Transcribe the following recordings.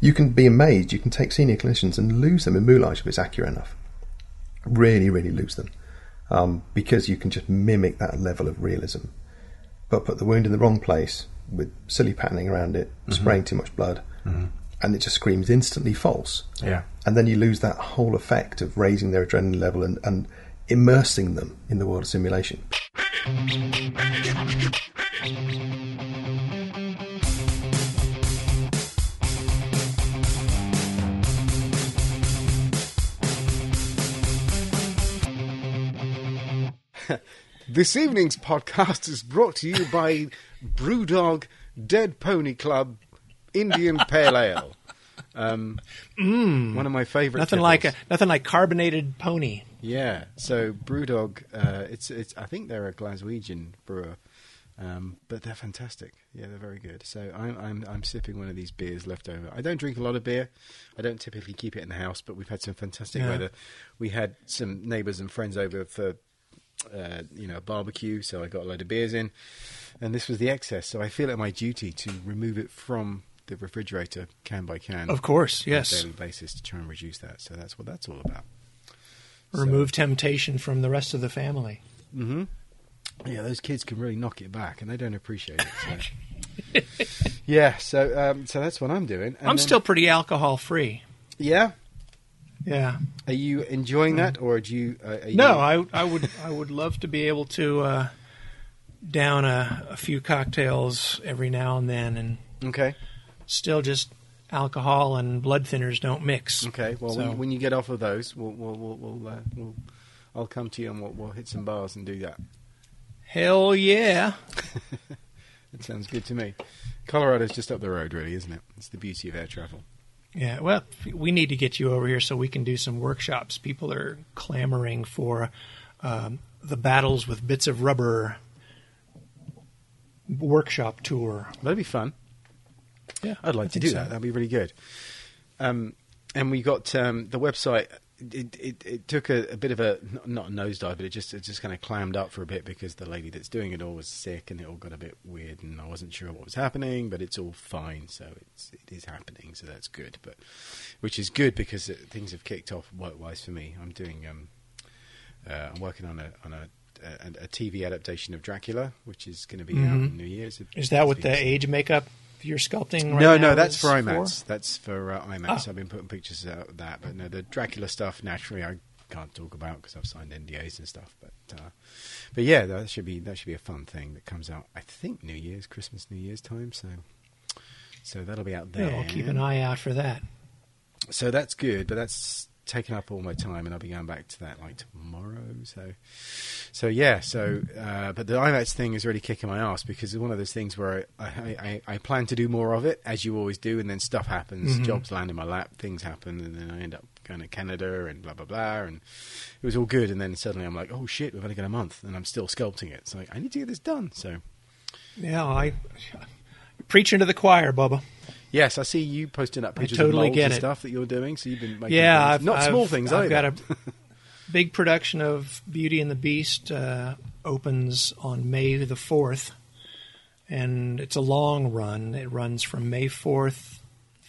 You can be amazed. You can take senior clinicians and lose them in moulage if it's accurate enough. Really, really lose them um, because you can just mimic that level of realism. But put the wound in the wrong place with silly patterning around it, mm-hmm. spraying too much blood, mm-hmm. and it just screams instantly false. Yeah. And then you lose that whole effect of raising their adrenaline level and, and immersing them in the world of simulation. this evening's podcast is brought to you by Brewdog Dead Pony Club Indian Pale Ale. Um, mm, one of my favourite. Nothing like a, nothing like carbonated pony. Yeah. So Brewdog, uh, it's it's. I think they're a Glaswegian brewer, um, but they're fantastic. Yeah, they're very good. So I'm I'm I'm sipping one of these beers left over. I don't drink a lot of beer. I don't typically keep it in the house, but we've had some fantastic yeah. weather. We had some neighbours and friends over for uh, you know, barbecue, so I got a load of beers in, and this was the excess. So I feel it my duty to remove it from the refrigerator can by can. Of course, yes, a daily basis to try and reduce that. So that's what that's all about. Remove so, temptation from the rest of the family. Mm-hmm. Yeah, those kids can really knock it back, and they don't appreciate it. So. yeah, so um, so that's what I'm doing. And I'm then, still pretty alcohol free. Yeah, yeah. Are you enjoying that, or do you? Uh, you no, I I would I would love to be able to uh, down a, a, few cocktails every now and then, and okay, still just alcohol and blood thinners don't mix. Okay, well so. when, when, you get off of those, we'll we'll we'll, we'll, uh, we'll I'll come to you and we'll, we'll hit some bars and do that. Hell yeah! that sounds good to me. Colorado's just up the road, really, isn't it? It's the beauty of air travel. Yeah, well, we need to get you over here so we can do some workshops. People are clamoring for um, the battles with bits of rubber workshop tour. That'd be fun. Yeah, I'd like to do so. that. That'd be really good. Um, and we got um, the website it, it, it took a, a, bit of a not a nosedive, but it just it just kind of clammed up for a bit because the lady that's doing it all was sick and it all got a bit weird and I wasn't sure what was happening, but it's all fine, so it's it is happening, so that's good. But which is good because it, things have kicked off work wise for me. I'm doing um uh, I'm working on a on a a, a TV adaptation of Dracula, which is going to be mm-hmm. out in New Year's. Is that with the age makeup you're sculpting right no, no, that's for IMATS. For? That's for uh, IMATS. Oh. I've been putting pictures out of that, but no, the Dracula stuff naturally I can't talk about because I've signed NDAs and stuff. But uh, but yeah, that should be that should be a fun thing that comes out. I think New Year's, Christmas, New Year's time. So so that'll be out there. Yeah, I'll keep an eye out for that. So that's good, but that's taken up all my time, and I'll be going back to that like tomorrow. So, so yeah. So, uh, but the IMATS thing is really kicking my ass because it's one of those things where I, I, I, I plan to do more of it, as you always do, and then stuff happens, mm-hmm. jobs land in my lap, things happen, and then I end up going to Canada and blah blah blah, and it was all good, and then suddenly I'm like, oh shit, we've only got a month, and I'm still sculpting it. So like, I need to get this done. So, yeah, I preaching to the choir, Bubba. Yes, I see you posting up pictures totally of get and stuff that you're doing. So you've been making yeah. I've, not I've, small things I've either. got a big production of Beauty and the Beast uh, opens on May the fourth, and it's a long run. It runs from May fourth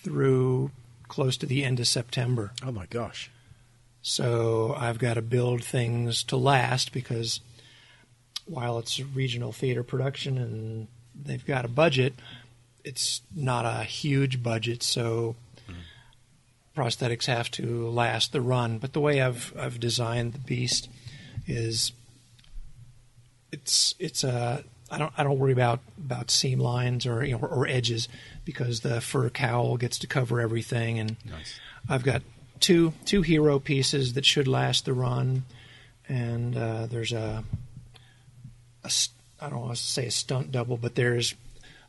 through close to the end of September. Oh my gosh! So I've got to build things to last because while it's a regional theater production and they've got a budget, it's not a huge budget, so mm. prosthetics have to last the run. But the way I've I've designed the beast is it's it's a I don't I don't worry about about seam lines or you know, or, or edges because the fur cowl gets to cover everything, and nice. I've got two two hero pieces that should last the run, and uh, there's a, a I don't want to say a stunt double, but there's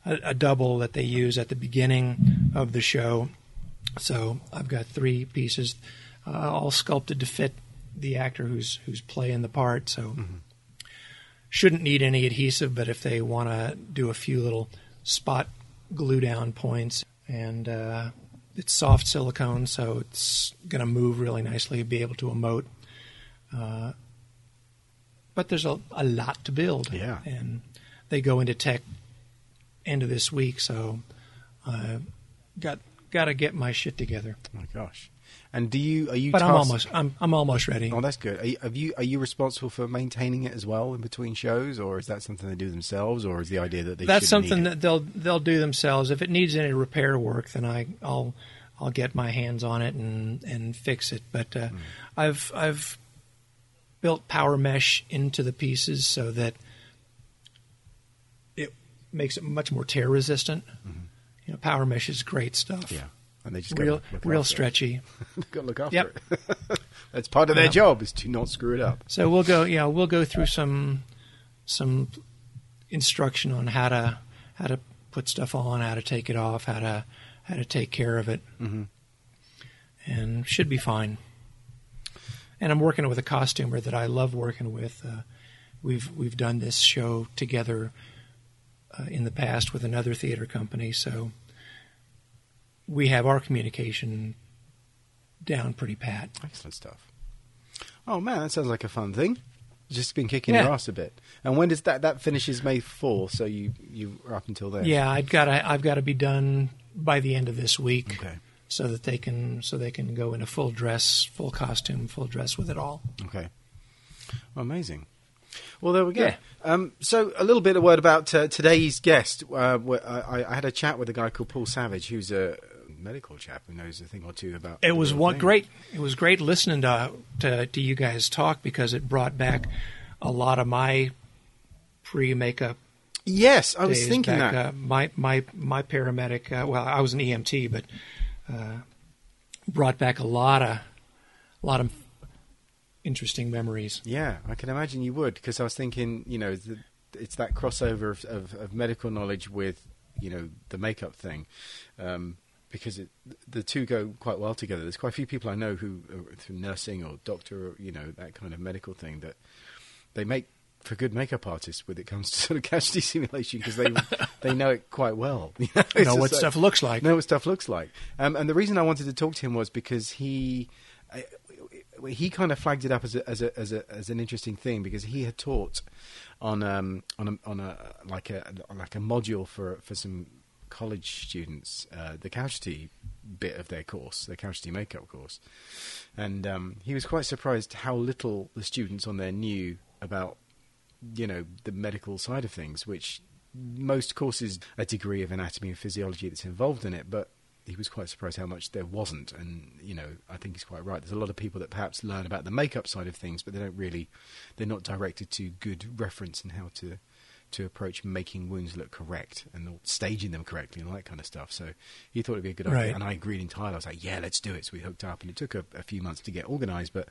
a, a double that they use at the beginning of the show. So I've got three pieces, uh, all sculpted to fit the actor who's who's playing the part. So mm-hmm. shouldn't need any adhesive, but if they want to do a few little spot glue down points, and uh, it's soft silicone, so it's going to move really nicely, be able to emote. Uh, but there's a, a lot to build. Yeah. And they go into tech end of this week. So I got got to get my shit together. Oh my gosh! And do you are you? But I'm almost I'm I'm almost ready. Oh, that's good. Are you, have you are you responsible for maintaining it as well in between shows, or is that something they do themselves, or is the idea that they That's something that they'll they'll do themselves. If it needs any repair work, then I I'll I'll get my hands on it and and fix it. But uh, Hmm. I've I've built power mesh into the pieces so that makes it much more tear resistant. You know, power mesh is great stuff. Mm-hmm. yeah, and they just real real stretchy. Got to look after Yep. it. That's part of their job is to not screw it up. So we'll go. Yeah, we'll go through some some instruction on how to how to put stuff on, how to take it off, how to how to take care of it, Mhm. and should be fine. And I'm working with a costumer that I love working with. Uh, we've we've done this show together uh, in the past with another theater company, so we have our communication down pretty pat. Excellent stuff. Oh man, that sounds like a fun thing. Just been kicking Yeah. your ass a bit. And when does that that finishes May fourth? So you you are up until then. Yeah, I've got to I've got to be done by the end of this week, Okay. so that they can so they can go in a full dress, full costume, full dress with it all. Okay. Amazing. Well, there we go. Yeah. Um, so, a little bit of word about uh, today's guest. Uh, I, I had a chat with a guy called Paul Savage, who's a medical chap who knows a thing or two about. It was one thing. great. It was great listening to, to to you guys talk because it brought back a lot of my pre makeup. Yes, I was thinking back, that. Uh, my my my paramedic. Uh, well, I was an EMT, but uh, brought back a lot of a lot of interesting memories. Yeah, I can imagine you would, because I was thinking, you know, the, it's that crossover of, of, of medical knowledge with, you know, the makeup thing, um, because it, the two go quite well together. There's quite a few people I know who, are through nursing or doctor, or, you know, that kind of medical thing, that they make for good makeup artists when it comes to sort of casualty simulation because they they know it quite well. You know, know what like- stuff looks like. know what stuff looks like. Um, and the reason I wanted to talk to him was because he I, he kind of flagged it up as a, as a, as a, as an interesting thing because he had taught on um, on a, on a like a like a module for for some college students uh, the casualty bit of their course, their casualty makeup course, and um, he was quite surprised how little the students on there knew about you know the medical side of things, which most courses a degree of anatomy and physiology that's involved in it, but he was quite surprised how much there wasn't. And you know, I think he's quite right. There's a lot of people that perhaps learn about the makeup side of things, but they don't really, they're not directed to good reference and how to to approach making wounds look correct and staging them correctly and all that kind of stuff. So he thought it'd be a good idea, Right. and I agreed entirely. I was like, "Yeah, let's do it." So we hooked up, and it took a, a few months to get organised, but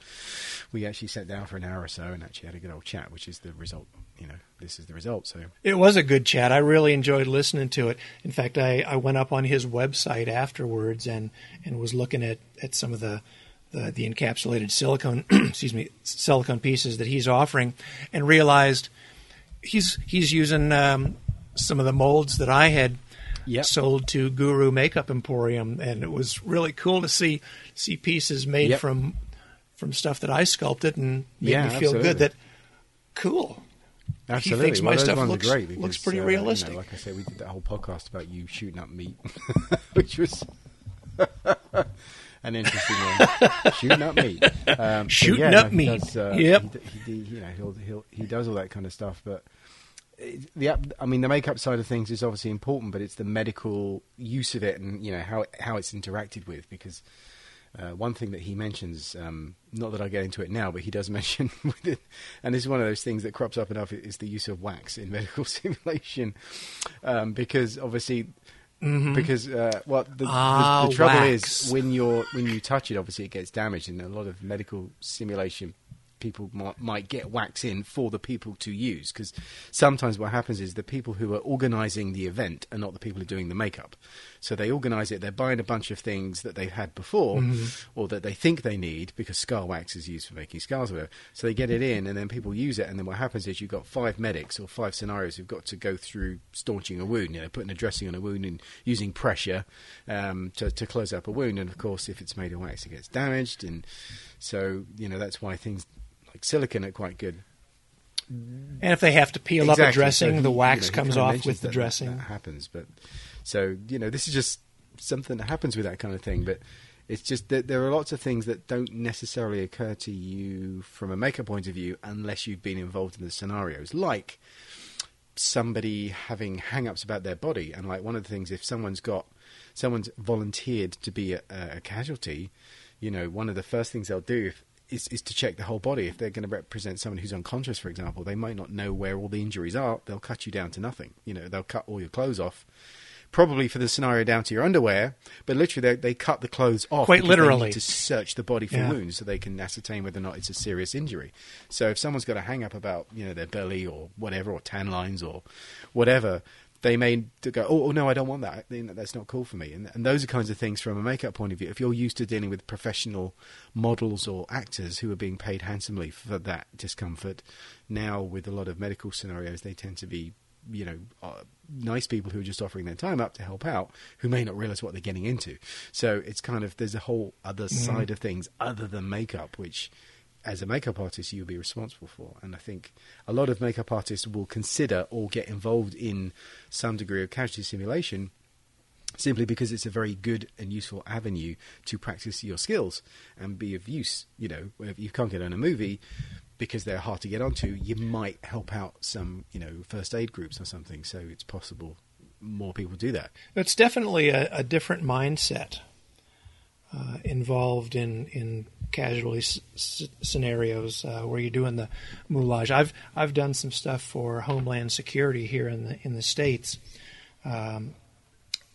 we actually sat down for an hour or so and actually had a good old chat, which is the result. You know, this is the result. So It was a good chat. I really enjoyed listening to it. In fact, I, I went up on his website afterwards and, and was looking at, at some of the, the, the encapsulated silicone excuse me silicone pieces that he's offering, and realized he's he's using um, some of the molds that I had Yep. sold to Guru Makeup Emporium, and it was really cool to see see pieces made Yep. from from stuff that I sculpted and made Yeah, me feel absolutely. good. That cool. Absolutely. thinks my well, those stuff looks- great because, looks pretty uh, you know, realistic. like I said, we did that whole podcast about you shooting up meat, which was an interesting one. shooting up meat. Um, Shooting yeah, up he meat. Does, uh, Yep. He, d- he, you know, he'll, he'll, he does all that kind of stuff, but. The, I mean, the makeup side of things is obviously important, but it's the medical use of it and you know how how it's interacted with. Because uh, one thing that he mentions, um, not that I get into it now, but he does mention, it, and this is one of those things that crops up enough, is the use of wax in medical simulation, um, because obviously, because uh, well, the, Mm-hmm. Ah, the, the trouble wax. is when you're when you touch it, obviously it gets damaged, and a lot of medical simulation people might, might get wax in for the people to use because sometimes what happens is the people who are organizing the event are not the people who are doing the makeup so they organize it. They're buying a bunch of things that they've had before or that they think they need because scar wax is used for making scars or whatever. So they get it in and then people use it. And then what happens is you've got five medics or five scenarios who've got to go through staunching a wound. You know putting a dressing on a wound and using pressure um, to, to close up a wound. And of course if it's made of wax it gets damaged. And so you know that's why things like silicone are quite good. And if they have to peel up a Exactly. So dressing, he- the you wax know, comes off with the that- dressing. That happens, but so you know, this is just something that happens with that kind of thing. But it's just that there are lots of things that don't necessarily occur to you from a maker point of view unless you've been involved in the scenarios, like somebody having hang-ups about their body. And like one of the things, if someone's got someone's volunteered to be a, a casualty, you know, one of the first things they'll do if, is, is to check the whole body. If they're going to represent someone who's unconscious, for example, they might not know where all the injuries are. They'll cut you down to nothing. You know, they'll cut all your clothes off. Probably for the scenario down to your underwear, but literally they, they cut the clothes off. Quite because they need literally. to search the body for Yeah. wounds so they can ascertain whether or not it's a serious injury. So if someone's got a hang up about you know their belly or whatever or tan lines or whatever, they may go, oh, oh no, I don't want that. That's not cool for me. And, and those are kinds of things from a makeup point of view. If you're used to dealing with professional models or actors who are being paid handsomely for that discomfort, now with a lot of medical scenarios, they tend to be you know, uh, nice people who are just offering their time up to help out, who may not realize what they're getting into. So it's kind of there's a whole other side of things other than makeup, which as a makeup artist you'll be responsible for. And I think a lot of makeup artists will consider or get involved in some degree of casualty simulation simply because it's a very good and useful avenue to practice your skills and be of use. You know, if you can't get on a movie because they're hard to get onto, you might help out some, you know, first aid groups or something. So it's possible more people do that. It's definitely a, a different mindset uh, involved in in casualty s- scenarios uh, where you're doing the moulage. I've I've done some stuff for Homeland Security here in the in the states, um,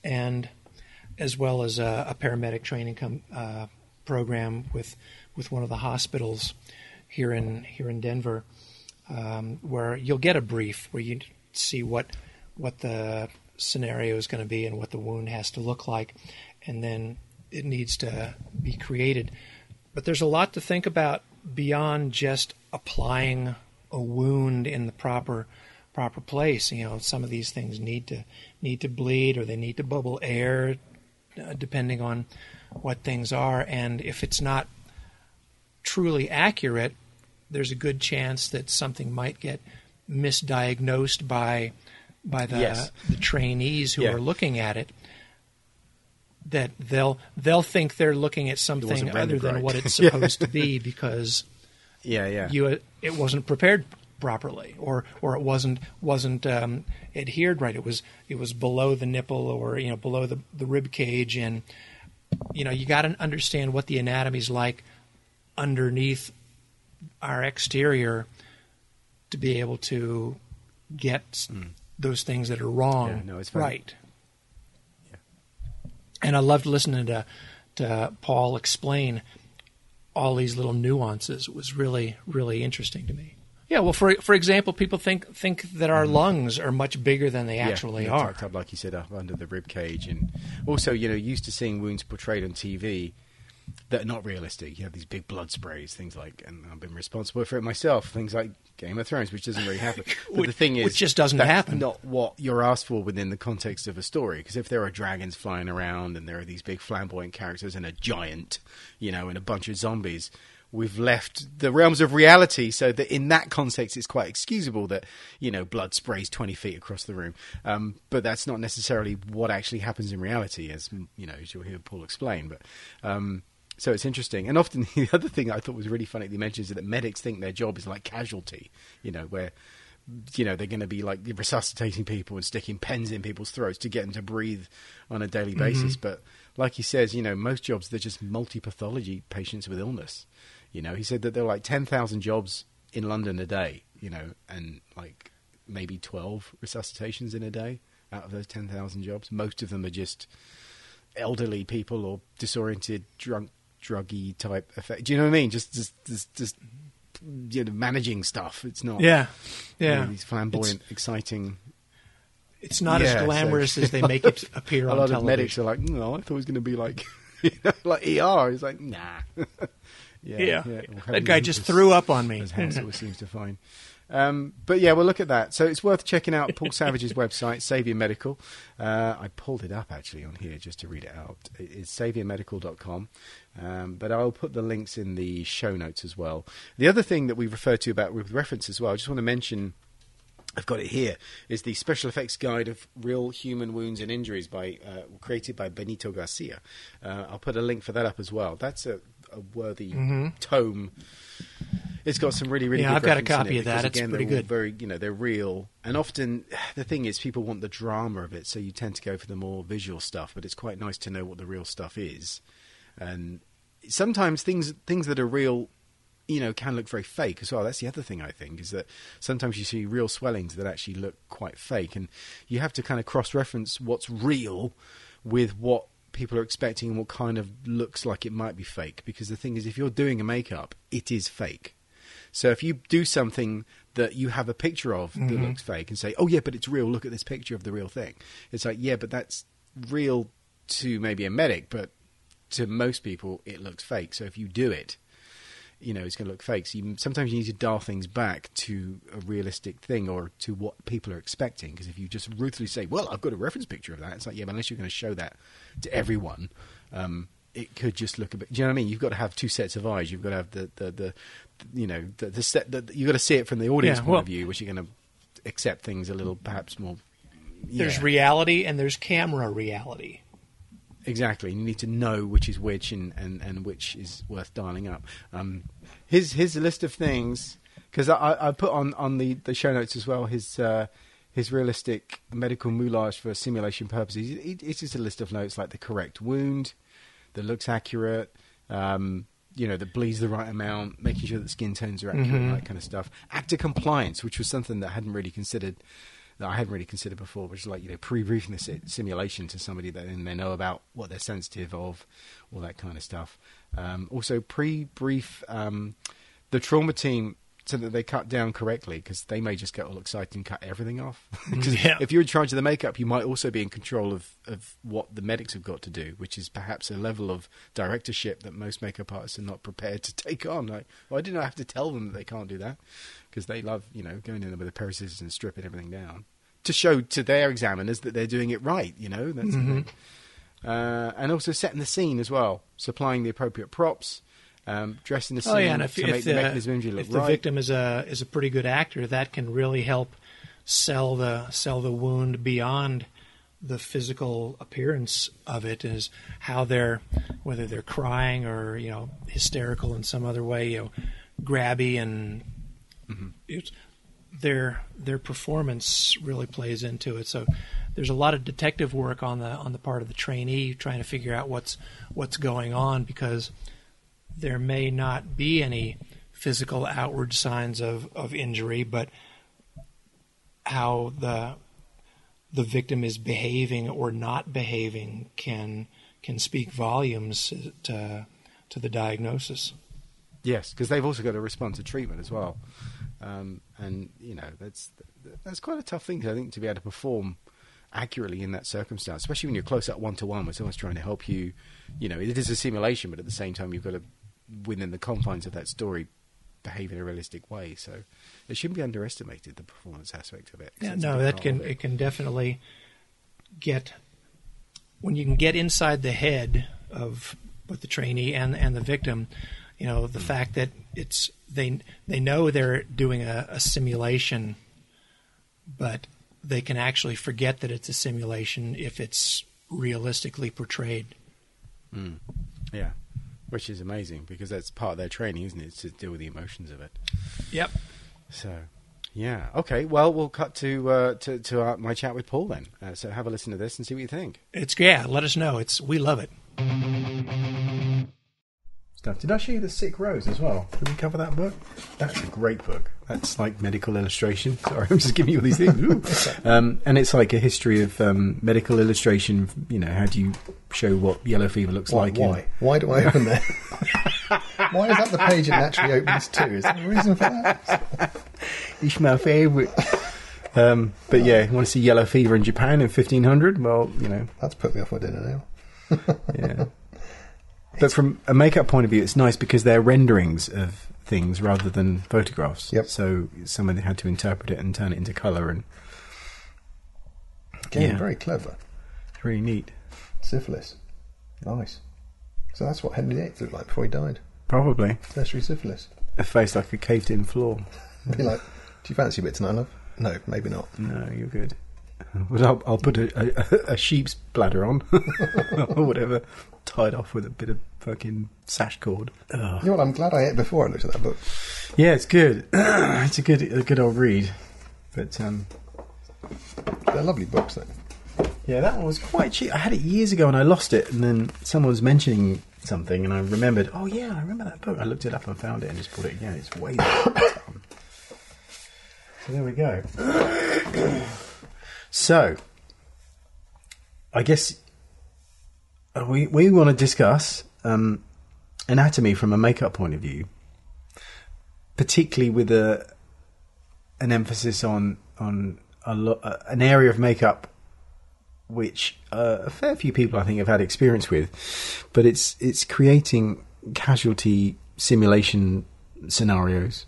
and as well as a, a paramedic training com- uh, program with with one of the hospitals here in here in Denver, um, where you'll get a brief where you see what what the scenario is going to be and what the wound has to look like, and then it needs to be created. But there's a lot to think about beyond just applying a wound in the proper proper place. You know, some of these things need to need to bleed or they need to bubble air, uh, depending on what things are. And if it's not truly accurate, there's a good chance that something might get misdiagnosed by by the Yes. the trainees who Yeah. are looking at it. That they'll they'll think they're looking at something other than right. what it's supposed to be because Yeah, yeah. you it wasn't prepared properly or or it wasn't wasn't um, adhered right. It was it was below the nipple or you know below the the rib cage and you know you got to understand what the anatomy's like underneath our exterior to be able to get those things that are wrong. Yeah, no, right. And I loved listening to to Paul explain all these little nuances. It was really really interesting to me. Yeah, well, for for example, people think think that our mm. lungs are much bigger than they actually yeah, are. tucked up, like you said, up under the rib cage, and also, you know, used to seeing wounds portrayed on TV that are not realistic. You have these big blood sprays, things like, and I've been responsible for it myself. Things like Game of Thrones, which doesn't really happen. But Which- the thing is, which just doesn't happen. Not what you're asked for within the context of a story. Because if there are dragons flying around and there are these big flamboyant characters and a giant, you know, and a bunch of zombies. We've left the realms of reality, so that in that context, it's quite excusable that you know blood sprays twenty feet across the room. Um, but that's not necessarily what actually happens in reality, as you know, as you'll hear Paul explain. But um, so it's interesting. And often the other thing I thought was really funny that he mentions is that medics think their job is like casualty, you know, where you know they're going to be like resuscitating people and sticking pens in people's throats to get them to breathe on a daily basis. But like he says, you know, most jobs they're just multi-pathology patients with illness. You know, he said that there were like ten thousand jobs in London a day. You know, and like maybe twelve resuscitations in a day out of those ten thousand jobs. Most of them are just elderly people or disoriented, drunk, druggy type effect. Do you know what I mean? Just, just, just, just you know, managing stuff. It's not, Yeah, you know, yeah. these flamboyant, exciting. It's not Yeah, as so- glamorous as they make it appear a lot television. of medics are like, no, I thought it was going to be like, you know, like ER. He's like, nah. yeah, yeah, or that guy just lupus, threw up on me. As Hans always seems to find. Um, but yeah, we'll look at that. So it's worth checking out Paul Savage's website, Saviour Medical. Uh, I pulled it up actually on here just to read it out. It is saviourmedical.com. Um, but I'll put the links in the show notes as well. The other thing that we refer to about with reference as well, I just want to mention I've got it here. Is the special effects guide of real human wounds and injuries by uh, created by Benito Garcia. Uh, I'll put a link for that up as well. That's a, a worthy mm-hmm. tome. It's got some really, really. Yeah, good I've got a copy of that. because, It's again, pretty good. Very, you know, they're real, and often the thing is, people want the drama of it, so you tend to go for the more visual stuff. But it's quite nice to know what the real stuff is, and sometimes things things that are real you know can look very fake as well that's the other thing i think is that sometimes you see real swellings that actually look quite fake and you have to kind of cross reference what's real with what people are expecting and what kind of looks like it might be fake. Because the thing is if you're doing a makeup it is fake. So if you do something that you have a picture of that mm-hmm. looks fake and say oh yeah but it's real. Look at this picture of the real thing. It's like yeah but that's real to maybe a medic but to most people it looks fake. So if you do it, you know it's going to look fake. So you, sometimes you need to dial things back to a realistic thing or to what people are expecting. Because if you just ruthlessly say, "Well, I've got a reference picture of that," it's like, yeah, but unless you're going to show that to everyone, um, it could just look a bit. Do you know what I mean? You've got to have two sets of eyes. You've got to have the the, the you know the, the set. The, you've got to see it from the audience Yeah, point well- of view, which you're going to accept things a little perhaps more. There's reality and there's camera reality. Exactly. You need to know which is which and, and, and which is worth dialing up. Um, his his list of things because I, I put on, on the, the show notes as well his uh, his realistic medical moulage for simulation purposes. It, it's just a list of notes like the correct wound that looks accurate. Um, you know, that bleeds the right amount, making sure that skin tones are accurate, and that kind of stuff. Actor compliance, which was something that I hadn't really considered, that I hadn't really considered before, which is like, you know, pre-briefing the si- simulation to somebody that then they know about what they're sensitive of, all that kind of stuff. Um, also, pre-brief um, the trauma team so that they cut down correctly because they may just get all excited and cut everything off. Yeah. if you're in charge of the makeup, you might also be in control of, of what the medics have got to do, which is perhaps a level of directorship that most makeup artists are not prepared to take on. Like, well, I didn't have to tell them that they can't do that because they love, you know, going in there with a pair of scissors and stripping everything down to show to their examiners that they're doing it right. You know, that's the thing. Uh, and also setting the scene as well, supplying the appropriate props, um, dressing the scene Oh yeah, and if, to if make the, the mechanism injury look if the victim is a is a pretty good actor, that can really help sell the sell the wound beyond the physical appearance of it is how they're whether they're crying or you know hysterical in some other way you know grabby and Mm-hmm. it's their their performance really plays into it so there's a lot of detective work on the on the part of the trainee trying to figure out what's what's going on because there may not be any physical outward signs of, of injury, but how the the victim is behaving or not behaving can can speak volumes to to the diagnosis. Yes, because they've also got to respond to treatment as well, um, and you know that's that's quite a tough thing. I think to be able to perform accurately in that circumstance, especially when you're close up one to one, where someone's trying to help you. You know, it is a simulation, but at the same time, you've got to within the confines of that story behave in a realistic way. So it shouldn't be underestimated the performance aspect of it. Yeah, no, that can it. it can definitely get when you can get inside the head of both the trainee and and the victim. You know, the fact that it's they they know they're doing a, a simulation, but they can actually forget that it's a simulation if it's realistically portrayed. yeah, which is amazing because that's part of their training, isn't it? To deal with the emotions of it. Yep. So, yeah, okay. Well, we'll cut to uh, to to our, my chat with Paul then. Uh, so have a listen to this and see what you think. It's yeah. Let us know. It's we love it. Stuff. Did I show you the Sick Rose as well? Did we cover that book? That's a great book. That's like medical illustration. Sorry, I'm just giving you all these things. Um, and it's like a history of um, medical illustration. You know, how do you show what yellow fever looks Why? like? in- Why? Why do I open there? why is that the page it naturally opens to? Is there a reason for that? It's my favourite. um, but yeah, you want to see yellow fever in Japan in 1500? Well, you know, That's put me off my dinner now. yeah. But from a makeup point of view, it's nice because they're renderings of things rather than photographs. Yep. So someone had to interpret it and turn it into colour, and Again, Yeah. very clever. it's really neat. Syphilis. Nice. So that's what Henry VIII looked like before he died. Probably Tertiary syphilis. a face like a caved-in floor. Be like, do you fancy a bit tonight, love? No, maybe not. No, you're good. But I'll, I'll put a, a, a sheep's bladder on, or whatever, tied off with a bit of fucking sash cord. Ugh. You know what? I'm glad I ate before I looked at that book. Yeah, it's good. it's a good, a good old read. But um, They're lovely books, though. yeah, that one was quite cheap. I had it years ago and I lost it, and then someone was mentioning something, and I remembered. Oh yeah, I remember that book. I looked it up and found it, and just bought it again. It's way there. so there we go. so, I guess we we want to discuss um, anatomy from a makeup point of view, particularly with a an emphasis on on a lo- an area of makeup which uh, a fair few people I think have had experience with, but it's it's creating casualty simulation scenarios,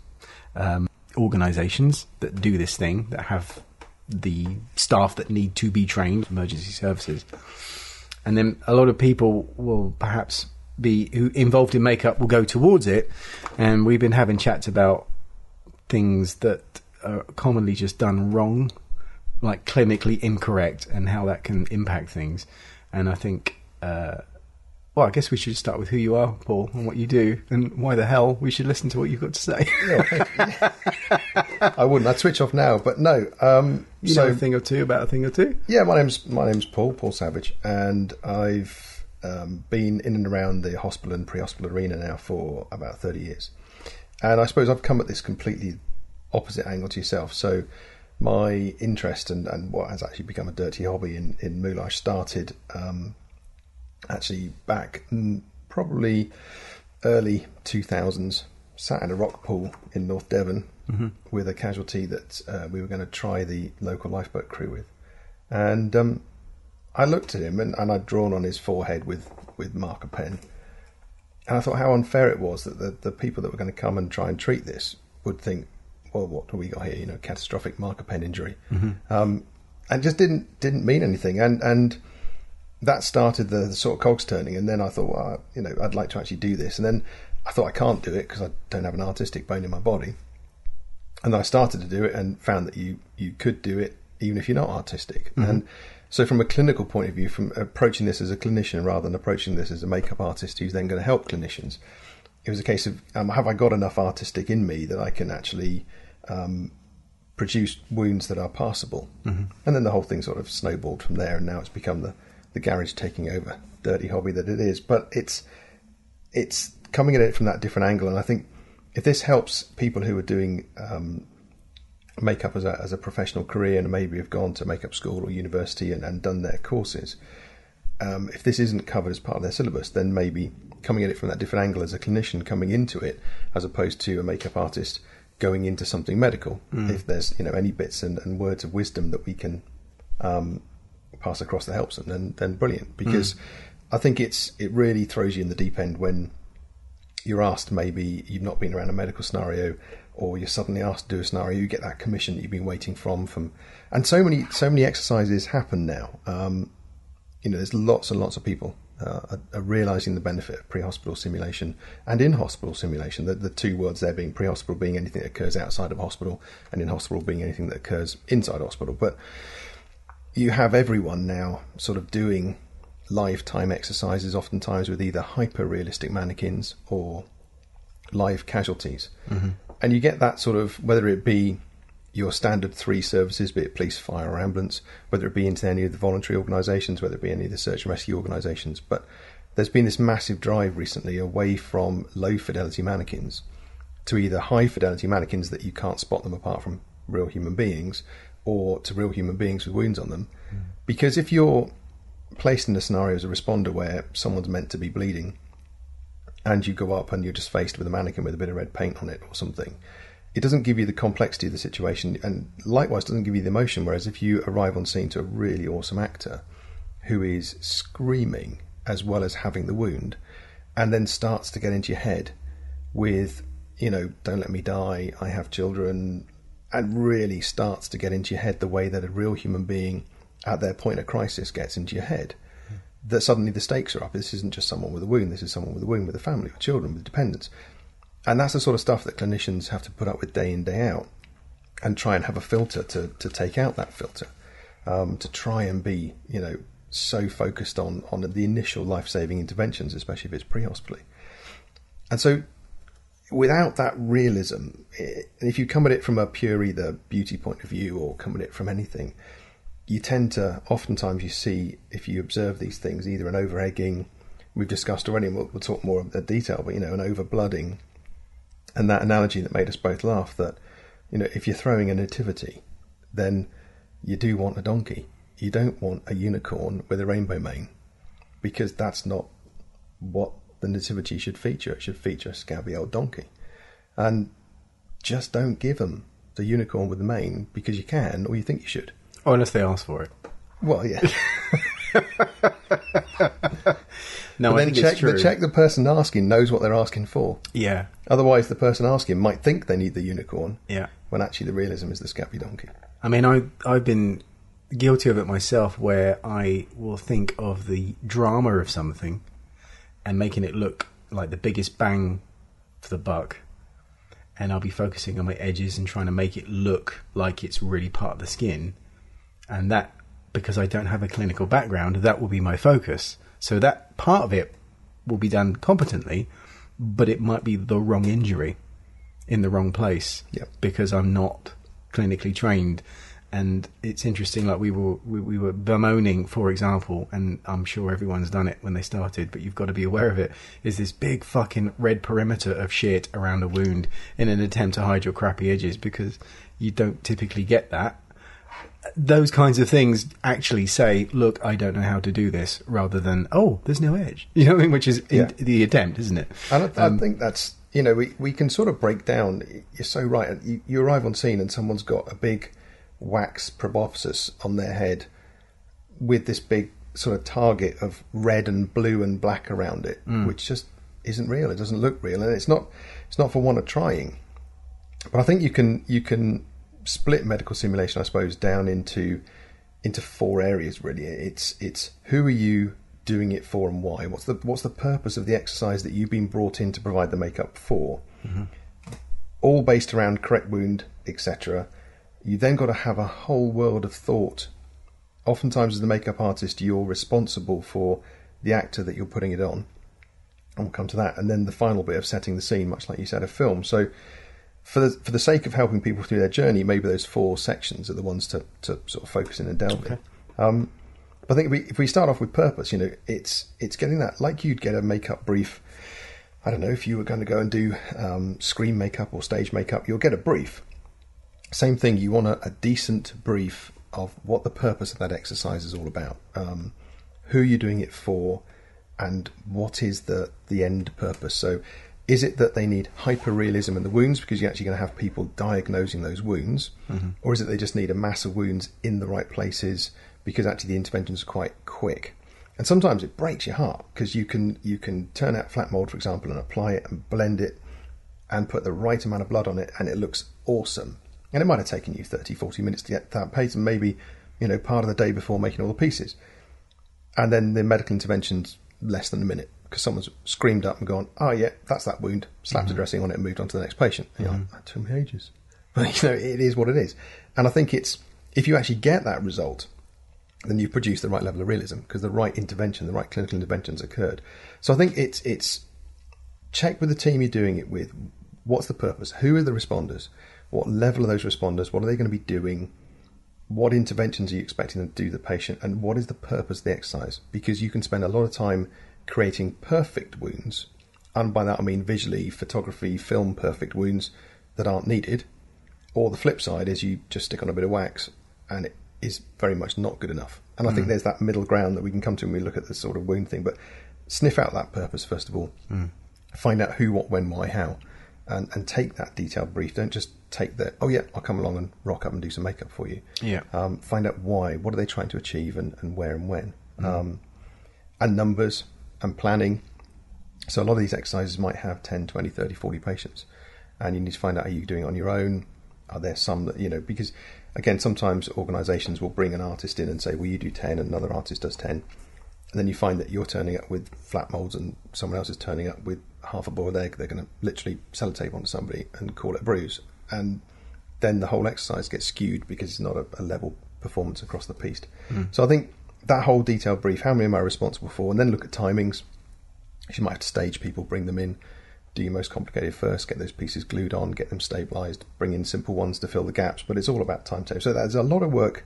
um, organisations that do this thing that have the staff that need to be trained, emergency services, and then a lot of people will perhaps be who involved in makeup will go towards it, and we've been having chats about things that are commonly just done wrong, like clinically incorrect, and how that can impact things. And I think, uh, well, I guess we should start with who you are, Paul, and what you do, and why the hell we should listen to what you've got to say. I wouldn't. I'd switch off now, but no. Um, you so know a thing or two about a thing or two. Yeah, my name's my name's Paul Paul Savage, and I've um, been in and around the hospital and pre-hospital arena now for about thirty years. And I suppose I've come at this completely opposite angle to yourself. So my interest and, and what has actually become a dirty hobby in in Moulage started um, actually back probably early two thousands. Sat in a rock pool in North Devon with a casualty that uh, we were going to try the local lifeboat crew with, and um, I looked at him and, and I'd drawn on his forehead with, with marker pen. And I thought how unfair it was that the, the people that were going to come and try and treat this would think, well, what do we got here? You know, catastrophic marker pen injury. Um, and just didn't didn't mean anything. And and that started the, the sort of cogs turning. And then I thought, well, you know, I'd like to actually do this. And then I thought I can't do it because I don't have an artistic bone in my body. And then I started to do it and found that you you could do it even if you're not artistic. And so, from a clinical point of view, from approaching this as a clinician rather than approaching this as a makeup artist who's then going to help clinicians, it was a case of um, have I got enough artistic in me that I can actually um, produce wounds that are passable? Mm-hmm. And then the whole thing sort of snowballed from there, and now it's become the the garage taking over, dirty hobby that it is. But it's it's coming at it from that different angle, and I think if this helps people who are doing um, makeup as a, as a professional career and maybe have gone to makeup school or university and, and done their courses, um, if this isn't covered as part of their syllabus, then maybe coming at it from that different angle as a clinician coming into it, as opposed to a makeup artist going into something medical. If there's you know any bits and, and words of wisdom that we can um, pass across that helps them, then then brilliant. Because I think it's it really throws you in the deep end when you're asked maybe you've not been around a medical scenario or you're suddenly asked to do a scenario you get that commission that you've been waiting from from and so many so many exercises happen now. Um, you know there's lots and lots of people uh, are, are realizing the benefit of pre-hospital simulation and in-hospital simulation the, the two words there being pre-hospital being anything that occurs outside of hospital and in hospital being anything that occurs inside hospital. But you have everyone now sort of doing lifetime exercises, oftentimes with either hyper realistic mannequins or live casualties. Mm-hmm. And you get that sort of, whether it be your standard three services, be it police, fire, or ambulance, whether it be into any of the voluntary organisations, whether it be any of the search and rescue organisations. But there's been this massive drive recently away from low fidelity mannequins to either high fidelity mannequins that you can't spot them apart from real human beings or to real human beings with wounds on them. Because if you're placed in a scenario as a responder where someone's meant to be bleeding and you go up and you're just faced with a mannequin with a bit of red paint on it or something, it doesn't give you the complexity of the situation and likewise doesn't give you the emotion. Whereas if you arrive on scene to a really awesome actor who is screaming as well as having the wound and then starts to get into your head with, you know, don't let me die, I have children, and really starts to get into your head the way that a real human being at their point of crisis gets into your head. That suddenly the stakes are up. This isn't just someone with a wound, this is someone with a wound with a family, with children, with dependents. And that's the sort of stuff that clinicians have to put up with day in, day out. and try and have a filter to, to take out that filter, um, to try and be, you know, so focused on, on the initial life saving interventions, especially if it's pre hospitally. And so, without that realism, i if you come at it from a pure either beauty point of view or come at it from anything, you tend to, oftentimes, you see, if you observe these things, either an over egging, we've discussed already, and we'll, we'll talk more of the detail, but, you know, an over blooding, and that analogy that made us both laugh that you know, if you're throwing a nativity, then you do want a donkey. You don't want a unicorn with a rainbow mane, because that's not what the nativity should feature. It should feature a scabby old donkey, and just don't give them the unicorn with the mane because you can or you think you should. Oh, unless they ask for it. Well, yeah. no, but then check the check the person asking knows what they're asking for. Yeah, Otherwise, the person asking might think they need the unicorn yeah. when actually the realism is the scabby donkey. I mean, I I've been guilty of it myself, where I will think of the drama of something and making it look like the biggest bang for the buck, and I'll be focusing on my edges and trying to make it look like it's really part of the skin, and that because I don't have a clinical background, that will be my focus. So that part of it will be done competently, but it might be the wrong injury in the wrong place Yep. because I'm not clinically trained. And it's interesting, like we were we, we were bemoaning, for example, and I'm sure everyone's done it when they started, but you've got to be aware of it. Is this big fucking red perimeter of shit around a wound in an attempt to hide your crappy edges because you don't typically get that. Those kinds of things actually say, "Look, I don't know how to do this," rather than "Oh, there's no edge." You know what I mean? Which is in the attempt, isn't it? And I, Um, I think that's you know we, we can sort of break down. You're so right. You, you arrive on scene and someone's got a big wax proboscis on their head with this big sort of target of red and blue and black around it, which just isn't real. It doesn't look real, and it's not. It's not for want of trying. But I think you can you can split medical simulation, I suppose, down into into four areas. Really, it's it's who are you doing it for and why? What's the what's the purpose of the exercise that you've been brought in to provide the makeup for? Mm-hmm. All based around correct wound, etc. You then got to have a whole world of thought. Oftentimes, as the makeup artist, you're responsible for the actor that you're putting it on. And we'll come to that. And then the final bit of setting the scene, much like you said, a film. So, for the, for the sake of helping people through their journey, maybe those four sections are the ones to, to sort of focus in and delve in. Um, but I think if we, if we start off with purpose, you know, it's it's getting that like you'd get a makeup brief. I don't know if you were going to go and do um, screen makeup or stage makeup, you'll get a brief. Same thing, you want a, a decent brief of what the purpose of that exercise is all about, um, who you're doing it for, and what is the the end purpose. So, is it that they need hyper realism in the wounds because you're actually going to have people diagnosing those wounds, mm-hmm. or is it they just need a mass of wounds in the right places because actually the interventions are quite quick? And sometimes it breaks your heart because you can you can turn out flat mold, for example, and apply it and blend it and put the right amount of blood on it, and it looks awesome. And it might have taken you 30, 40 minutes to get that pace, and maybe you know part of the day before making all the pieces. And then the medical intervention's less than a minute because someone's screamed up and gone, "Oh yeah, that's that wound." Slapped a mm-hmm. dressing on it and moved on to the next patient. And you're like, mm-hmm. that took me ages, but you know it is what it is. And I think it's if you actually get that result, then you produce the right level of realism because the right intervention, the right clinical interventions occurred. So I think it's it's check with the team you're doing it with. What's the purpose? Who are the responders? What level are those responders? What are they going to be doing? What interventions are you expecting them to do the patient? And what is the purpose of the exercise? Because you can spend a lot of time creating perfect wounds, and by that I mean visually, photography, film perfect wounds that aren't needed. Or the flip side is you just stick on a bit of wax and it is very much not good enough. And I think there's that middle ground that we can come to when we look at this sort of wound thing. But sniff out that purpose first of all. Find out who, what, when, why, how, and, and take that detailed brief. Don't just take the oh yeah, I'll come along and rock up and do some makeup for you. Yeah. Um, find out why. What are they trying to achieve, and, and where and when. Um, and numbers and planning. So a lot of these exercises might have 10, 20, 30, 40 patients. And you need to find out are you doing it on your own? Are there some that, you know, because again, sometimes organizations will bring an artist in and say, well, you do 10 and another artist does 10. And then you find that you're turning up with flat molds and someone else is turning up with half a boiled egg. They're going to literally sell a sellotape onto somebody and call it a bruise. And then the whole exercise gets skewed because it's not a, a level performance across the piece. Hmm. So I think that whole detailed brief, how many am I responsible for, and then look at timings. You might have to stage people, bring them in, do your most complicated first, get those pieces glued on, get them stabilized, bring in simple ones to fill the gaps. But it's all about timetable. So there's a lot of work,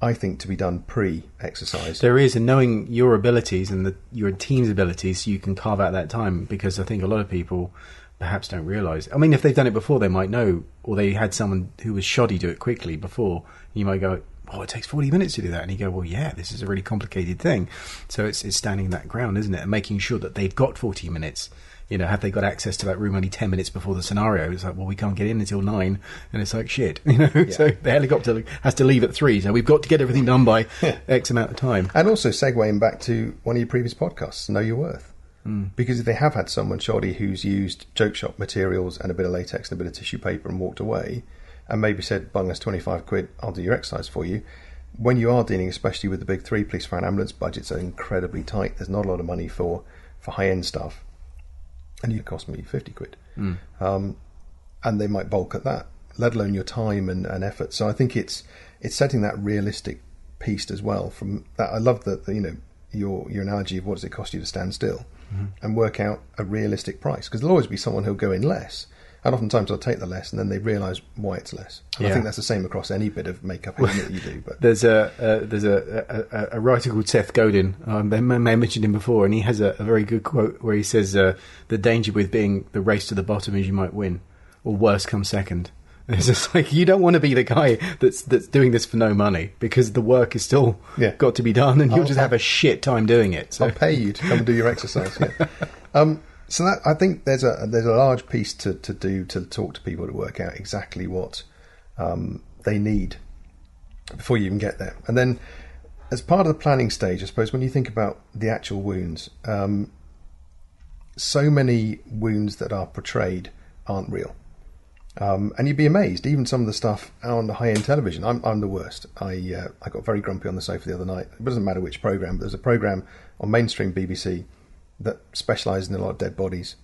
I think, to be done pre-exercise. There is, and knowing your abilities and the, your team's abilities, you can carve out that time. Because I think a lot of people perhaps don't realise. I mean, if they've done it before, they might know, or they had someone who was shoddy do it quickly before. You might go, "Oh, it takes forty minutes to do that," and you go, "Well, yeah, this is a really complicated thing." So it's it's standing that ground, isn't it, and making sure that they've got forty minutes. You know, have they got access to that room only ten minutes before the scenario? It's like, well, we can't get in until nine, and it's like shit. You know, so the helicopter has to leave at three, so we've got to get everything done by X amount of time. And also segueing back to one of your previous podcasts, Know Your Worth. Hmm. Because if they have had someone shoddy who's used joke shop materials and a bit of latex and a bit of tissue paper and walked away, and maybe said, "Bung us twenty five quid, I'll do your exercise for you." When you are dealing, especially with the big three, police, fire, and ambulance budgets are incredibly tight. There's not a lot of money for for high end stuff, and you cost me fifty quid, um, and they might bulk at that. Let alone your time and, and effort. So I think it's it's setting that realistic piece as well. From that, I love that you know your your analogy of what does it cost you to stand still, and work out a realistic price because there'll always be someone who'll go in less, and oftentimes they'll take the less and then they realise why it's less. And I think that's the same across any bit of makeup element that you do. But There's a uh, there's a, a, a writer called Seth Godin. Um, I may may have mentioned him before, and he has a, a very good quote where he says, uh, "The danger with being the race to the bottom is you might win, or worse come second. It's just like you don't want to be the guy that's that's doing this for no money because the work is still Yeah. got to be done, and you'll I'll- just have a shit time doing it. So I'll pay you to come and do your exercise. Yeah. um, so that I think there's a there's a large piece to, to do to talk to people to work out exactly what um, they need before you even get there, and then as part of the planning stage, I suppose when you think about the actual wounds, um, so many wounds that are portrayed aren't real. Um, and you'd be amazed, even some of the stuff on the high-end television. I'm, I'm the worst. I uh, I got very grumpy on the sofa the other night. It doesn't matter which program, but there's a program on mainstream BBC that specialises in a lot of dead bodies.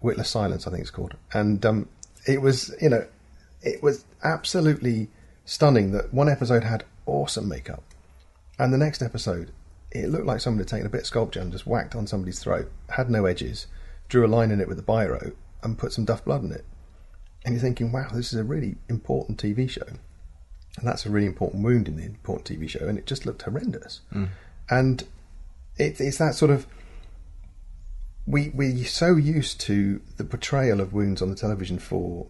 Witless Silence, I think it's called. And um, it was, you know, it was absolutely stunning that one episode had awesome makeup, and the next episode, it looked like someone had taken a bit of sculpture and just whacked on somebody's throat, had no edges, drew a line in it with a biro, and put some duff blood in it. And you're thinking, wow, this is a really important TV show. And that's a really important wound in the important TV show. And it just looked horrendous. And it, it's that sort of. We, we're so used to the portrayal of wounds on the television for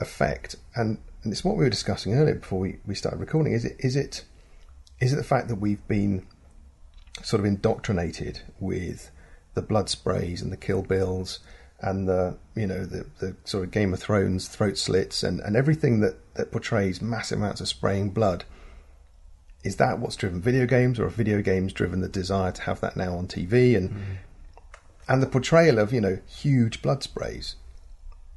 effect. And, and it's what we were discussing earlier before we, we started recording. Is it, is, it, is it the fact that we've been sort of indoctrinated with the blood sprays and the kill bills and the you know the the sort of Game of Thrones throat slits and, and everything that, that portrays massive amounts of spraying blood. Is that what's driven video games, or are video games driven the desire to have that now on TV and mm-hmm. And the portrayal of you know huge blood sprays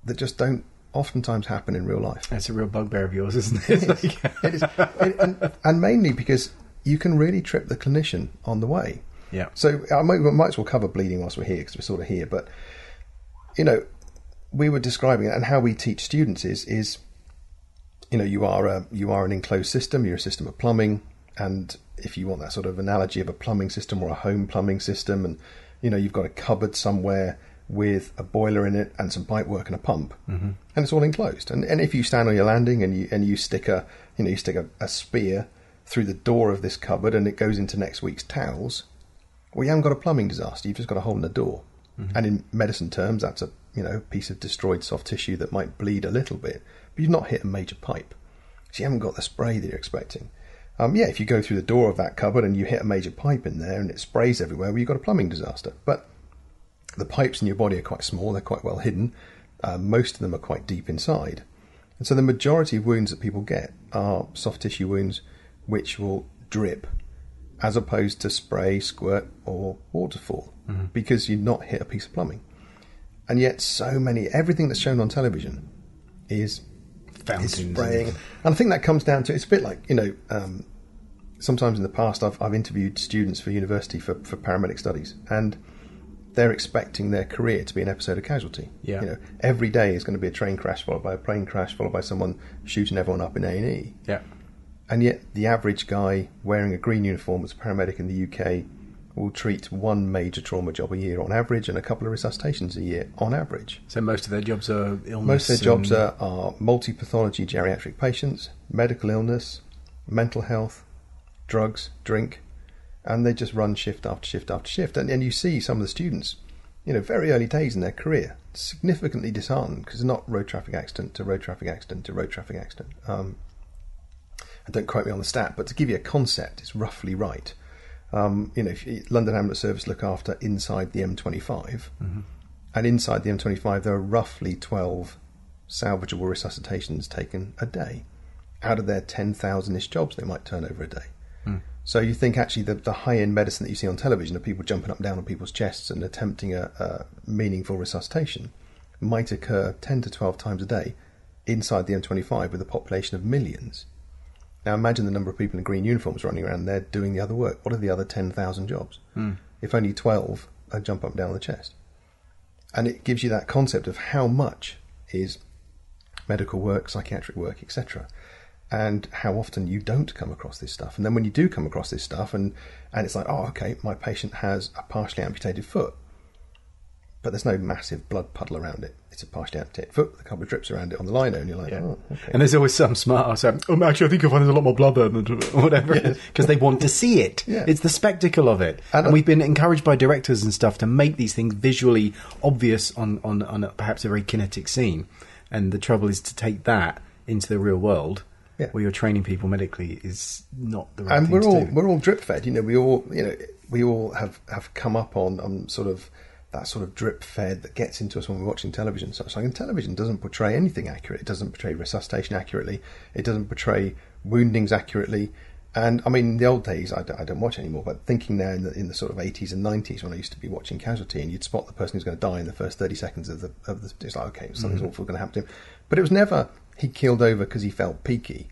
that just don't oftentimes happen in real life? that's a real bugbear of yours, isn't it? Uh, it is. it is. and, and, and mainly because you can really trip the clinician on the way. Yeah. So I might, might as well cover bleeding whilst we're here because we're sort of here. But you know, we were describing it, and how we teach students is is you know you are a you are an enclosed system. You're a system of plumbing, and if you want that sort of analogy of a plumbing system or a home plumbing system, and you know you've got a cupboard somewhere with a boiler in it and some pipe work and a pump, mm-hmm. and it's all enclosed. And and if you stand on your landing and you and you stick a you know you stick a, a spear through the door of this cupboard and it goes into next week's towels, well, you haven't got a plumbing disaster. You've just got a hole in the door. And in medicine terms, that's a you know piece of destroyed soft tissue that might bleed a little bit, but you've not hit a major pipe, so you haven't got the spray that you're expecting. Um, yeah, if you go through the door of that cupboard and you hit a major pipe in there and it sprays everywhere, well, you've got a plumbing disaster. But the pipes in your body are quite small; they're quite well hidden. Uh, most of them are quite deep inside, and so the majority of wounds that people get are soft tissue wounds, which will drip as opposed to spray, squirt, or waterfall, because you've not hit a piece of plumbing. And yet, so many, everything that's shown on television is, Fountains is and- spraying. And I think that comes down to it's a bit like, you know, um, sometimes in the past I've, I've interviewed students for university for, for paramedic studies, and they're expecting their career to be an episode of casualty. Yeah. You know, every day is going to be a train crash followed by a plane crash followed by someone shooting everyone up in A and E. Yeah. And yet, the average guy wearing a green uniform as a paramedic in the UK will treat one major trauma job a year on average and a couple of resuscitations a year on average. So most of their jobs are illness. Most of their jobs are, are multi pathology geriatric patients, medical illness, mental health, drugs, drink, and they just run shift after shift after shift. And, and you see some of the students, you know, very early days in their career, significantly disheartened because it's not road traffic accident to road traffic accident to road traffic accident. Um, and don't quote me on the stat, but to give you a concept, it's roughly right. Um, you know, if you, London Ambulance Service look after inside the M25, and inside the M25 there are roughly 12 salvageable resuscitations taken a day out of their 10,000-ish jobs they might turn over a day. So you think actually the, the high-end medicine that you see on television of people jumping up and down on people's chests and attempting a, a meaningful resuscitation might occur 10 to 12 times a day inside the M25 with a population of millions. Now imagine the number of people in green uniforms running around there doing the other work. What are the other 10,000 jobs? If only 12 uh, jump up and down the chest. And it gives you that concept of how much is medical work, psychiatric work, etc. And how often you don't come across this stuff. And then when you do come across this stuff and, and it's like, oh, okay, my patient has a partially amputated foot. But there's no massive blood puddle around it. It's a partially amputated foot with a couple of drips around it on the lino, and you're like, Yeah. oh, okay. And there's always some smart ass saying, "Um, actually, I think you'll find there's a lot more blood there than whatever," because they want to see it. Yeah. It's the spectacle of it, And and, we've been encouraged by directors and stuff to make these things visually obvious on on, on a, perhaps a very kinetic scene. And the trouble is to take that into the real world, Yeah. where you're training people medically, is not the right and thing we're to all do. we're all drip fed. You know, we all you know we all have have come up on um, sort of that sort of drip fed that gets into us when we're watching television. like, and television doesn't portray anything accurate. It doesn't portray resuscitation accurately. It doesn't portray woundings accurately. And I mean, in the old days, I, don't- I don't watch anymore. But thinking now in the, in the sort of eighties and nineties, when I used to be watching Casualty, and you'd spot the person who's going to die in the first thirty seconds of the of the, it's like okay, something's mm-hmm. awful going to happen to him. But it was never he killed over because he felt peaky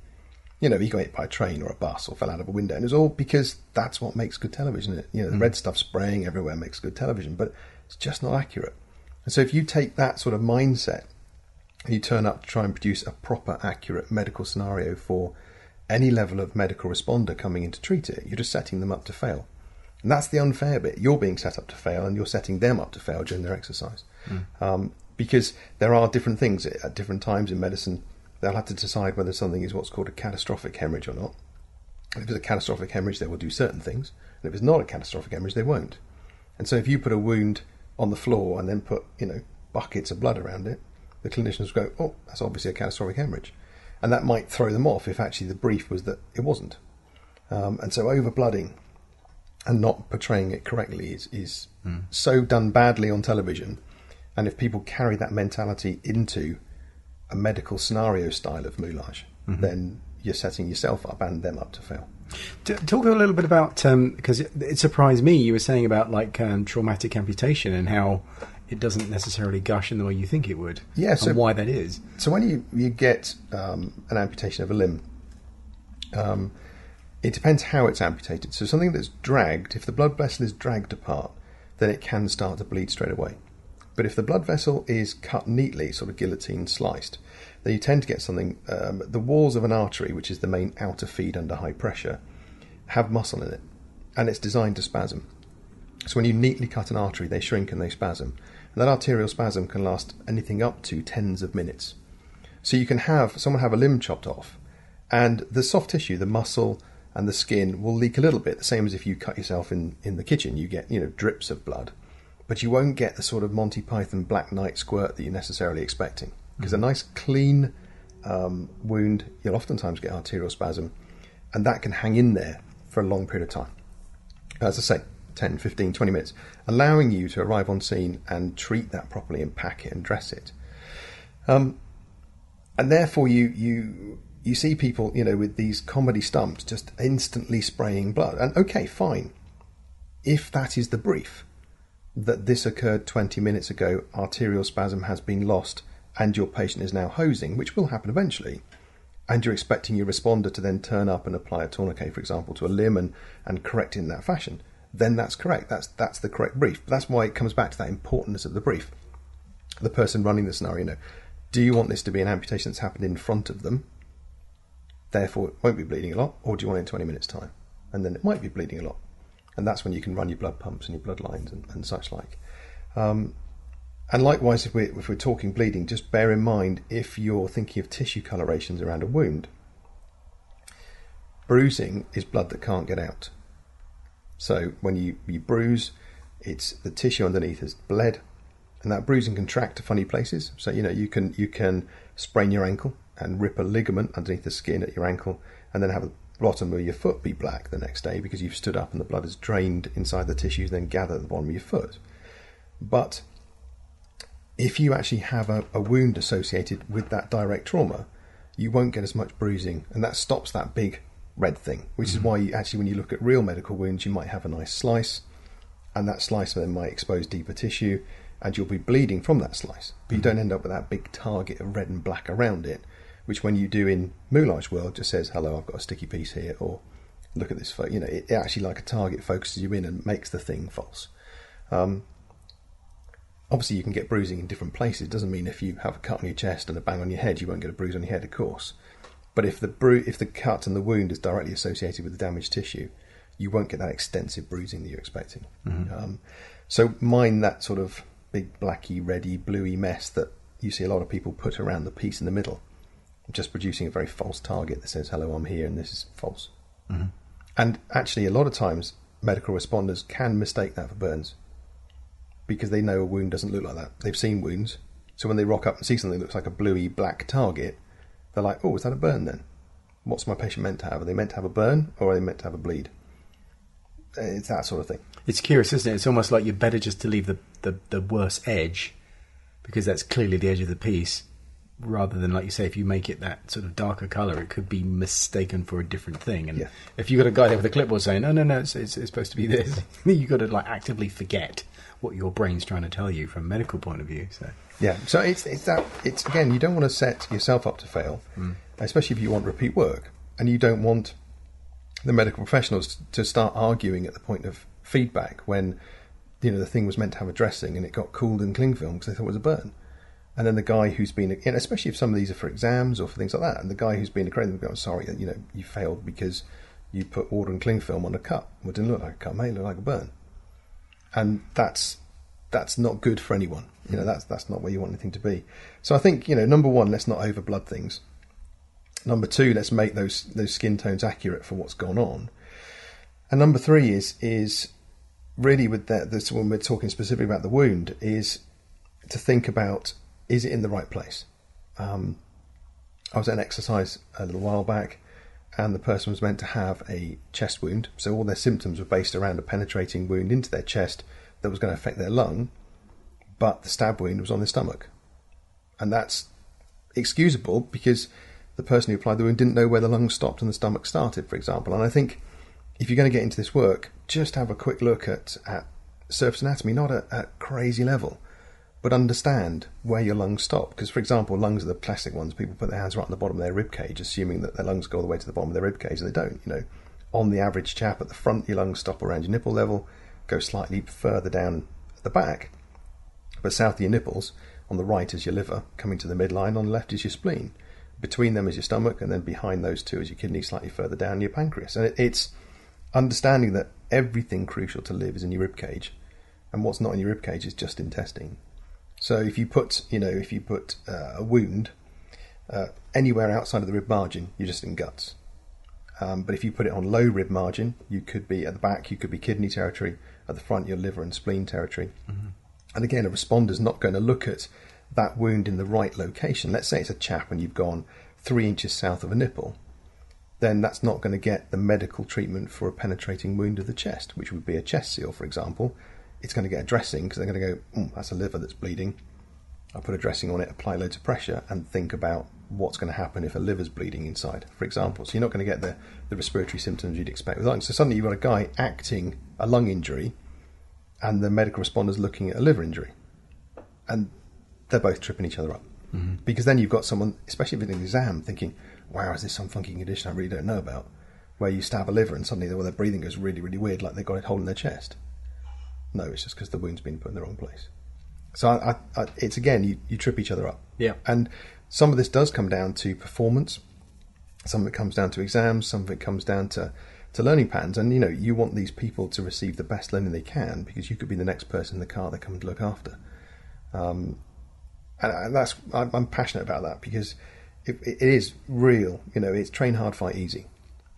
you know, he got hit by a train or a bus or fell out of a window. And it was all because that's what makes good television. You know, the mm-hmm. red stuff spraying everywhere makes good television, but it's just not accurate. And so if you take that sort of mindset and you turn up to try and produce a proper, accurate medical scenario for any level of medical responder coming in to treat it, you're just setting them up to fail. And that's the unfair bit. You're being set up to fail, and you're setting them up to fail during their exercise. Um, because there are different things at different times in medicine. They'll have to decide whether something is what's called a catastrophic hemorrhage or not. If it's a catastrophic hemorrhage, they will do certain things. And if it's not a catastrophic hemorrhage, they won't. And so if you put a wound on the floor and then put, you know, buckets of blood around it, the clinicians go, oh, that's obviously a catastrophic hemorrhage. And that might throw them off if actually the brief was that it wasn't. Um, and so over overblooding and not portraying it correctly is, is so done badly on television. And if people carry that mentality into a medical scenario style of moulage, then you're setting yourself up and them up to fail. Talk a little bit about because it, it surprised me. You were saying about like um, traumatic amputation and how it doesn't necessarily gush in the way you think it would. Yeah, so- why that is. So when you, you get um, an amputation of a limb, um, it depends how it's amputated. So something that's dragged, if the blood vessel is dragged apart, then it can start to bleed straight away. But if the blood vessel is cut neatly, sort of guillotine sliced, then you tend to get something. Um, the walls of an artery, which is the main outer feed under high pressure, have muscle in it, and it's designed to spasm. So when you neatly cut an artery, they shrink and they spasm. And that arterial spasm can last anything up to tens of minutes. So you can have someone have a limb chopped off, and the soft tissue, the muscle and the skin, will leak a little bit, the same as if you cut yourself in, in the kitchen. You get you know drips of blood, but you won't get the sort of Monty Python Black Knight squirt that you're necessarily expecting. Because a nice clean um, wound, you'll oftentimes get arterial spasm, and that can hang in there for a long period of time. As I say, 10, 15, 20 minutes, allowing you to arrive on scene and treat that properly and pack it and dress it. Um, and therefore, you you you see people, you know, with these comedy stumps just instantly spraying blood. And okay, fine, if that is the brief, that this occurred 20 minutes ago, arterial spasm has been lost, and your patient is now hosing, which will happen eventually, and you're expecting your responder to then turn up and apply a tourniquet, for example, to a limb and, and correct in that fashion, then that's correct. That's that's the correct brief. But that's why it comes back to that importance of the brief. The person running the scenario, you know, do you want this to be an amputation that's happened in front of them, therefore it won't be bleeding a lot, or do you want it in 20 minutes' time? And then it might be bleeding a lot. And that's when you can run your blood pumps and your blood lines and, and such like. Um, and likewise, if we're, if we're talking bleeding, just bear in mind if you're thinking of tissue colorations around a wound, bruising is blood that can't get out. So when you, you bruise, it's the tissue underneath has bled, and that bruising can track to funny places. So you know you can you can sprain your ankle and rip a ligament underneath the skin at your ankle, and then have the bottom of your foot be black the next day because you've stood up and the blood has drained inside the tissues, then gathered at the bottom of your foot. But if you actually have a, a wound associated with that direct trauma, you won't get as much bruising, and that stops that big red thing. Which is why you, actually, when you look at real medical wounds, you might have a nice slice, and that slice then might expose deeper tissue, and you'll be bleeding from that slice. But you don't end up with that big target of red and black around it, which when you do in Moulage World just says, "Hello, I've got a sticky piece here," or "Look at this." You know, it, it actually like a target focuses you in and makes the thing false. Um, obviously, you can get bruising in different places. It doesn't mean if you have a cut on your chest and a bang on your head, you won't get a bruise on your head, of course. But if the bru- if the cut and the wound is directly associated with the damaged tissue, you won't get that extensive bruising that you're expecting. Um, so mind that sort of big blacky, reddy, bluey mess that you see a lot of people put around the piece in the middle, just producing a very false target that says, "Hello, I'm here," and this is false. And actually, a lot of times, medical responders can mistake that for burns because they know a wound doesn't look like that. They've seen wounds, so when they rock up and see something that looks like a bluey black target, they're like, "Oh, is that a burn then? What's my patient meant to have? Are they meant to have a burn or are they meant to have a bleed?" It's that sort of thing. It's curious, isn't it? It's almost like you're better just to leave the, the, the worse edge because that's clearly the edge of the piece rather than, like you say, if you make it that sort of darker colour, it could be mistaken for a different thing. And Yeah. if you've got a guy there with a clipboard saying, no, no, no, it's, it's, it's supposed to be this, you've got to like actively forget what your brain's trying to tell you from a medical point of view. So Yeah, so it's it's that it's again you don't want to set yourself up to fail, mm. especially if you want repeat work, and you don't want the medical professionals to start arguing at the point of feedback when you know the thing was meant to have a dressing and it got cooled in cling film because they thought it was a burn, and then the guy who's been especially if some of these are for exams or for things like that, and the guy who's been accredited will go, sorry, you know you failed because you put water and cling film on a cut. Well, it didn't look like a cut, mate. It looked like a burn and that's that's not good for anyone. You know, that's that's not where you want anything to be. So I think you know, number one, let's not overblood things. Number two, let's make those those skin tones accurate for what's gone on. And number three is is really with that. This when we're talking specifically about the wound is to think about is it in the right place. Um, I was at an exercise a little while back, and the person was meant to have a chest wound. So all their symptoms were based around a penetrating wound into their chest that was going to affect their lung, but the stab wound was on their stomach. And that's excusable because the person who applied the wound didn't know where the lung stopped and the stomach started, for example. And I think if you're going to get into this work, just have a quick look at, at surface anatomy, not at, at crazy level, but understand where your lungs stop. Because, for example, lungs are the classic ones. People put their hands right on the bottom of their rib cage, assuming that their lungs go all the way to the bottom of their rib cage, and they don't. You know, on the average chap at the front, your lungs stop around your nipple level, go slightly further down at the back, but south of your nipples, on the right is your liver, coming to the midline, on the left is your spleen. Between them is your stomach, and then behind those two is your kidney, slightly further down your pancreas. And it, it's understanding that everything crucial to live is in your rib cage, and what's not in your rib cage is just intestine. So if you put, you know, if you put uh, a wound uh, anywhere outside of the rib margin, you're just in guts. Um, but if you put it on low rib margin, you could be at the back, you could be kidney territory. At the front, your liver and spleen territory. And again, a responder's not going to look at that wound in the right location. Let's say it's a chap and you've gone three inches south of a nipple, then that's not going to get the medical treatment for a penetrating wound of the chest, which would be a chest seal, for example. It's going to get a dressing because they're going to go, mm, that's a liver that's bleeding. I'll put a dressing on it, apply loads of pressure, and think about what's going to happen if a liver's bleeding inside, for example. So you're not going to get the, the respiratory symptoms you'd expect with lungs. So suddenly you've got a guy acting a lung injury, and the medical responder's looking at a liver injury. And they're both tripping each other up. Because then you've got someone, especially with an exam, thinking, wow, is this some funky condition I really don't know about? where you stab a liver and suddenly well, their breathing goes really, really weird, like they've got a hole in their chest. No, it's just because the wound's been put in the wrong place. So I, I, I, it's again, you, you trip each other up. Yeah. And some of this does come down to performance. Some of it comes down to exams. Some of it comes down to, to learning patterns. And you know, you want these people to receive the best learning they can because you could be the next person in the car they're coming to look after. Um, and, and that's I'm, I'm passionate about that because it, it is real. You know, it's train hard, fight easy.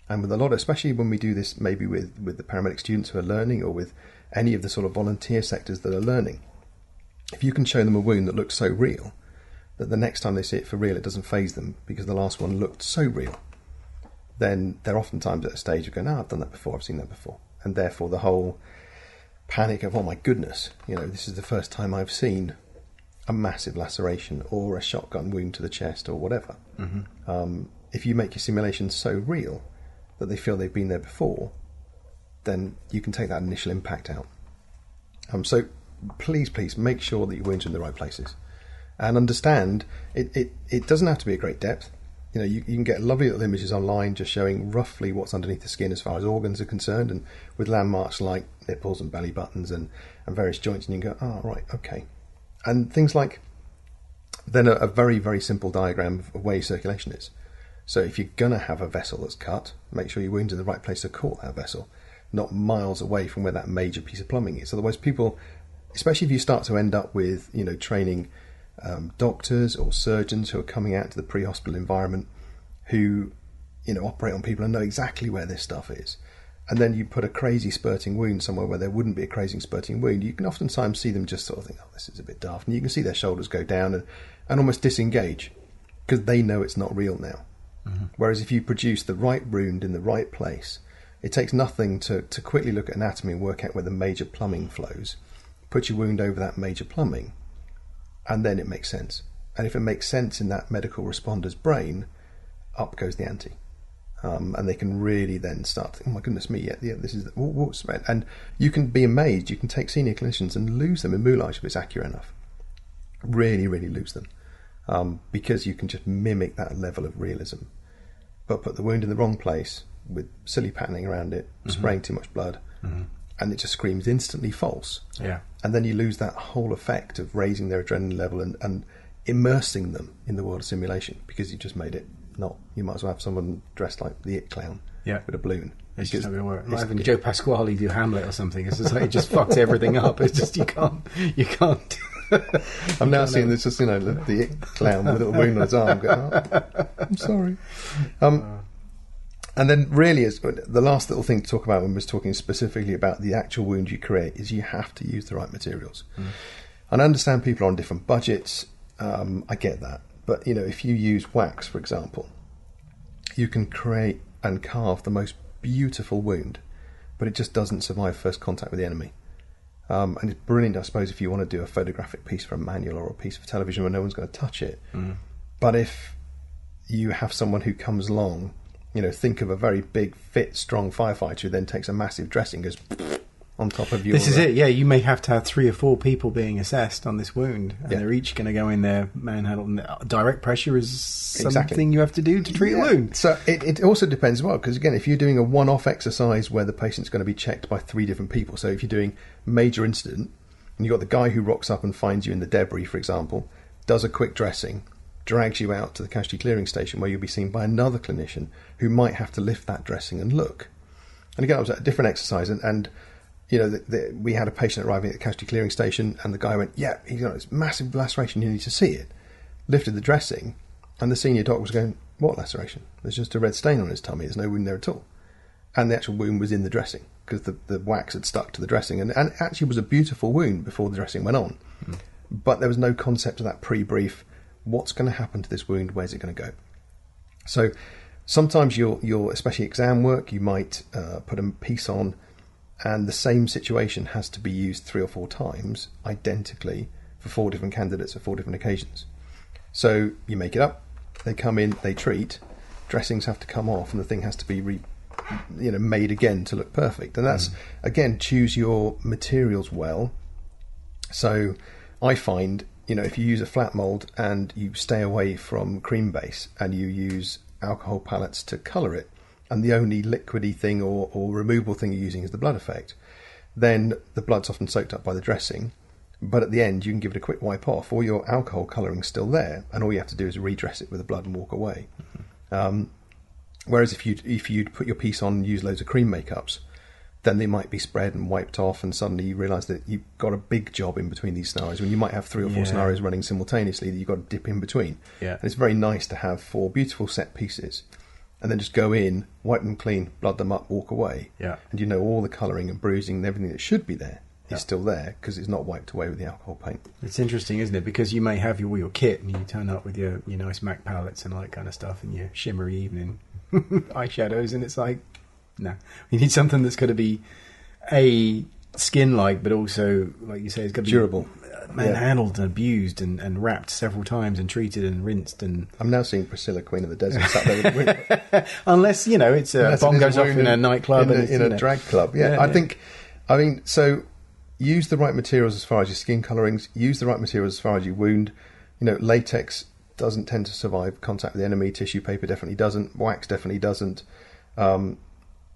And with a lot, of, especially when we do this, maybe with with the paramedic students who are learning, or with any of the sort of volunteer sectors that are learning, if you can show them a wound that looks so real that the next time they see it for real, it doesn't phase them because the last one looked so real, then they're oftentimes at a stage of going, "Ah, oh, I've done that before, I've seen that before," and therefore the whole panic of, "Oh my goodness, you know, this is the first time I've seen a massive laceration or a shotgun wound to the chest or whatever." Mm-hmm. Um, if you make your simulation so real that they feel they've been there before, then you can take that initial impact out. Um, so please, please make sure that you're are in the right places and understand it, it, it doesn't have to be a great depth. You know, you, you can get lovely little images online just showing roughly what's underneath the skin as far as organs are concerned, and with landmarks like nipples and belly buttons and, and various joints, and you can go, oh, right, okay. And things like then a, a very, very simple diagram of where circulation is. So if you're going to have a vessel that's cut, make sure your wound's in the right place to court that vessel, not miles away from where that major piece of plumbing is. Otherwise, people, especially if you start to end up with, you know, training um, doctors or surgeons who are coming out to the pre-hospital environment who you know operate on people and know exactly where this stuff is and then you put a crazy spurting wound somewhere where there wouldn't be a crazy spurting wound you can oftentimes see them just sort of think oh this is a bit daft and you can see their shoulders go down and, and almost disengage because they know it's not real now mm-hmm. whereas if you produce the right wound in the right place it takes nothing to, to quickly look at anatomy and work out where the major plumbing flows put your wound over that major plumbing and then it makes sense. And if it makes sense in that medical responder's brain, up goes the ante. Um, and they can really then start oh my goodness me, yeah, yeah this is, what's, and you can be amazed, you can take senior clinicians and lose them in moulage if it's accurate enough. Really, really lose them. Um, because you can just mimic that level of realism. But put the wound in the wrong place with silly patterning around it, mm-hmm. spraying too much blood, mm-hmm. and it just screams instantly false. Yeah and then you lose that whole effect of raising their adrenaline level and, and immersing them in the world of simulation because you just made it not. You might as well have someone dressed like the It Clown yeah. with a balloon. It's just not going to work. Like having Joe Pasquale do Hamlet or something. It's just like it just fucks everything up. It's just you can't you can't. I'm now seeing this just you know the, the It Clown with a little wound on his arm. Going, oh, I'm sorry. Um, and then, really, is the last little thing to talk about when we're talking specifically about the actual wound you create is you have to use the right materials. Mm. And I understand people are on different budgets. Um, I get that, but you know, if you use wax, for example, you can create and carve the most beautiful wound, but it just doesn't survive first contact with the enemy. Um, and it's brilliant, I suppose, if you want to do a photographic piece for a manual or a piece for television where no one's going to touch it. Mm. But if you have someone who comes along you know, think of a very big, fit, strong firefighter who then takes a massive dressing, goes on top of you. This is uh, it. Yeah, you may have to have three or four people being assessed on this wound, and yeah. they're each going to go in there manhandled. Direct pressure is something exactly. you have to do to treat yeah. a wound. So it, it also depends as well, because again, if you're doing a one-off exercise where the patient's going to be checked by three different people, so if you're doing major incident and you've got the guy who rocks up and finds you in the debris, for example, does a quick dressing, drags you out to the casualty clearing station where you'll be seen by another clinician who might have to lift that dressing and look. And again, it was a different exercise, and, and you know, the, the, we had a patient arriving at the casualty clearing station, and the guy went, "Yeah, he's got this massive laceration. You need to see it." Lifted the dressing, and the senior doc was going, "What laceration? There's just a red stain on his tummy. There's no wound there at all." And the actual wound was in the dressing because the, the wax had stuck to the dressing, and, and actually was a beautiful wound before the dressing went on. Mm. But there was no concept of that pre-brief what's going to happen to this wound? Where's it going to go? So sometimes you'll, you'll especially exam work, you might uh, put a piece on, and the same situation has to be used three or four times identically for four different candidates at four different occasions. So you make it up, they come in, they treat, dressings have to come off, and the thing has to be re, you know made again to look perfect. And that's mm. again choose your materials well. So I find you know, if you use a flat mold and you stay away from cream base and you use alcohol palettes to colour it, and the only liquidy thing or, or removable thing you're using is the blood effect, then the blood's often soaked up by the dressing. But at the end, you can give it a quick wipe off. All your alcohol colouring's still there, and all you have to do is redress it with the blood and walk away. Um, whereas if you if you'd put your piece on and use loads of cream makeups, then they might be spread and wiped off, and suddenly you realise that you've got a big job in between these scenarios. When you might have three or four Yeah. scenarios running simultaneously, that you've got to dip in between. Yeah. And it's very nice to have four beautiful set pieces, and then just go in, wipe them clean, blood them up, walk away. Yeah. And you know all the colouring and bruising and everything that should be there is Yeah. still there because it's not wiped away with the alcohol paint. It's interesting, isn't it? Because you may have your, your kit and you turn up with your, your nice MAC palettes and all that kind of stuff and your shimmery evening eyeshadows, and it's like, no. You need something that's going to be a skin like, but also, like you say, it's got to be Durable. uh, manhandled and abused and, and wrapped several times and treated and rinsed. and I'm now seeing Priscilla, Queen of the Desert, sat there with. Unless, you know, it's a Unless bomb is goes off wound in a nightclub in, and a, it's, in a drag club. Yeah, Yeah, I yeah. think. I mean, so use the right materials as far as your skin colorings. Use the right materials as far as your wound. You know, latex doesn't tend to survive contact with the enemy. Tissue paper definitely doesn't. Wax definitely doesn't. Um,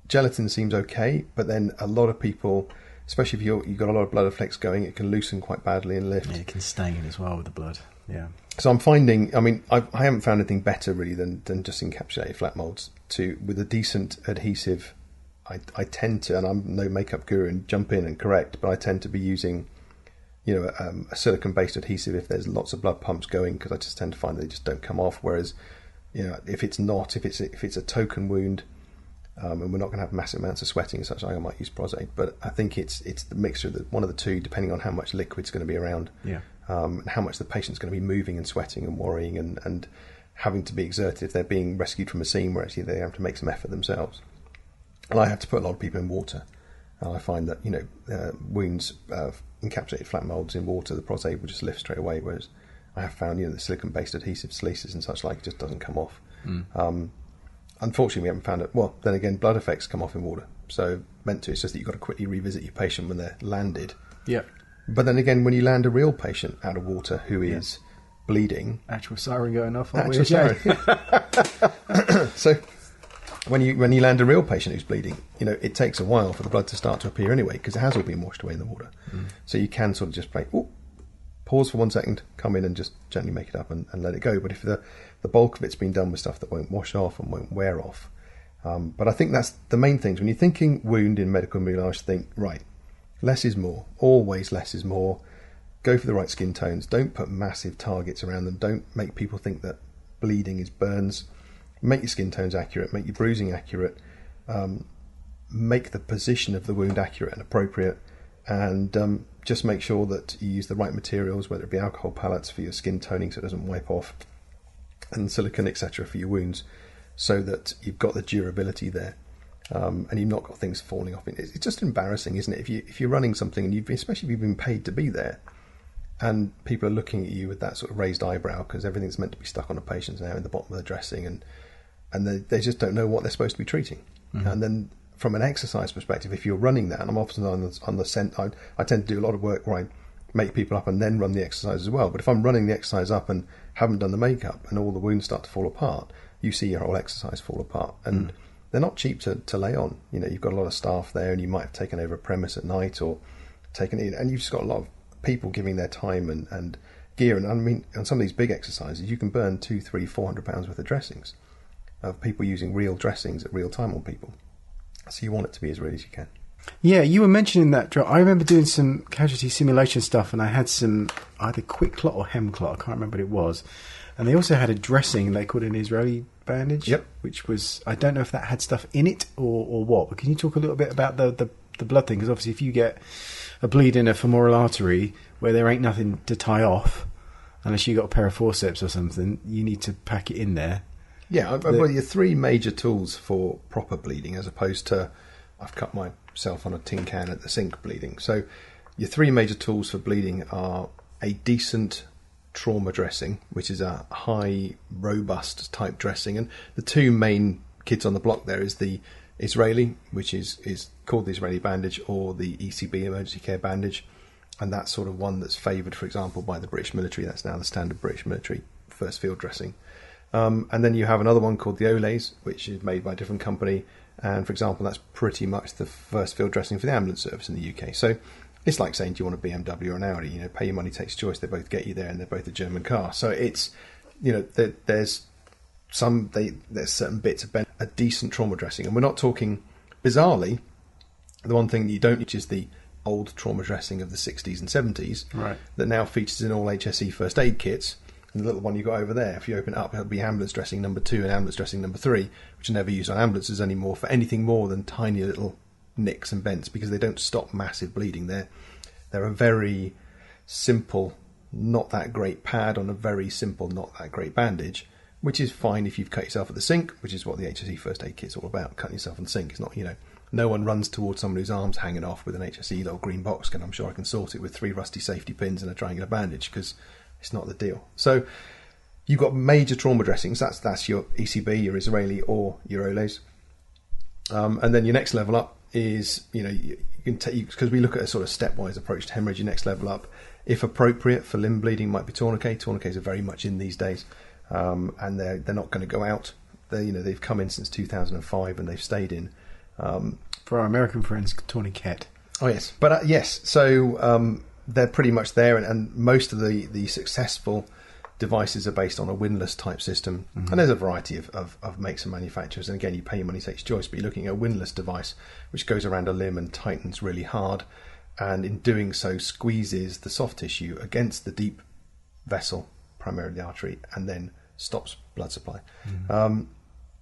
gelatin seems okay, but then a lot of people, especially if you're, you've got a lot of blood effects going, it can loosen quite badly and lift. Yeah, it can stain as well with the blood. Yeah. So I'm finding, I mean, I've, I haven't found anything better really than, than just encapsulated flat molds. To with a decent adhesive, I, I tend to, and I'm no makeup guru and jump in and correct, but I tend to be using, you know, um, a silicone-based adhesive if there's lots of blood pumps going, because I just tend to find they just don't come off. Whereas, you know, if it's not, if it's if it's a token wound, um, and we're not going to have massive amounts of sweating and such, Like I might use Pros-Aide. But I think it's it's the mixture of the, one of the two, depending on how much liquid's going to be around Yeah. um, and how much the patient's going to be moving and sweating and worrying and, and having to be exerted if they're being rescued from a scene where actually they have to make some effort themselves. And I have to put a lot of people in water. And I find that, you know, uh, wounds, uh, encapsulated flat molds in water, the Pros-Aide will just lift straight away, whereas I have found, you know, the silicone based adhesive silices and such like just doesn't come off. Um, unfortunately, we haven't found it. Well, then again, blood effects come off in water. So, meant to, it's just that you've got to quickly revisit your patient when they're landed. Yeah. But then again, when you land a real patient out of water who is bleeding, Actual siren going off. aren't actual Yeah. siren. so when you when you land a real patient who's bleeding, you know it takes a while for the blood to start to appear anyway because it has all been washed away in the water. Mm. So you can sort of just play, oh, pause for one second, come in and just gently make it up and, and let it go. But if the the bulk of it's been done with stuff that won't wash off and won't wear off, um, but I think that's the main things when you're thinking wound in medical moulage. Think right, less is more. Always less is more. Go for the right skin tones. Don't put massive targets around them. Don't make people think that bleeding is burns. Make your skin tones accurate. Make your bruising accurate. Um, make the position of the wound accurate and appropriate. And um, just make sure that you use the right materials, whether it be alcohol palettes for your skin toning so it doesn't wipe off, and silicone, etc., for your wounds, so that you've got the durability there. Um, and you've not got things falling off. It's it's just embarrassing, isn't it? If you if you're running something and you've especially if you've been paid to be there, and people are looking at you with that sort of raised eyebrow because everything's meant to be stuck on a patients now in the bottom of the dressing, and and they, they just don't know what they're supposed to be treating. And then from an exercise perspective, if you're running that, and I'm often on the, on the cent, I, I tend to do a lot of work where I make people up and then run the exercise as well. But if I'm running the exercise up and haven't done the makeup and all the wounds start to fall apart, you see your whole exercise fall apart. And hmm. they're not cheap to, to lay on. You know, you've got a lot of staff there, and you might have taken over a premise at night or taken it, and you've just got a lot of people giving their time and, and gear. And I mean, on some of these big exercises, you can burn two, three, four hundred pounds worth of dressings of people using real dressings at real time on people. So you want it to be as real as you can. Yeah, you were mentioning that. I remember doing some casualty simulation stuff, and I had some either quick clot or hem clot. I can't remember what it was. And they also had a dressing they called an Israeli bandage. Yep. Which was I don't know if that had stuff in it or, or what. But can you talk a little bit about the the, the blood thing? Because obviously, if you get a bleed in a femoral artery where there ain't nothing to tie off, unless you got a pair of forceps or something, you need to pack it in there. Yeah, uh, The- well, your three major tools for proper bleeding, as opposed to I've cut myself on a tin can at the sink bleeding. So, your three major tools for bleeding are a decent trauma dressing, which is a high, robust type dressing, and the two main kids on the block there is the Israeli, which is is called the Israeli bandage, or the ECB emergency care bandage, and that's sort of one that's favoured, for example, by the British military. That's now the standard British military first field dressing. Um, and then you have another one called the Olaes, which is made by a different company. And for example, that's pretty much the first field dressing for the ambulance service in the UK. So it's like saying, do you want a BMW or an Audi? You know, pay your money, takes choice. They both get you there, and they're both a German car. So it's, you know, there, there's some they there's certain bits of ben- a decent trauma dressing, and we're not talking bizarrely. The one thing you don't, which is the old trauma dressing of the 60s and 70s, Right. that now features in all HSE first aid kits. And the little one you got over there, if you open it up, it'll be ambulance dressing number two and ambulance dressing number three, which are never used on ambulances anymore for anything more than tiny little nicks and bends because they don't stop massive bleeding. They're they're a very simple, not that great pad on a very simple, not that great bandage, which is fine if you've cut yourself at the sink, which is what the HSE first aid kit's all about. Cutting yourself in the sink. It's not, you know, no one runs towards someone whose arm's hanging off with an HSE little green box, and I'm sure I can sort it with three rusty safety pins and a triangular bandage because it's not the deal. So you've got major trauma dressings. That's that's your ECB, your Israeli, or your Olaes. Um, and then your next level up is, you know, you, you can take because we look at a sort of stepwise approach to hemorrhage. Your next level up, if appropriate for limb bleeding, might be tourniquet. Tourniquets are very much in these days, um, and they're they're not going to go out. They you know they've come in since 2005 and they've stayed in. Um, For our American friends, tourniquet. Oh yes, but uh, yes, so um, they're pretty much there, and, and most of the the successful devices are based on a windlass type system, and there's a variety of, of, of makes and manufacturers. And again, you pay your money, takes choice, but you're looking at a windlass device which goes around a limb and tightens really hard, and in doing so squeezes the soft tissue against the deep vessel, primarily the artery, and then stops blood supply. Um,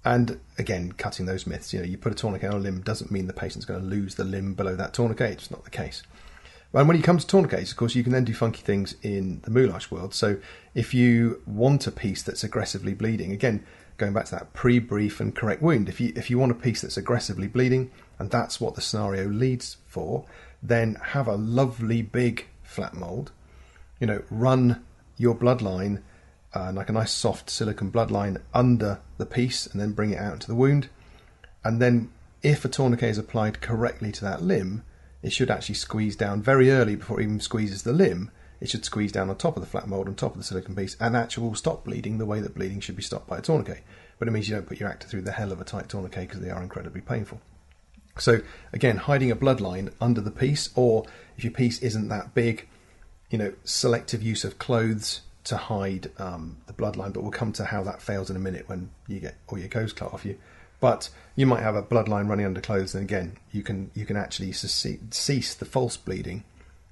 and again, cutting those myths, you know, you put a tourniquet on a limb doesn't mean the patient's going to lose the limb below that tourniquet. It's not the case. And when you come to tourniquets, of course, you can then do funky things in the moulage world. So if you want a piece that's aggressively bleeding, again, going back to that pre-brief and correct wound, if you if you want a piece that's aggressively bleeding, and that's what the scenario leads for, then have a lovely big flat mold. You know, run your bloodline uh, like a nice soft silicone bloodline under the piece, and then bring it out into the wound. And then, if a tourniquet is applied correctly to that limb, it should actually squeeze down very early before it even squeezes the limb. It should squeeze down on top of the flat mold, on top of the silicone piece, and actually will stop bleeding the way that bleeding should be stopped by a tourniquet. But it means you don't put your actor through the hell of a tight tourniquet because they are incredibly painful. So again, hiding a bloodline under the piece, or if your piece isn't that big, you know, selective use of clothes to hide um, the bloodline. But we'll come to how that fails in a minute when you get all your clothes cut off you. But you might have a bloodline running under clothes, and again, you can you can actually cease the false bleeding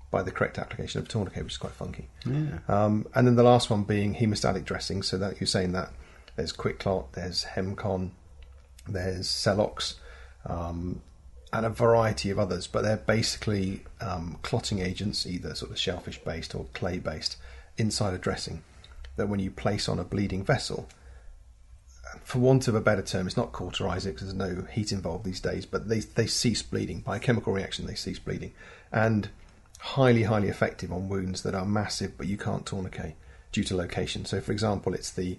by the correct application of a tourniquet, which is quite funky. Yeah. Um, and then the last one being hemostatic dressing. So that you're saying that there's QuikClot, there's Hemcon, there's Celox, um, and a variety of others. But they're basically um, clotting agents, either sort of shellfish based or clay based, inside a dressing. That when you place on a bleeding vessel, for want of a better term, it's not cauterize it because there's no heat involved these days, but they, they cease bleeding. By a chemical reaction, they cease bleeding. And highly, highly effective on wounds that are massive, but you can't tourniquet due to location. So, for example, it's the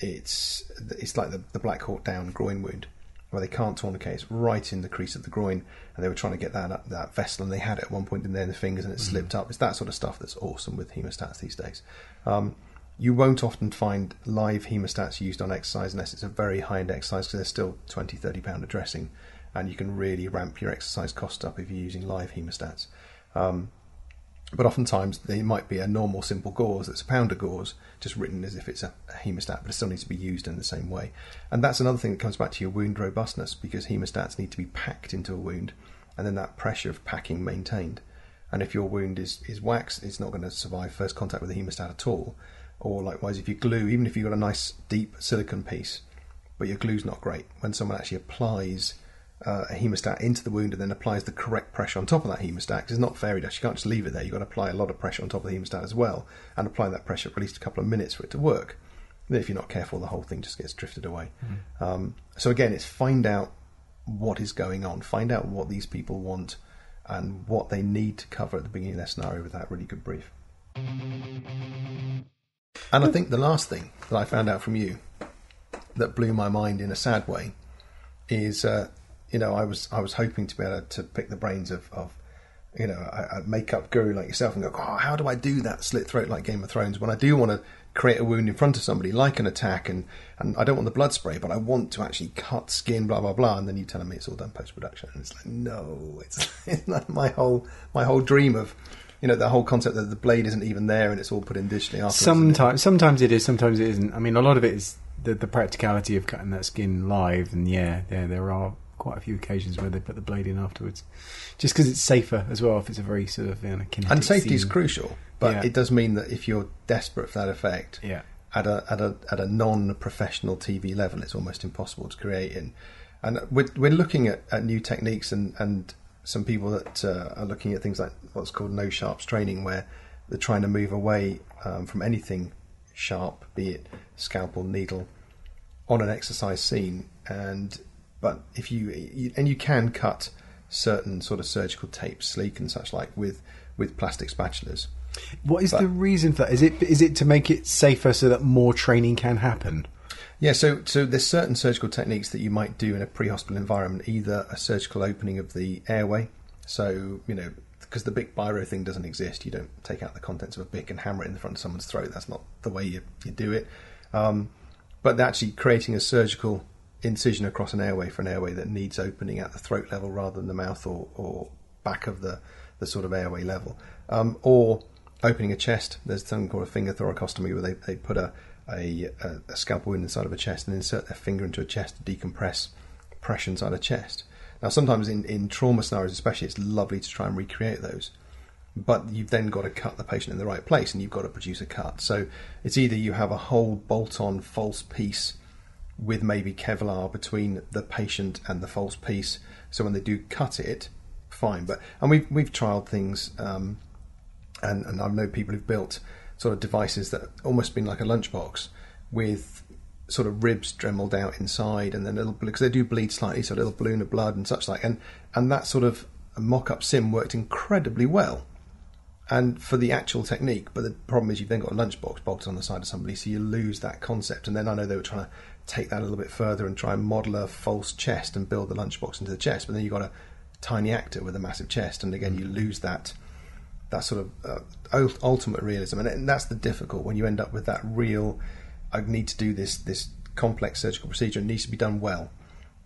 it's it's like the, the Black Hawk Down groin wound where they can't tourniquet. It's right in the crease of the groin, and they were trying to get that that vessel, and they had it at one point in there in the fingers, and it slipped up. It's that sort of stuff that's awesome with hemostats these days. Um, you won't often find live hemostats used on exercise unless it's a very high end exercise because they're still 20, 30 pound a dressing, and you can really ramp your exercise cost up if you're using live hemostats. Um, but oftentimes they might be a normal simple gauze that's a pound of gauze, just written as if it's a, a hemostat, but it still needs to be used in the same way. And that's another thing that comes back to your wound robustness because hemostats need to be packed into a wound, and then that pressure of packing maintained. And if your wound is, is wax, it's not going to survive first contact with the hemostat at all. Or likewise, if you glue, even if you've got a nice deep silicone piece, but your glue's not great, when someone actually applies uh, a hemostat into the wound and then applies the correct pressure on top of that hemostat, 'cause it's not fairy dust, you can't just leave it there, you've got to apply a lot of pressure on top of the hemostat as well, and apply that pressure for at least a couple of minutes for it to work. Then if you're not careful, the whole thing just gets drifted away. Um, so again, it's find out what is going on, find out what these people want, and what they need to cover at the beginning of their scenario with that really good brief. And I think the last thing that I found out from you that blew my mind in a sad way is, uh, you know, I was I was hoping to be able to pick the brains of, of you know, a, a makeup guru like yourself and go, oh, how do I do that slit throat like Game of Thrones when I do want to create a wound in front of somebody like an attack and, and I don't want the blood spray, but I want to actually cut skin, blah, blah, blah. And then you tell me it's all done post production. And it's like, no, it's, it's my whole, my whole dream of, you know, the whole concept that the blade isn't even there and it's all put in digitally afterwards. Sometimes, sometimes it is, sometimes it isn't. I mean, a lot of it is the, the practicality of cutting that skin live, and yeah, yeah, there are quite a few occasions where they put the blade in afterwards, just because it's safer as well. If it's a very sort of you know, kinetic and safety is crucial, but Yeah. it does mean that if you're desperate for that effect, Yeah, at a at a at a non-professional TV level, it's almost impossible to create. in and we're we're looking at, at new techniques and and some people that uh, are looking at things like what's called no sharps training, where they're trying to move away um, from anything sharp, be it scalpel, needle, on an exercise scene. And but if you, you and you can cut certain sort of surgical tapes, sleek and such like with with plastic spatulas. what is But- the reason for that? Is it is it to make it safer so that more training can happen? Yeah, so so there's certain surgical techniques that you might do in a pre-hospital environment, either a surgical opening of the airway, so you know because the big biro thing doesn't exist, you don't take out the contents of a bic and hammer it in the front of someone's throat. That's not the way you, you do it. Um, but actually creating a surgical incision across an airway for an airway that needs opening at the throat level rather than the mouth or, or back of the, the sort of airway level. Um, or opening a chest. There's something called a finger thoracostomy where they, they put a, a, a, a scalpel wound inside of a chest and insert their finger into a chest to decompress pressure inside a chest. Now, sometimes in, in trauma scenarios, especially, it's lovely to try and recreate those but you've then got to cut the patient in the right place and you've got to produce a cut. So it's either you have a whole bolt on false piece with maybe Kevlar between the patient and the false piece. So when they do cut it, fine. But and we've we've trialed things, um, and and I know people who've built sort of devices that almost been like a lunchbox with sort of ribs dremeled out inside, and then little because they do bleed slightly, so a little balloon of blood and such like, and and that sort of mock-up sim worked incredibly well and for the actual technique. But the problem is you've then got a lunchbox bolted on the side of somebody, so you lose that concept. And then I know they were trying to take that a little bit further and try and model a false chest and build the lunchbox into the chest. But then you've got a tiny actor with a massive chest, and again you lose that that sort of uh, ultimate realism. And, and that's the difficult when you end up with that real. I need to do this this complex surgical procedure. It needs to be done well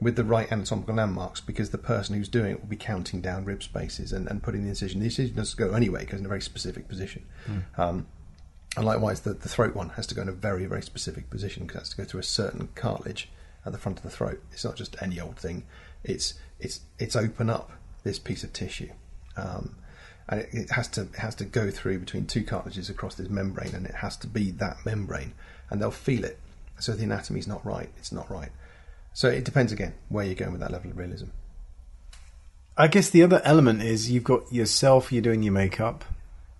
with the right anatomical landmarks because the person who's doing it will be counting down rib spaces and, and putting the incision. The incision does go anyway because in a very specific position. Um, and likewise, the, the throat one has to go in a very, very specific position because it has to go through a certain cartilage at the front of the throat. It's not just any old thing. It's it's it's open up this piece of tissue, um, and it, has to it has to go through between two cartilages across this membrane, and it has to be that membrane, and they'll feel it. So the anatomy's not right, it's not right. So it depends again where you're going with that level of realism. I guess the other element is you've got yourself, you're doing your makeup,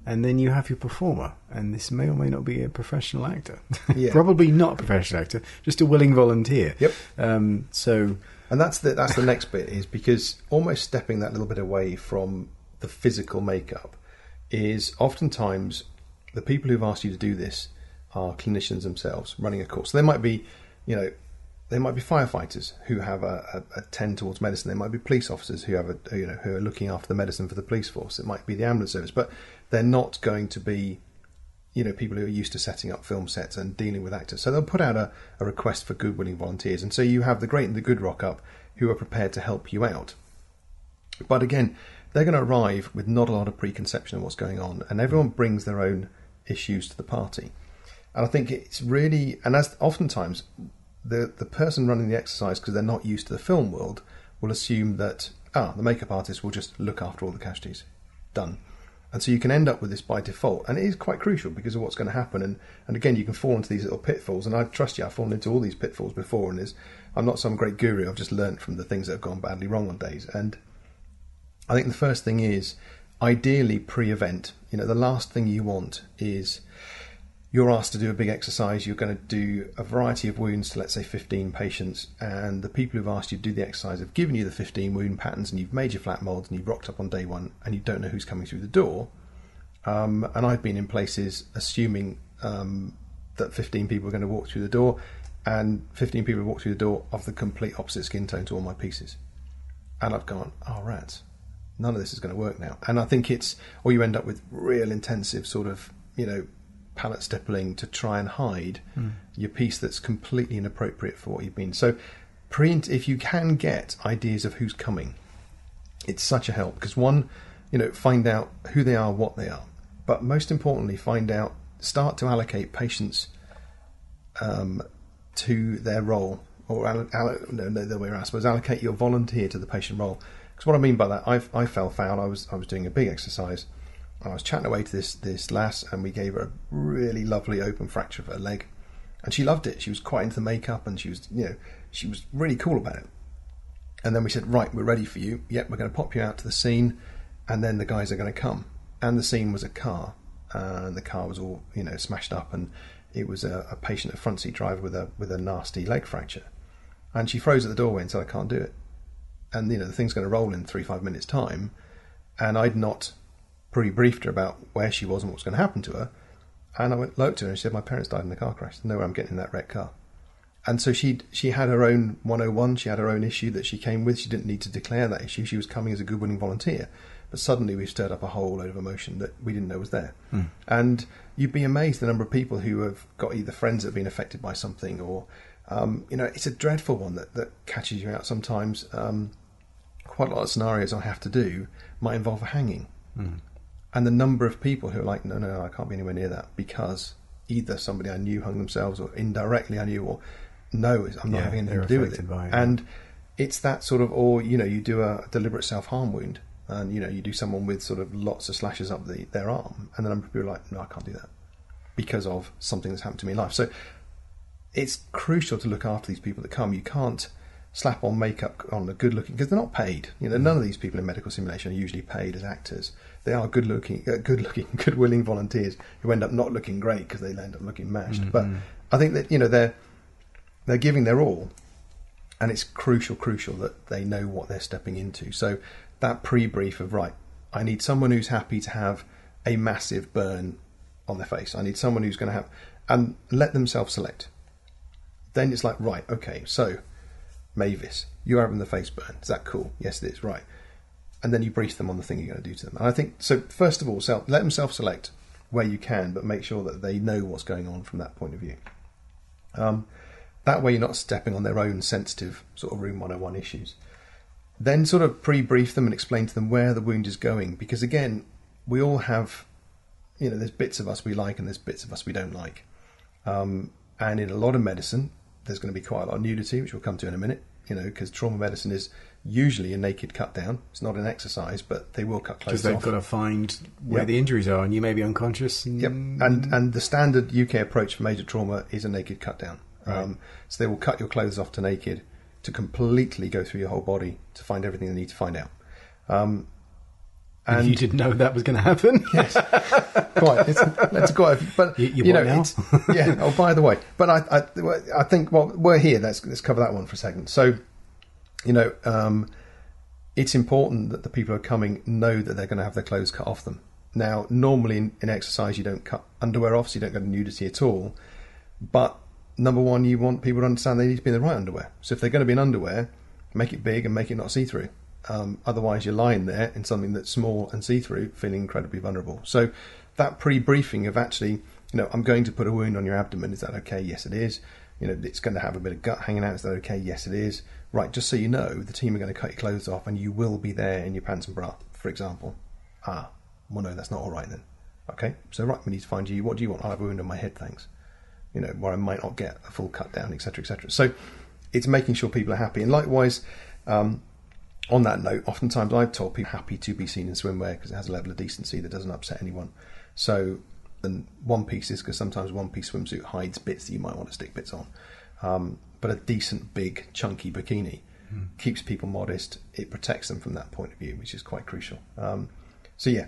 and then you have your performer, and this may or may not be a professional actor. Yeah. Probably not a professional actor, just a willing volunteer. Yep. Um, so And that's the that's the next bit is because almost stepping that little bit away from the physical makeup is oftentimes the people who've asked you to do this are clinicians themselves running a course. So they might be, you know, they might be firefighters who have a, a, a tend towards medicine. They might be police officers who have a you know who are looking after the medicine for the police force. It might be the ambulance service, but they're not going to be you know people who are used to setting up film sets and dealing with actors. So they'll put out a, a request for good willing volunteers, and so you have the great and the good rock up who are prepared to help you out. But again, they're going to arrive with not a lot of preconception of what's going on, and everyone brings their own issues to the party. And I think it's really, and as oftentimes the the person running the exercise because they're not used to the film world will assume that ah the makeup artist will just look after all the casualties, done. And so you can end up with this by default, and it is quite crucial because of what's going to happen. And, and again, you can fall into these little pitfalls. And I trust you, I've fallen into all these pitfalls before. And is I'm not some great guru. I've just learnt from the things that have gone badly wrong on days. And I think the first thing is ideally pre-event. You know, the last thing you want is you're asked to do a big exercise. You're going to do a variety of wounds to let's say 15 patients, and the people who've asked you to do the exercise have given you the 15 wound patterns, and you've made your flat molds, and you've rocked up on day one, and you don't know who's coming through the door. Um, and I've been in places assuming um, that 15 people are going to walk through the door, and 15 people walk through the door of the complete opposite skin tone to all my pieces. And I've gone, oh, rats. None of this is going to work now. And I think it's, or you end up with real intensive sort of, you know, palette stippling to try and hide your piece that's completely inappropriate for what you've been. So, print if you can get ideas of who's coming, it's such a help because one, you know, find out who they are, what they are, but most importantly, find out, start to allocate patience um, to their role, or allo- allo- no, no, the way around. I suppose allocate your volunteer to the patient role. Because what I mean by that, I, I fell foul. I was I was doing a big exercise. and I was chatting away to this this lass, and we gave her a really lovely open fracture of her leg, and she loved it. She was quite into the makeup, and she was you know she was really cool about it. And then we said, right, we're ready for you. Yep, we're going to pop you out to the scene, and then the guys are going to come. And the scene was a car, and the car was all you know smashed up, and it was a, a patient, a front seat driver with a with a nasty leg fracture. And she froze at the doorway and said, I can't do it. And you know the thing's going to roll in three five minutes time, and I'd not pre-briefed her about where she was and what was going to happen to her. And I went looked at her and she said, "My parents died in a car crash. No way I'm getting in that wrecked car." And so she she had her own 101. She had her own issue that she came with. She didn't need to declare that issue. She was coming as a good willing volunteer. But suddenly we've stirred up a whole load of emotion that we didn't know was there. And you'd be amazed the number of people who have got either friends that have been affected by something or, um, you know, it's a dreadful one that, that catches you out sometimes. Um, quite a lot of scenarios I have to do might involve a hanging. Hmm. And the number of people who are like, no, no, I can't be anywhere near that because either somebody I knew hung themselves or indirectly I knew or no, I'm not Yeah, having anything to do with it. by it. And it's that sort of, or, you know, you do a deliberate self harm wound and, you know, you do someone with sort of lots of slashes up the, their arm and the number of people are like, no, I can't do that because of something that's happened to me in life. So it's crucial to look after these people that come. You can't slap on makeup on a good looking because they're not paid. You know, none of these people in medical simulation are usually paid as actors. They are good looking, uh, good looking, good willing volunteers who end up not looking great because they end up looking mashed. But I think that you know they're they're giving their all, and it's crucial, crucial that they know what they're stepping into. So that pre-brief of right, I need someone who's happy to have a massive burn on their face. I need someone who's going to have, and let them self-select. Then it's like right, okay, so Mavis, you're having the face burn. Is that cool? Yes, it is. Right, and then you brief them on the thing you're going to do to them. And I think so. First of all, self, let them self-select where you can, but make sure that they know what's going on from that point of view. Um, that way, you're not stepping on their own sensitive sort of room 101 issues. Then, sort of pre brief them and explain to them where the wound is going. Because, again, we all have, you know, there's bits of us we like and there's bits of us we don't like. Um, and in a lot of medicine, there's going to be quite a lot of nudity, which we'll come to in a minute, you know, because trauma medicine is usually a naked cut down. It's not an exercise, but they will cut clothes off. Because they've off. got to find where Yep. the injuries are, and you may be unconscious. And, Yep, and and the standard UK approach for major trauma is a naked cut down. Um, so they will cut your clothes off to naked to completely go through your whole body to find everything they need to find out. Um, and you didn't know that was going to happen. Yes, quite, it's, it's quite, but You- you you, know, now? yeah. Oh, by the way, but I, I, I think well, we're here. Let's let's cover that one for a second. So, you know, um, it's important that the people who are coming know that they're going to have their clothes cut off them. Now, normally in, in exercise, you don't cut underwear off, so you don't go to nudity at all. But number one, you want people to understand they need to be in the right underwear. So if they're going to be in underwear, make it big and make it not see through. Um, otherwise, you're lying there in something that's small and see through, feeling incredibly vulnerable. So that pre-briefing of actually, you know, I'm going to put a wound on your abdomen. Is that okay? Yes, it is. You know, it's going to have a bit of gut hanging out. Is that okay? Yes, it is. Right, just so you know, the team are going to cut your clothes off, and you will be there in your pants and bra, for example. Ah, well, no, that's not all right then. Okay, so right, we need to find you. What do you want? I have a wound on my head, thanks. You know, where I might not get a full cut down, etc., etc. So it's making sure people are happy. And likewise, um, on that note, oftentimes I've told people happy to be seen in swimwear because it has a level of decency that doesn't upset anyone. So, and one piece is because sometimes one piece swimsuit hides bits that you might want to stick bits on. Um, but a decent, big, chunky bikini keeps people modest. It protects them from that point of view, which is quite crucial. Um, so, yeah,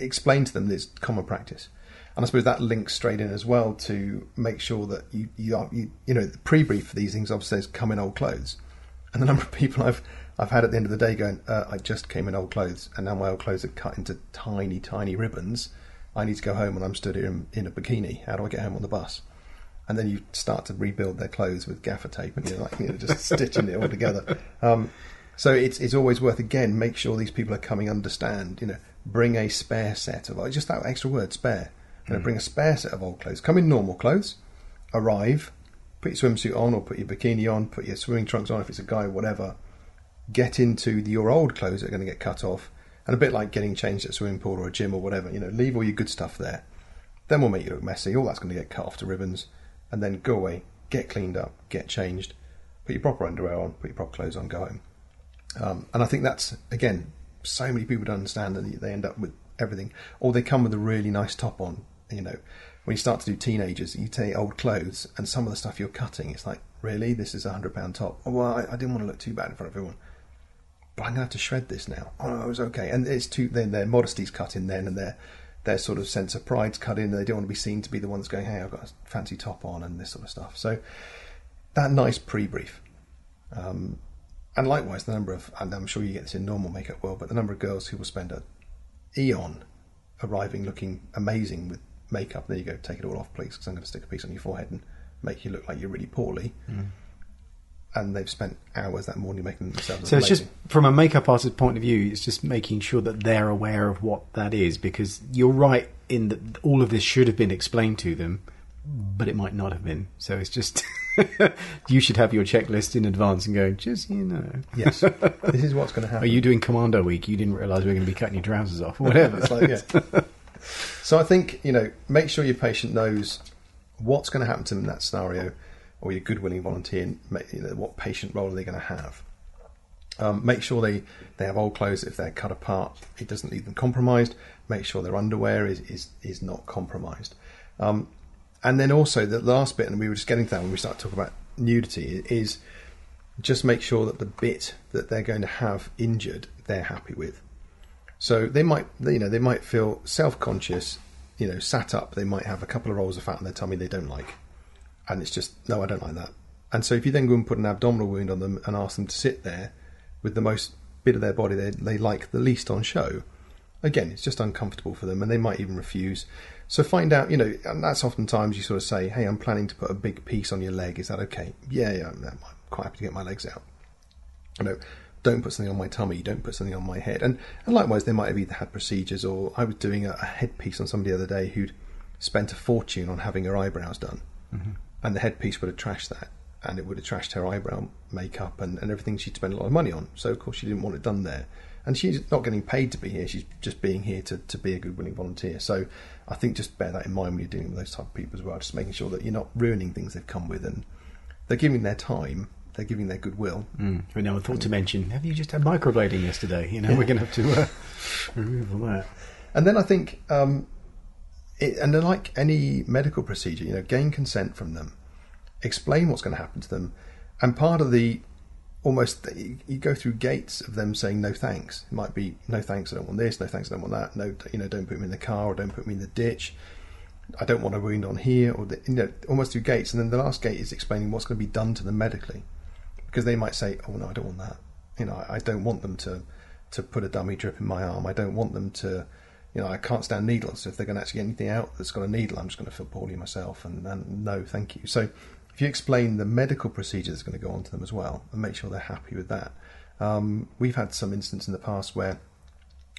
explain to them this common practice. And I suppose that links straight in as well to make sure that you, you, are, you, you know, the pre-brief for these things obviously is come in old clothes. And the number of people I've I've had at the end of the day going, uh, I just came in old clothes, and now my old clothes are cut into tiny, tiny ribbons. I need to go home, and I'm stood here in, in a bikini. How do I get home on the bus? And then you start to rebuild their clothes with gaffer tape, and you're like, you know, just stitching it all together. Um, So it's it's always worth again make sure these people are coming understand. You know, bring a spare set of just that extra word spare. You know, bring a spare set of old clothes. Come in normal clothes. Arrive. Put your swimsuit on or put your bikini on. Put your swimming trunks on if it's a guy, whatever. Get into the, your old clothes that are going to get cut off. And a bit like getting changed at a swimming pool or a gym or whatever. You know, leave all your good stuff there. Then we'll make you look messy. All that's going to get cut off to ribbons. And then go away. Get cleaned up. Get changed. Put your proper underwear on. Put your proper clothes on. Go home. Um, and I think that's again, so many people don't understand that they end up with everything, or they come with a really nice top on. You know, when you start to do teenagers, you take old clothes and some of the stuff you're cutting, it's like, really, this is a hundred pound top. Oh, well, I, I, didn't want to look too bad in front of everyone, but I'm gonna have to shred this now. Oh no, it was okay, and it's too. Then their modesty's cut in then, and their their sort of sense of pride's cut in. They don't want to be seen to be the ones going, hey, I've got a fancy top on and this sort of stuff. So that nice pre-brief. Um, and likewise, the number of, and I'm sure you get this in normal makeup world, but the number of girls who will spend a eon arriving looking amazing with makeup. There you go, take it all off, please, because I'm going to stick a piece on your forehead and make you look like you're really poorly. Mm. And they've spent hours that morning making themselves. So amazing. it's just from a makeup artist's point of view, it's just making sure that they're aware of what that is, because you're right in that all of this should have been explained to them, but it might not have been. So it's just. you should have your checklist in advance and go, just, you know. Yes. This is what's going to happen. Are you doing Commando Week? You didn't realise we were going to be cutting your trousers off, or whatever. It's like, yeah. So I think, you know, make sure your patient knows what's going to happen to them in that scenario, or your good willing volunteer, you know, what patient role are they going to have. Um, make sure they, they have old clothes if they're cut apart. It doesn't leave them compromised. Make sure their underwear is, is, is not compromised. Um, and then also the last bit, and we were just getting to that when we start talking about nudity, is just make sure that the bit that they're going to have injured, they're happy with. So they might, you know, they might feel self-conscious, you know, sat up. They might have a couple of rolls of fat on their tummy they don't like, and it's just no, I don't like that. And so if you then go and put an abdominal wound on them and ask them to sit there with the most bit of their body they they like the least on show, again, it's just uncomfortable for them, and they might even refuse. So find out, you know, and that's oftentimes you sort of say, "Hey, I'm planning to put a big piece on your leg. Is that okay?" Yeah, yeah, I'm quite happy to get my legs out. You know, don't put something on my tummy. Don't put something on my head. And and likewise, they might have either had procedures or I was doing a, a headpiece on somebody the other day who'd spent a fortune on having her eyebrows done, mm-hmm. and the headpiece would have trashed that, and it would have trashed her eyebrow makeup and, and everything she'd spent a lot of money on. So of course she didn't want it done there and she's not getting paid to be here. She's just being here to, to be a good willing volunteer. So I think just bear that in mind when you're dealing with those type of people as well. Just making sure that you're not ruining things they've come with, and they're giving their time, they're giving their goodwill. Mm. We never thought to mention. Have you just had microblading yesterday? You know, yeah. we're going to have to uh, remove all that. And then I think, um, it, and like any medical procedure, you know, gain consent from them, explain what's going to happen to them, and part of the almost you, you, go through gates of them saying no thanks. It might be no thanks, I don't want this. No thanks, I don't want that. No, you know, don't put me in the car or don't put me in the ditch. I don't want a wound on here, or the, you know, almost through gates. And then the last gate is explaining what's going to be done to them medically, because they might say, "Oh no, I don't want that." You know, I, don't want them to to put a dummy drip in my arm. I don't want them to, you know, I can't stand needles. So if they're going to actually get anything out that's got a needle, I'm just going to feel poorly myself. And, and no, thank you. So if you explain the medical procedure that's going to go on to them as well and make sure they're happy with that. Um, we've had some instances in the past where,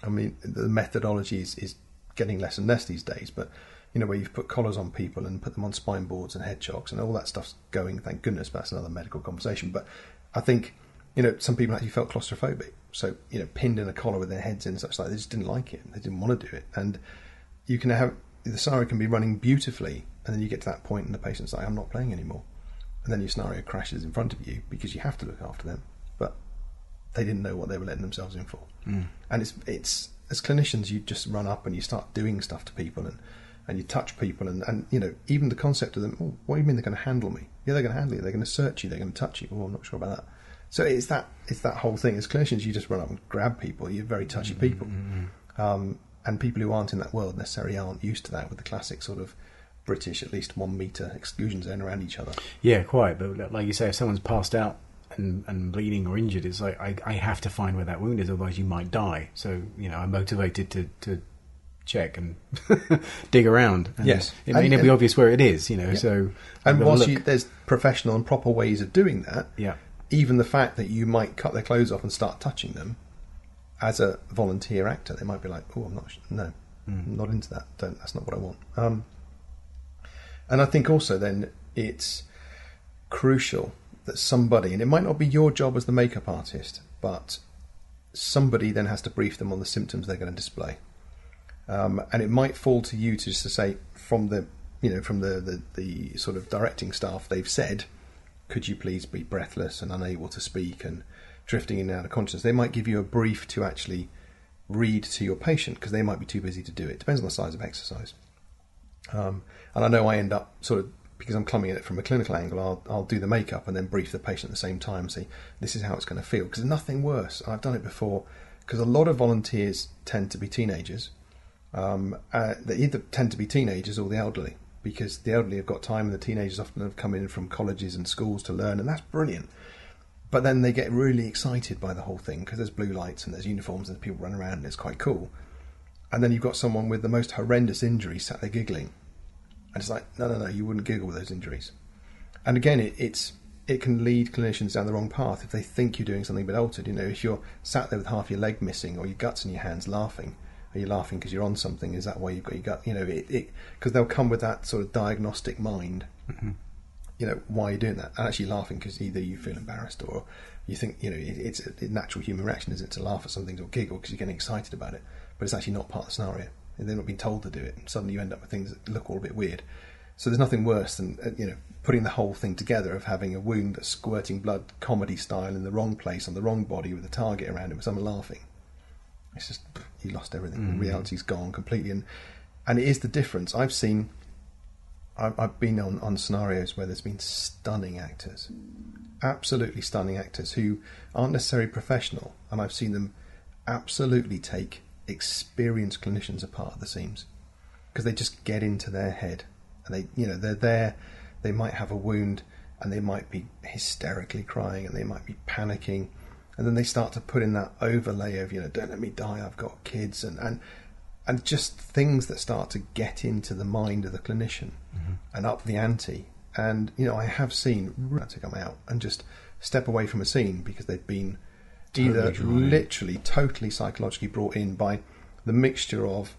I mean, the methodology is, is getting less and less these days, but you know, where you've put collars on people and put them on spine boards and head chocks and all that stuff's going, thank goodness, but that's another medical conversation. But I think, you know, some people actually felt claustrophobic. So, you know, pinned in a collar with their heads in such like they just didn't like it. They didn't want to do it. And you can have, the scenario can be running beautifully and then you get to that point and the patient's like, I'm not playing anymore and then your scenario crashes in front of you because you have to look after them, but they didn't know what they were letting themselves in for. Mm. And it's it's as clinicians, you just run up and you start doing stuff to people and and you touch people and, and you know even the concept of them. Oh, what do you mean they're going to handle me? Yeah, they're going to handle you. They're going to search you. They're going to touch you. Oh, I'm not sure about that. So it's that it's that whole thing. As clinicians, you just run up and grab people. You're very touchy mm-hmm. people, um, and people who aren't in that world necessarily aren't used to that with the classic sort of British at least one metre exclusion zone around each other. Yeah, quite. But like you say, if someone's passed out and, and bleeding or injured, it's like I, I have to find where that wound is, otherwise you might die. So you know, I'm motivated to, to check and dig around. And yes, it may not be obvious where it is, you know. Yeah. So and whilst you, there's professional and proper ways of doing that, yeah, even the fact that you might cut their clothes off and start touching them, as a volunteer actor, they might be like, "Oh, I'm not, no, I'm not into that. Don't, that's not what I want." Um, and I think also then it's crucial that somebody, and it might not be your job as the makeup artist, but somebody then has to brief them on the symptoms they're going to display. Um, and it might fall to you to just to say from the you know from the, the, the sort of directing staff they've said, could you please be breathless and unable to speak and drifting in and out of consciousness? They might give you a brief to actually read to your patient because they might be too busy to do it. Depends on the size of exercise. Um, and I know I end up sort of because I'm coming at it from a clinical angle. I'll I'll do the makeup and then brief the patient at the same time and say this is how it's going to feel because nothing worse. I've done it before because a lot of volunteers tend to be teenagers. Um, uh, they either tend to be teenagers or the elderly because the elderly have got time and the teenagers often have come in from colleges and schools to learn and that's brilliant. But then they get really excited by the whole thing because there's blue lights and there's uniforms and people run around and it's quite cool. And then you've got someone with the most horrendous injuries sat there giggling and it's like, no, no, no, you wouldn't giggle with those injuries. And again, it, it's it can lead clinicians down the wrong path if they think you're doing something a bit altered. You know, if you're sat there with half your leg missing or your guts in your hands laughing, are you laughing because you're on something? Is that why you've got your gut? You know, it because they'll come with that sort of diagnostic mind. Mm-hmm. You know, why are you doing that? And actually laughing because either you feel embarrassed or you think, you know, it, it's a natural human reaction, is it, to laugh at something or giggle because you're getting excited about it. But it's actually not part of the scenario they're not being told to do it. Suddenly you end up with things that look all a bit weird. So there's nothing worse than uh, you know putting the whole thing together of having a wound that's squirting blood comedy style in the wrong place on the wrong body with a target around it with someone laughing. It's just you lost everything. Mm. Reality's gone completely, and and it is the difference. I've seen. I've, I've been on, on scenarios where there's been stunning actors, absolutely stunning actors who aren't necessarily professional, and I've seen them absolutely take experienced clinicians apart at the seams because they just get into their head and they you know they're there they might have a wound and they might be hysterically crying and they might be panicking and then they start to put in that overlay of you know don't let me die i've got kids and and and just things that start to get into the mind of the clinician mm-hmm. and up the ante and you know i have seen to come out and just step away from a scene because they've been either literally totally psychologically brought in by the mixture of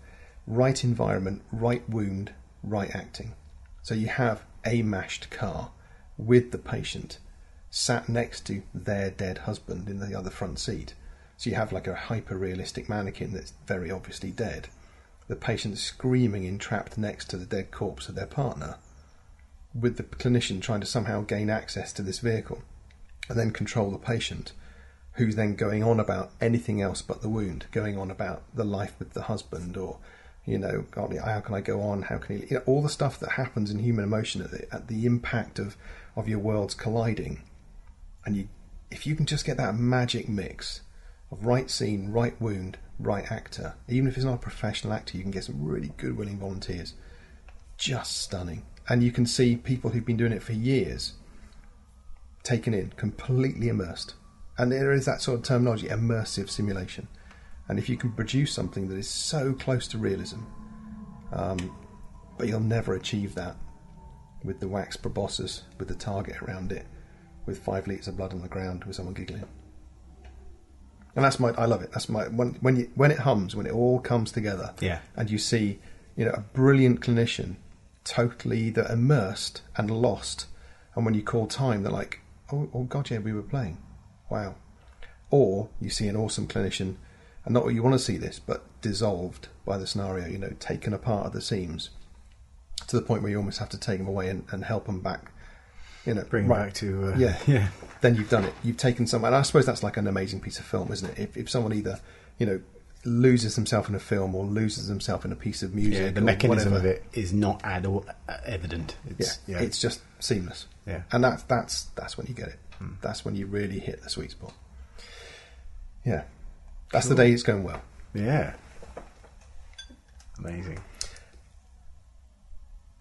right environment, right wound, right acting. So you have a mashed car with the patient sat next to their dead husband in the other front seat. So you have like a hyper realistic mannequin that's very obviously dead. The patient screaming entrapped next to the dead corpse of their partner, with the clinician trying to somehow gain access to this vehicle and then control the patient who's then going on about anything else but the wound, going on about the life with the husband, or you know, how can I go on? How can he? You know, all the stuff that happens in human emotion at the, at the impact of of your worlds colliding, and you, if you can just get that magic mix of right scene, right wound, right actor, even if it's not a professional actor, you can get some really good willing volunteers. Just stunning, and you can see people who've been doing it for years taken in, completely immersed and there is that sort of terminology, immersive simulation. And if you can produce something that is so close to realism, um, but you'll never achieve that with the wax proboscis, with the target around it, with five litres of blood on the ground, with someone giggling. And that's my, I love it. That's my when when you when it hums, when it all comes together, yeah. And you see, you know, a brilliant clinician, totally either immersed and lost, and when you call time, they're like, oh, oh God, yeah, we were playing wow. Or you see an awesome clinician, and not what you want to see this, but dissolved by the scenario, you know, taken apart at the seams to the point where you almost have to take them away and, and help them back. You know, bring right. back to uh, yeah, yeah. Then you've done it. You've taken some, and I suppose that's like an amazing piece of film, isn't it? If, if someone either, you know, loses himself in a film or loses himself in a piece of music. Yeah, the mechanism whatever. of it is not at or, uh, evident. It's, yeah, yeah, it's just seamless. Yeah, and that's that's that's when you get it. Mm. That's when you really hit the sweet spot. Yeah, that's cool. the day it's going well. Yeah, amazing.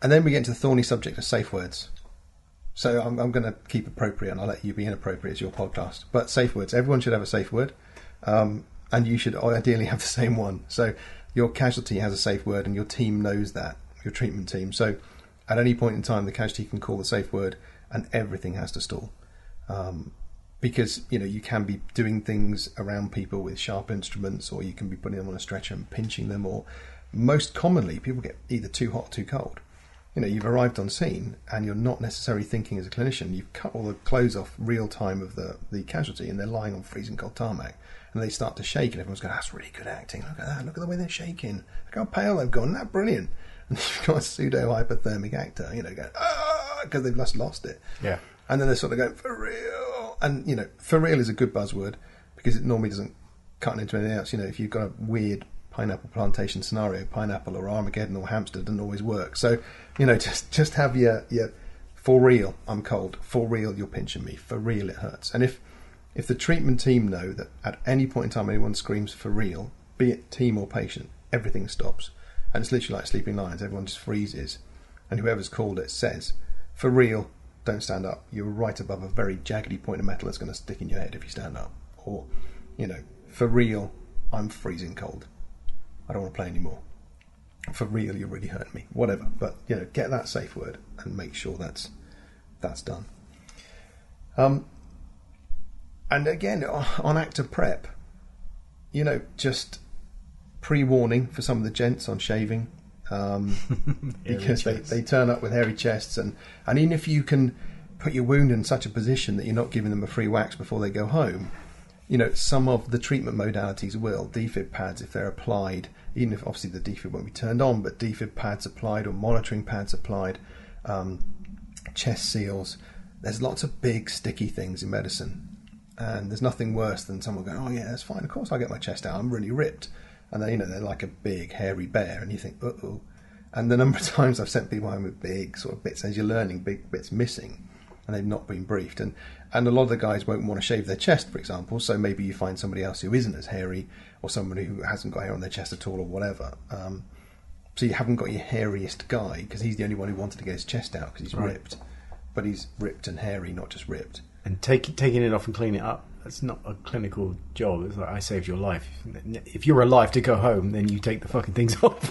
And then we get into the thorny subject of safe words. So I'm, I'm going to keep appropriate, and I'll let you be inappropriate. It's your podcast, but safe words. Everyone should have a safe word, um, and you should ideally have the same one. So your casualty has a safe word, and your team knows that. Your treatment team. So at any point in time, the casualty can call the safe word, and everything has to stall. Um, because you know you can be doing things around people with sharp instruments, or you can be putting them on a stretcher and pinching them, or most commonly people get either too hot or too cold. You know, you've arrived on scene and you're not necessarily thinking as a clinician. You've cut all the clothes off real time of the, the casualty, and they're lying on freezing cold tarmac, and they start to shake, and everyone's going, "That's really good acting. Look at that. Look at the way they're shaking. Look how pale they've gone. Isn't that brilliant." And you've got a pseudo hypothermic actor, you know, going ah because they've just lost it. Yeah. And then they're sort of going for real, and you know, for real is a good buzzword because it normally doesn't cut into anything else. You know, if you've got a weird pineapple plantation scenario, pineapple or Armageddon or hamster doesn't always work. So, you know, just just have your your for real, I'm cold. For real, you're pinching me. For real, it hurts. And if if the treatment team know that at any point in time anyone screams for real, be it team or patient, everything stops. And it's literally like sleeping lions. Everyone just freezes, and whoever's called it says, "For real, don't stand up. You're right above a very jaggedy point of metal that's going to stick in your head if you stand up." Or, you know, for real, I'm freezing cold. I don't want to play anymore. For real, you're really hurting me. Whatever, but you know, get that safe word and make sure that's that's done. Um, and again, on actor prep, you know, just pre-warning for some of the gents on shaving, um, because they, they turn up with hairy chests, and and even if you can put your wound in such a position that you're not giving them a free wax before they go home, you know, some of the treatment modalities will defib pads if they're applied, even if obviously the defib won't be turned on, but defib pads applied or monitoring pads applied, um, chest seals. There's lots of big sticky things in medicine, and there's nothing worse than someone going, "Oh yeah, that's fine. Of course, I get my chest out. I'm really ripped," and then you know they're like a big hairy bear, and you think, "Uh oh." And the number of times I've sent people home with big sort of bits as you're learning, big bits missing, and they've not been briefed. And and a lot of the guys won't want to shave their chest, for example. So maybe you find somebody else who isn't as hairy, or somebody who hasn't got hair on their chest at all, or whatever. Um, so you haven't got your hairiest guy because he's the only one who wanted to get his chest out because he's Right. ripped, but he's ripped and hairy, not just ripped. And take, taking it off and cleaning it up, that's not a clinical job. It's like, I saved your life. If you're alive to go home, then you take the fucking things off.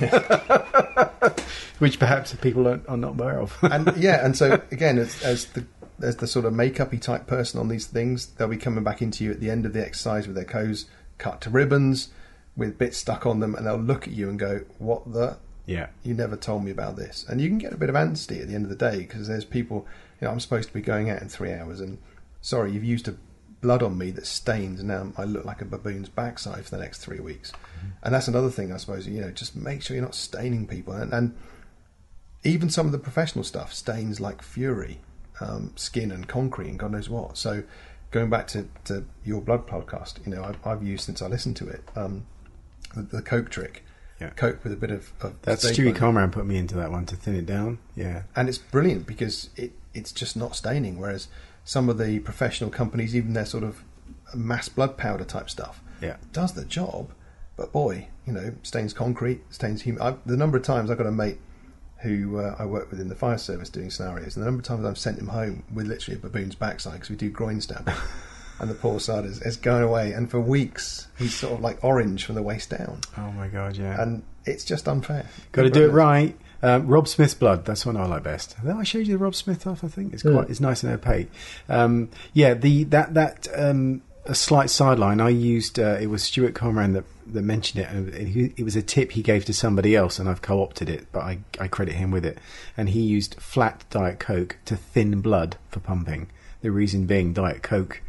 Which perhaps people are, are not aware of. and yeah, and so again, as, as the as the sort of makeup-y type person on these things, they'll be coming back into you at the end of the exercise with their clothes cut to ribbons, with bits stuck on them, and they'll look at you and go, "What the? yeah. You never told me about this." And you can get a bit of antsy at the end of the day because there's people, you know, I'm supposed to be going out in three hours, and sorry, you've used a blood on me that stains, now I look like a baboon's backside for the next three weeks. And that's another thing, I suppose. You know, just make sure you're not staining people, and, and even some of the professional stuff stains like fury, um, skin and concrete, and God knows what. So, going back to, to your blood podcast, you know, I've, I've used since I listened to it um, the, the Coke trick. Yeah. Coke with a bit of, of That's Stuart. Conran put me into that one to thin it down. Yeah. and it's brilliant because it it's just not staining. Whereas some of the professional companies, even their sort of mass blood powder type stuff, Yeah. does the job. But boy, you know, stains concrete, stains human. I, the number of times I've got a mate who uh, I work with in the fire service doing scenarios, and the number of times I've sent him home with literally a baboon's backside because we do groin stabbing, and the poor sod is, is going away, and for weeks he's sort of like orange from the waist down, Oh my god, yeah. and it's just unfair. Got to do it right. Um, Rob Smith's blood. That's one I like best. Then I showed you the Rob Smith stuff. I think it's quite. It's nice and opaque. Um, yeah. The that that um, a slight sideline. I used. Uh, it was Stuart Conran that that mentioned it, it was a tip he gave to somebody else, and I've co-opted it, but I I credit him with it. And he used flat Diet Coke to thin blood for pumping. The reason being, Diet Coke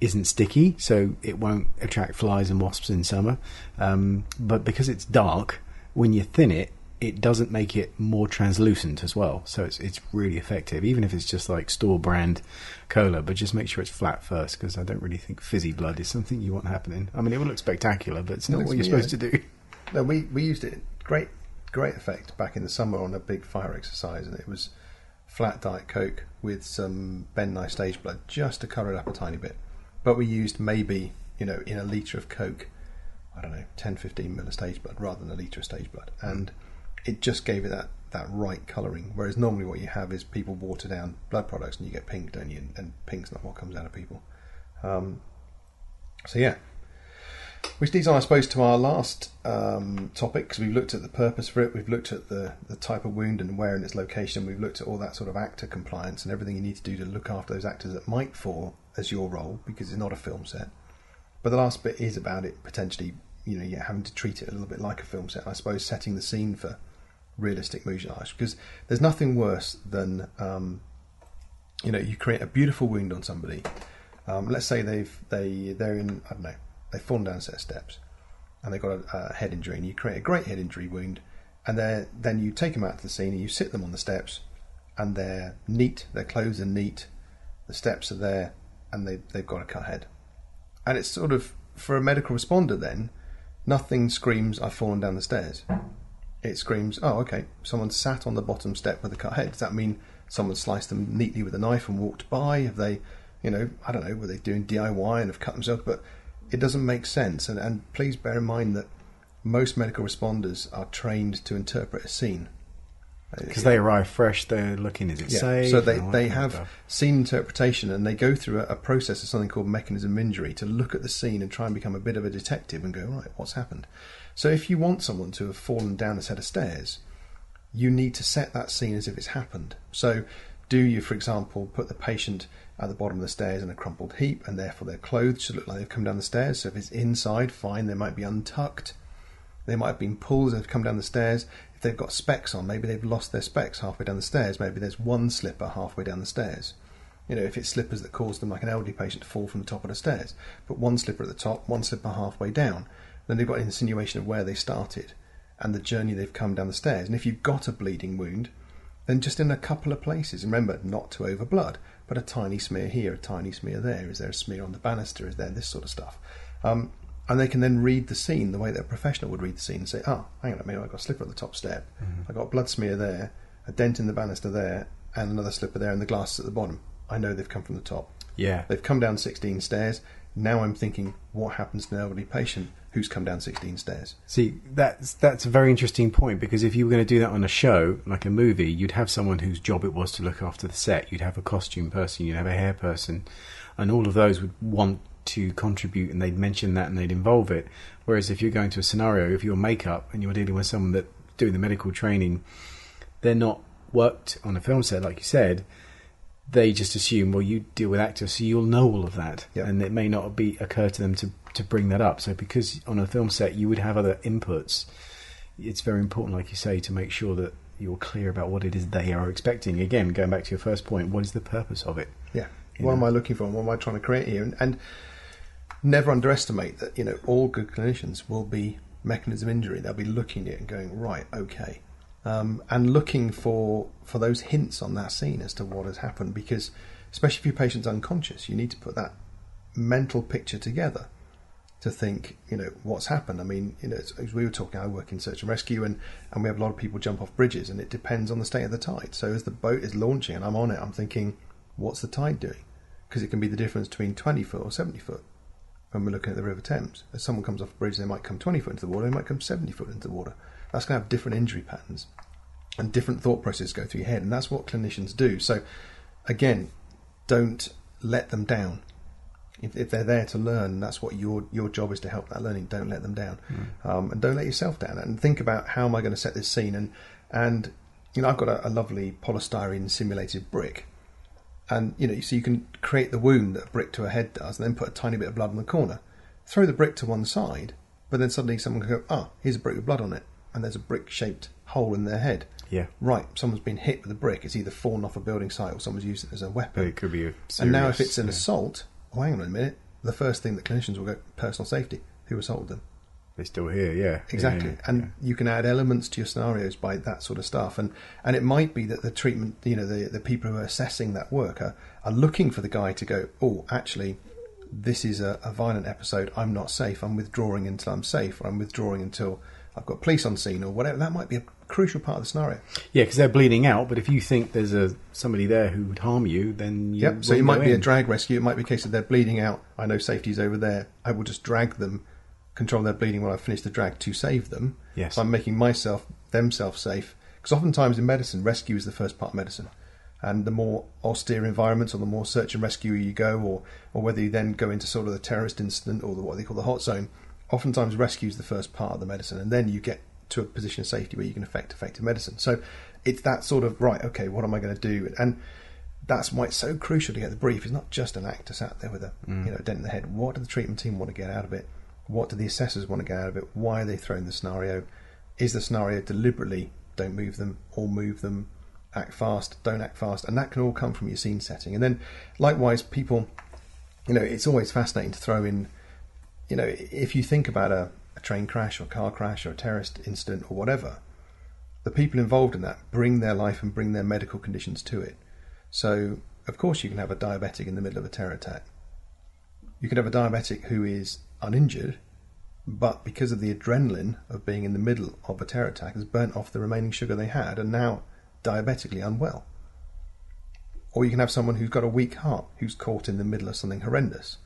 isn't sticky, so it won't attract flies and wasps in summer. Um, but because it's dark, when you thin it, it doesn't make it more translucent as well. So it's it's really effective, even if it's just like store brand cola. But just make sure it's flat first, because I don't really think fizzy blood is something you want happening. I mean, it will look spectacular, but it's not what you're yeah. supposed to do. No, we, we used it. Great, great effect back in the summer on a big fire exercise, and it was flat diet coke with some Ben Nye stage blood just to colour it up a tiny bit. But we used maybe you know in a litre of coke, I don't know, 10, 15 mil of stage blood rather than a litre of stage blood, and it just gave it that that right colouring. Whereas normally what you have is people water down blood products and you get pink, don't you? And, and pink's not what comes out of people. Um, so yeah, which leads on, I suppose, to our last um, topic because we've looked at the purpose for it, we've looked at the, the type of wound and where and its location, we've looked at all that sort of actor compliance and everything you need to do to look after those actors that might fall as your role because it's not a film set. But the last bit is about it potentially, you know, yeah, having to treat it a little bit like a film set. I suppose setting the scene for realistic moulage because there's nothing worse than um, you know you create a beautiful wound on somebody. Um, let's say they've they they're in I don't know they've fallen down a set of steps and they've got a, a head injury and you create a great head injury wound and then you take them out to the scene and you sit them on the steps and they're neat, their clothes are neat, the steps are there, and they, they've got a cut head. And it's sort of, for a medical responder then, nothing screams, I've fallen down the stairs. It screams, oh, okay, someone sat on the bottom step with a cut head. Does that mean someone sliced them neatly with a knife and walked by? Have they, you know, I don't know, were they doing DIY and have cut themselves? But it doesn't make sense. And, and please bear in mind that most medical responders are trained to interpret a scene uh, because they arrive fresh. They're looking, is it yeah. safe? So they, they have scene interpretation and they go through a, a, process of something called mechanism of injury to look at the scene and try and become a bit of a detective and go, right, what's happened? So if you want someone to have fallen down a set of stairs, you need to set that scene as if it's happened. So do you, for example, put the patient at the bottom of the stairs in a crumpled heap and therefore their clothes should look like they've come down the stairs? So if it's inside, fine, they might be untucked. They might have been pulled as they've come down the stairs if they've got specs on, maybe they've lost their specs halfway down the stairs. Maybe there's one slipper halfway down the stairs. You know, if it's slippers that cause them, like an elderly patient, to fall from the top of the stairs, but one slipper at the top, one slipper halfway down, then they've got an insinuation of where they started and the journey they've come down the stairs. And if you've got a bleeding wound, then just in a couple of places, remember not to over blood, but a tiny smear here, a tiny smear there. Is there a smear on the banister? Is there this sort of stuff? Um, and they can then read the scene the way that a professional would read the scene and say, "Oh, hang on a minute, I got a slipper at the top step, mm-hmm. I got a blood smear there, a dent in the banister there, and another slipper there, and the glass at the bottom. I know they've come from the top. Yeah, they've come down 16 stairs. Now I'm thinking, what happens to an elderly patient who's come down 16 stairs? See, that's that's a very interesting point because if you were going to do that on a show, like a movie, you'd have someone whose job it was to look after the set. You'd have a costume person, you'd have a hair person, and all of those would want to contribute and they'd mention that and they'd involve it. Whereas if you're going to a scenario, if you're makeup and you're dealing with someone that doing the medical training, they're not worked on a film set, like you said. They just assume, well, you deal with actors, so you'll know all of that, yep. and it may not be occur to them to to bring that up. So because on a film set you would have other inputs, it's very important, like you say, to make sure that you're clear about what it is they are expecting. Again, going back to your first point, what is the purpose of it? Yeah. You what know? am I looking for? What am I trying to create here? And, and never underestimate that you know all good clinicians will be mechanism injury. They'll be looking at it and going right, okay, um, and looking for for those hints on that scene as to what has happened. Because especially if your patient's unconscious, you need to put that mental picture together to think, you know, what's happened. I mean, you know, as we were talking, I work in search and rescue, and, and we have a lot of people jump off bridges, and it depends on the state of the tide. So as the boat is launching and I'm on it, I'm thinking, what's the tide doing? Because it can be the difference between 20 foot or 70 foot when we're looking at the River Thames. As someone comes off a bridge, they might come 20 foot into the water, they might come 70 foot into the water. That's going to have different injury patterns and different thought processes go through your head, and that's what clinicians do. So, again, don't let them down. If, if they're there to learn, that's what your your job is to help that learning. Don't let them down, mm. um, and don't let yourself down. And think about how am I going to set this scene? And and you know, I've got a, a lovely polystyrene simulated brick and you know, so you can create the wound that a brick to a head does, and then put a tiny bit of blood in the corner. Throw the brick to one side, but then suddenly someone can go, "Ah, oh, here's a brick with blood on it," and there's a brick-shaped hole in their head. Yeah, right. Someone's been hit with a brick. It's either fallen off a building site or someone's used it as a weapon. it could be a serious, And now, if it's an yeah. assault, oh, hang on a minute. The first thing that clinicians will go, personal safety. Who assaulted them? they're still here. Yeah, exactly. Yeah, and yeah. you can add elements to your scenarios by that sort of stuff. And and it might be that the treatment, you know, the the people who are assessing that work are, are looking for the guy to go, oh, actually, this is a, a violent episode. I'm not safe. I'm withdrawing until I'm safe, or I'm withdrawing until I've got police on scene, or whatever. That might be a crucial part of the scenario. Yeah, because they're bleeding out. But if you think there's a somebody there who would harm you, then you yep. So it might be in. a drag rescue. It might be a case of they're bleeding out. I know safety's over there. I will just drag them control their bleeding while I finish the drag to save them. Yes. So I'm making myself, themselves safe. Because oftentimes in medicine, rescue is the first part of medicine. And the more austere environments or the more search and rescue you go, or, or whether you then go into sort of the terrorist incident or the, what they call the hot zone, oftentimes rescues the first part of the medicine. And then you get to a position of safety where you can affect effective medicine. So it's that sort of, right, okay, what am I going to do? And that's why it's so crucial to get the brief. It's not just an actor sat there with a Mm. you know dent in the head. What do the treatment team want to get out of it? What do the assessors want to get out of it? Why are they throwing the scenario? Is the scenario deliberately don't move them or move them? Act fast, don't act fast, and that can all come from your scene setting. And then, likewise, people, you know, it's always fascinating to throw in, you know, if you think about a, a train crash or car crash or a terrorist incident or whatever, the people involved in that bring their life and bring their medical conditions to it. So, of course, you can have a diabetic in the middle of a terror attack. You can have a diabetic who is uninjured, but because of the adrenaline of being in the middle of a terror attack, has burnt off the remaining sugar they had and now diabetically unwell. Or you can have someone who's got a weak heart who's caught in the middle of something horrendous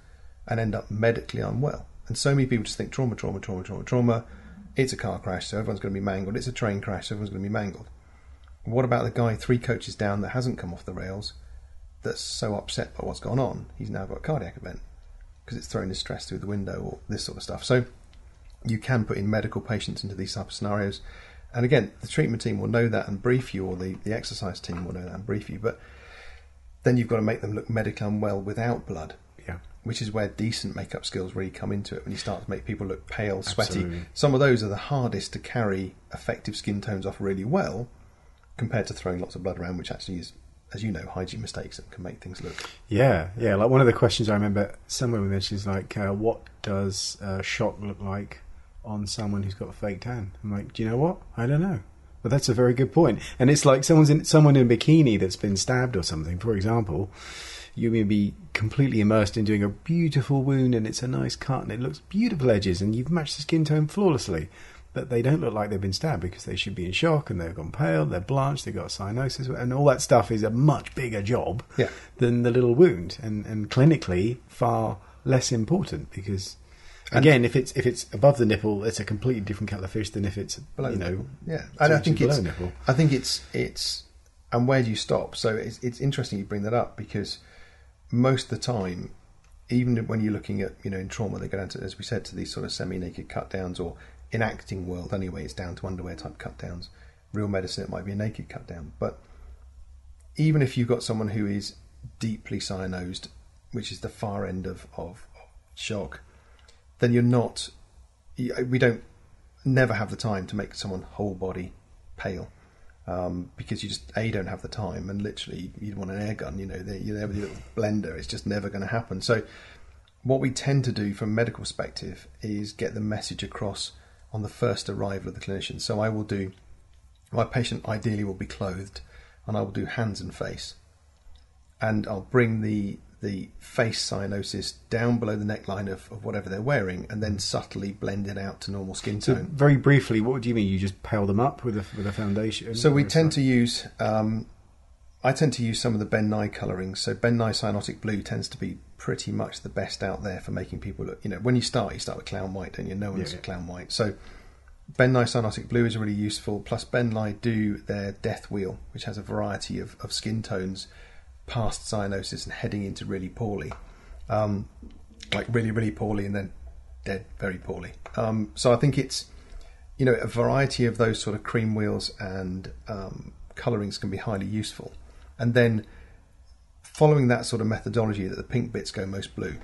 and end up medically unwell. And so many people just think trauma, trauma, trauma, trauma, trauma. It's a car crash, so everyone's going to be mangled. It's a train crash, so everyone's going to be mangled. What about the guy three coaches down that hasn't come off the rails, that's so upset by what's gone on, he's now got a cardiac event because it's thrown his stress through the window or this sort of stuff. So you can put in medical patients into these type of scenarios. And again, the treatment team will know that and brief you, or the, the exercise team will know that and brief you. But then you've got to make them look medically unwell without blood. Which is where decent makeup skills really come into it when you start to make people look pale, sweaty. Absolutely. Some of those are the hardest to carry effective skin tones off really well compared to throwing lots of blood around, which actually is, as you know, hygiene mistakes that can make things look. Yeah, yeah. Like one of the questions I remember somewhere with this is like, uh, what does uh, shock look like on someone who's got a fake tan? I'm like, do you know what? I don't know. But that's a very good point. And it's like someone's in someone in a bikini that's been stabbed or something. For example, you may be completely immersed in doing a beautiful wound, and it's a nice cut, and it looks beautiful edges, and you've matched the skin tone flawlessly. But they don't look like they've been stabbed because they should be in shock and they've gone pale, they're blanched, they've got cyanosis, and all that stuff is a much bigger job Yeah. than the little wound, and, and clinically far less important because And- again, if it's if it's above the nipple, it's a completely different kettle of fish than if it's below you know nipple. yeah and i think below it's nipple. i think it's it's and where do you stop so it's, it's interesting you bring that up because most of the time even when you're looking at you know in trauma they go down to as we said to these sort of semi-naked cut downs or in acting world anyway it's down to underwear type cut downs real medicine it might be a naked cut down but even if you've got someone who is deeply cyanosed which is the far end of, of shock then you're not we don't never have the time to make someone whole body pale um, because you just a don't have the time and literally you'd want an air gun you know you're there with your little blender it's just never going to happen. So what we tend to do from a medical perspective is get the message across on the first arrival of the clinician. So I will do my patient ideally will be clothed and I will do hands and face. And I'll bring the the face cyanosis down below the neckline of, of whatever they're wearing and then subtly blend it out to normal skin So tone. very briefly, what do you mean? You just pale them up with a with a foundation? So we tend to use, um, I tend to use some of the Ben Nye colouring. So Ben Nye Cyanotic Blue tends to be pretty much the best out there for making people look. You know, when you start, you start with clown white, don't you? No one's Yeah, yeah. clown white. So Ben Nye Cyanotic Blue is really useful. Plus Ben Nye do their Death Wheel, which has a variety of, of skin tones past cyanosis and heading into really poorly, um, like really really poorly and then dead very poorly. Um, so I think it's you know, a variety of those sort of cream wheels and um, colourings can be highly useful. And then following that sort of methodology, that the pink bits go most blue.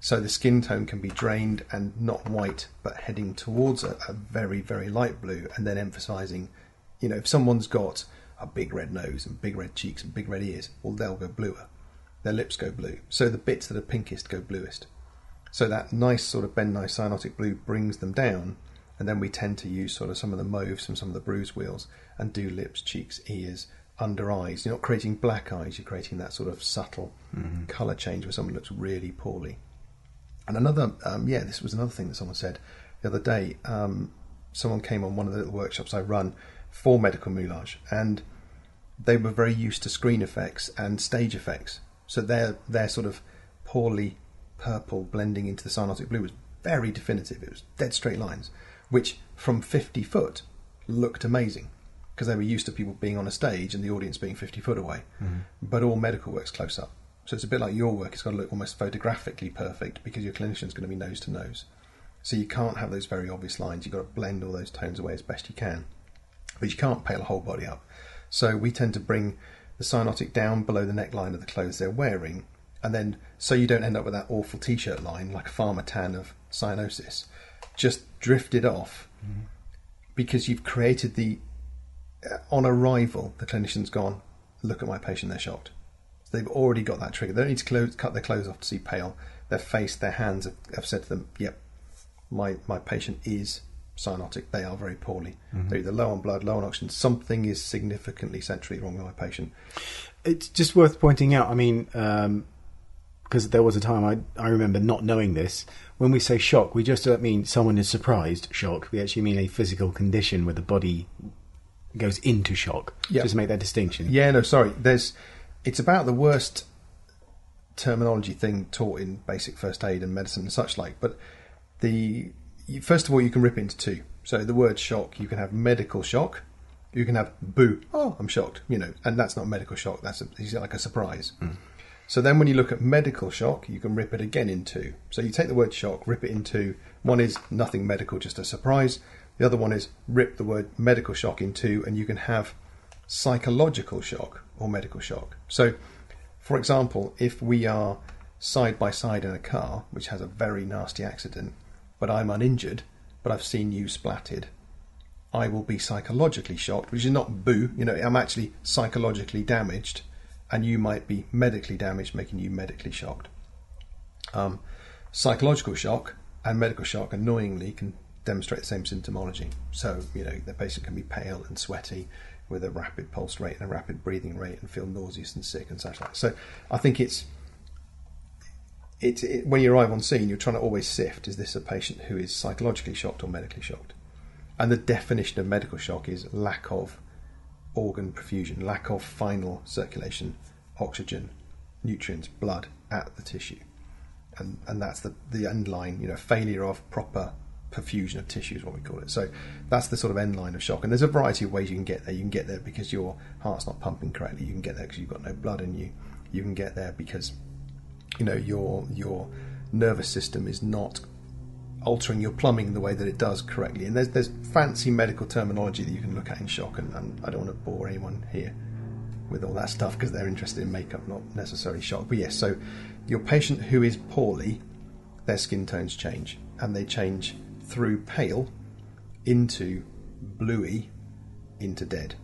So the skin tone can be drained and not white, but heading towards a, a very, very light blue, and then emphasising, you know, if someone's got a big red nose and big red cheeks and big red ears, well, they'll go bluer. Their lips go blue. So the bits that are pinkest go bluest. So that nice sort of Ben Nye cyanotic blue brings them down, and then we tend to use sort of some of the mauves from some of the bruise wheels and do lips, cheeks, ears, under eyes. You're not creating black eyes, you're creating that sort of subtle colour change where someone looks really poorly. And another, um, yeah, this was another thing that someone said the other day. Um, someone came on one of the little workshops I run for medical moulage, and they were very used to screen effects and stage effects. So their their sort of poorly purple blending into the cyanotic blue was very definitive. It was dead straight lines, which from 50 foot looked amazing because they were used to people being on a stage and the audience being 50 foot away. Mm-hmm. But all medical work's close up. So it's a bit like your work. It's got to look almost photographically perfect because your clinician's going to be nose to nose. So you can't have those very obvious lines. You've got to blend all those tones away as best you can. But you can't pale a whole body up. So we tend to bring the cyanotic down below the neckline of the clothes they're wearing, and then so you don't end up with that awful t-shirt line like a farmer tan of cyanosis, just drifted off. Because you've created the uh, on arrival the clinician's gone look at my patient they're shocked. So they've already got that trigger. They don't need to close, cut their clothes off to see pale. Their face their hands have, have said to them yep my my patient is cyanotic they are very poorly they're either low on blood low on oxygen something is significantly centrally wrong with my patient It's just worth pointing out. I mean, um, because there was a time I I remember not knowing this. When we say shock, we just don't mean someone is surprised shock. We actually mean a physical condition where the body goes into shock. Yeah. Just make that distinction. Yeah, no, sorry. There's, it's about the worst terminology thing taught in basic first aid and medicine and such like. But the you- first of all, you can rip it into two. So the word shock, you can have medical shock, you can have boo. Oh, I'm shocked. You know, and that's not medical shock. That's a, like a surprise. Mm. So then, when you look at medical shock, you can rip it again in two. So you take the word shock, rip it in two. One is nothing medical, just a surprise. The other one is rip the word medical shock in two, and you can have psychological shock or medical shock. So, for example, if we are side by side in a car which has a very nasty accident, but I'm uninjured, but I've seen you splatted, I will be psychologically shocked, which is not boo, you know, I'm actually psychologically damaged, and you might be medically damaged, making you medically shocked. Um, psychological shock and medical shock, annoyingly, can demonstrate the same symptomology. So, you know, the patient can be pale and sweaty with a rapid pulse rate and a rapid breathing rate and feel nauseous and sick and such like. So, I think it's it, it, when you arrive on scene, you're trying to always sift: is this a patient who is psychologically shocked or medically shocked? And the definition of medical shock is lack of organ perfusion, lack of final circulation, oxygen, nutrients, blood at the tissue, and and that's the the end line. You know, failure of proper perfusion of tissue is what we call it. So that's the sort of end line of shock. And there's a variety of ways you can get there. You can get there because your heart's not pumping correctly. You can get there because you've got no blood in you. You can get there because you know your your nervous system is not altering your plumbing the way that it does correctly. And there's there's fancy medical terminology that you can look at in shock, and, and I don't want to bore anyone here with all that stuff because they're interested in makeup, not necessarily shock. But yes, so your patient who is poorly, their skin tones change, and they change through pale into bluey into dead,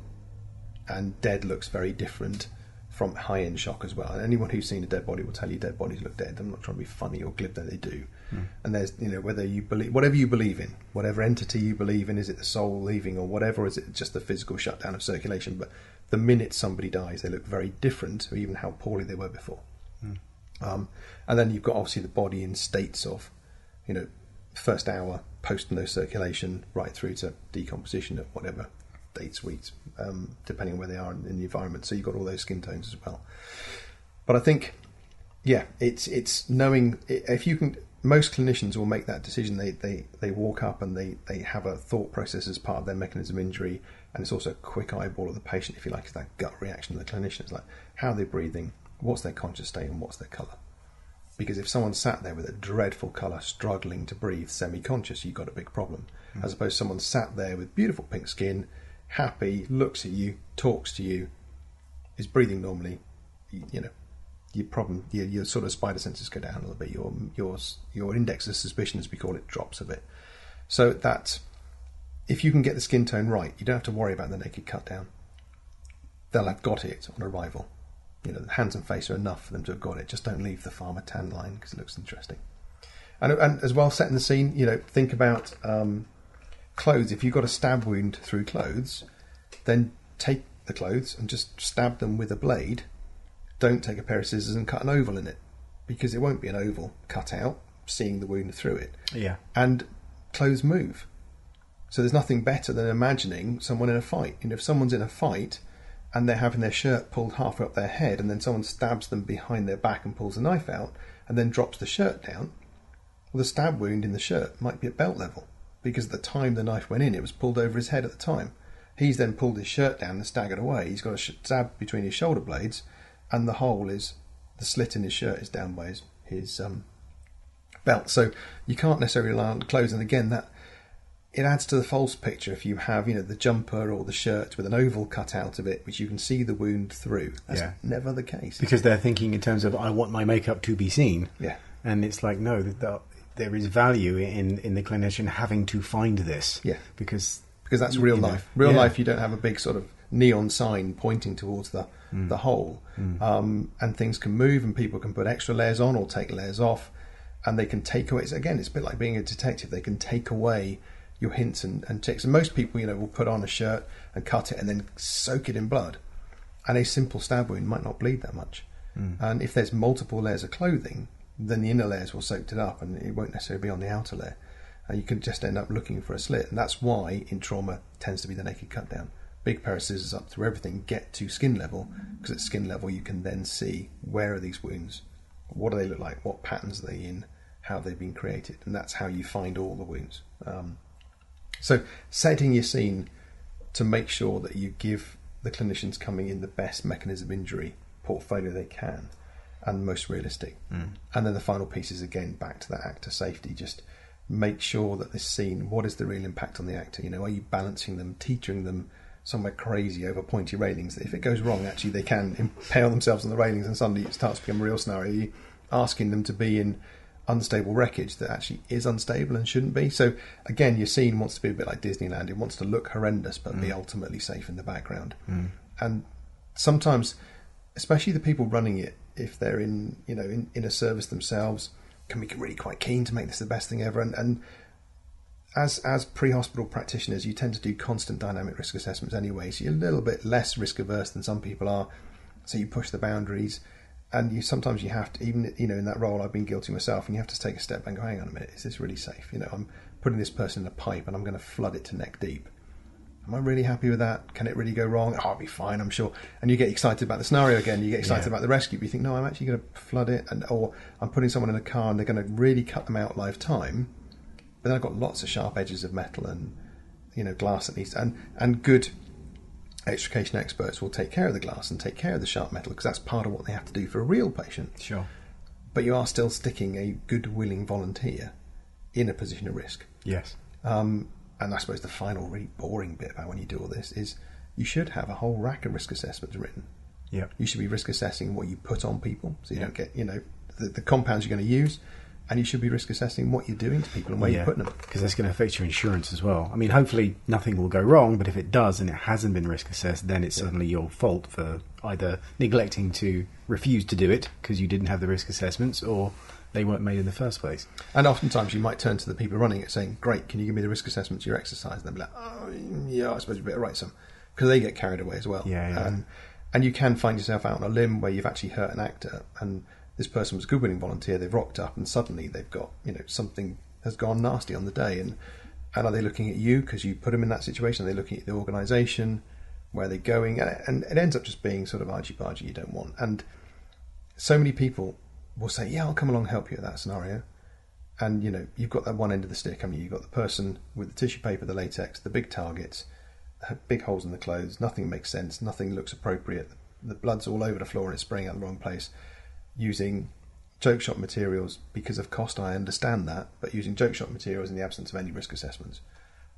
and dead looks very different from high end shock as well. And anyone who's seen a dead body will tell you dead bodies look dead. I'm not trying to be funny or glib, that they do. And there's you know whether you believe whatever you believe in, whatever entity you believe in, is it the soul leaving or whatever, is it just the physical shutdown of circulation? But the minute somebody dies, they look very different to even how poorly they were before. Um, and then you've got obviously the body in states of, you know, first hour post no circulation right through to decomposition at whatever dates, weeks, um, depending on where they are in, in the environment. So you've got all those skin tones as well. But I think, yeah, it's it's knowing if you can. Most clinicians will make that decision. They they they walk up and they they have a thought process as part of their mechanism of injury, and it's also a quick eyeball of the patient, if you like. It's that gut reaction of the clinician. It's like how they're breathing, what's their conscious state, and what's their colour. Because if someone sat there with a dreadful colour, struggling to breathe, semi-conscious, you've got a big problem. As opposed to someone sat there with beautiful pink skin, happy, looks at you, talks to you, is breathing normally, you, you know, your problem, your, your sort of spider senses go down a little bit. Your your your index of suspicion, as we call it, drops a bit. So that if you can get the skin tone right, you don't have to worry about the naked cut down. They'll have got it on arrival. You know, the hands and face are enough for them to have got it. Just don't leave the farmer tan line because it looks interesting. And, and as well, setting the scene, you know, think about um, clothes. If you've got a stab wound through clothes, then take the clothes and just stab them with a blade. Don't take a pair of scissors and cut an oval in it because it won't be an oval cut out, seeing the wound through it. Yeah. And clothes move. So there's nothing better than imagining someone in a fight. You know, if someone's in a fight and they're having their shirt pulled halfway up their head and then someone stabs them behind their back and pulls a knife out and then drops the shirt down, well, the stab wound in the shirt might be at belt level because at the time the knife went in, it was pulled over his head at the time. He's then pulled his shirt down and staggered away. He's got a stab between his shoulder blades, and the hole is the slit in his shirt is down by his, his um, belt. So you can't necessarily rely on clothes. And again, that it adds to the false picture if you have, you know, the jumper or the shirt with an oval cut out of it, which you can see the wound through. That's Yeah. never the case. because they're thinking in terms of I want my makeup to be seen. yeah, And it's like no, th- th- there is value in in the clinician having to find this. Yeah. because because that's real You know, life. Real yeah. life, you don't have a big sort of neon sign pointing towards the Mm. the hole, um, and things can move, and people can put extra layers on or take layers off, and they can take away. It's, again, it's a bit like being a detective. They can take away your hints and, and ticks. And most people, you know, will put on a shirt and cut it and then soak it in blood, and a simple stab wound might not bleed that much. And if there's multiple layers of clothing, then the inner layers will soak it up, and it won't necessarily be on the outer layer and you can just end up looking for a slit. And that's why in trauma tends to be the naked cut down. Big pair of scissors up through everything, get to skin level, because at skin level you can then see where are these wounds, what do they look like, what patterns are they in, how they've been created, and that's how you find all the wounds. Um, so setting your scene to make sure that you give the clinicians coming in the best mechanism injury portfolio they can and most realistic. Mm. And then the final piece is again back to that actor safety. Just make sure that this scene, what is the real impact on the actor? You know, are you balancing them, teaching them somewhere crazy over pointy railings that if it goes wrong, actually they can impale themselves on the railings and suddenly it starts to become a real scenario? Are you asking them to be in unstable wreckage that actually is unstable and shouldn't be. So again, your scene wants to be a bit like Disneyland. It wants to look horrendous but be mm. ultimately safe in the background. Mm. And sometimes, especially the people running it, if they're in you know in, in a service themselves, can be really quite keen to make this the best thing ever. And, and as as pre-hospital practitioners, you tend to do constant dynamic risk assessments anyway, so you're a little bit less risk averse than some people are. So you push the boundaries, and you sometimes you have to even you know in that role I've been guilty myself, and you have to take a step back and go, hang on a minute, is this really safe? You know, I'm putting this person in a pipe and I'm going to flood it to neck deep. Am I really happy with that? Can it really go wrong? Oh, I'll be fine, I'm sure. And you get excited about the scenario again. You get excited Yeah. about the rescue, but you think, no, I'm actually going to flood it, and or I'm putting someone in a car and they're going to really cut them out live time. But then I've got lots of sharp edges of metal and you know glass at least, and and good extrication experts will take care of the glass and take care of the sharp metal because that's part of what they have to do for a real patient. Sure. But you are still sticking a good, willing volunteer in a position of risk. Yes. Um, and I suppose the final, really boring bit about when you do all this is you should have a whole rack of risk assessments written. Yeah. You should be risk assessing what you put on people, so you Yeah. don't get, you know, the, the compounds you're going to use, and you should be risk assessing what you're doing to people and where you're putting them. Because that's going to affect your insurance as well. I mean, hopefully nothing will go wrong, but if it does and it hasn't been risk assessed, then it's suddenly your fault for either neglecting to refuse to do it because you didn't have the risk assessments or they weren't made in the first place. And oftentimes you might turn to the people running it saying, Great, can you give me the risk assessment to your exercise? And they'll be like, Oh, yeah, I suppose we better write some. Because they get carried away as well. Yeah, yeah. And, and you can find yourself out on a limb where you've actually hurt an actor and this person was a good winning volunteer, they've rocked up and suddenly they've got, you know, something has gone nasty on the day. And, and are they looking at you because you put them in that situation? Are they looking at the organisation? Where they're they going? And, and it ends up just being sort of argy-bargy you don't want. And so many people will say, "Yeah, I'll come along and help you at that scenario." And you know, you've got that one end of the stick, haven't you? You've got the person with the tissue paper, the latex, the big targets, uh, big holes in the clothes. Nothing makes sense. Nothing looks appropriate. The blood's all over the floor and it's spraying out the wrong place. Using joke shop materials because of cost, I understand that, but using joke shop materials in the absence of any risk assessments.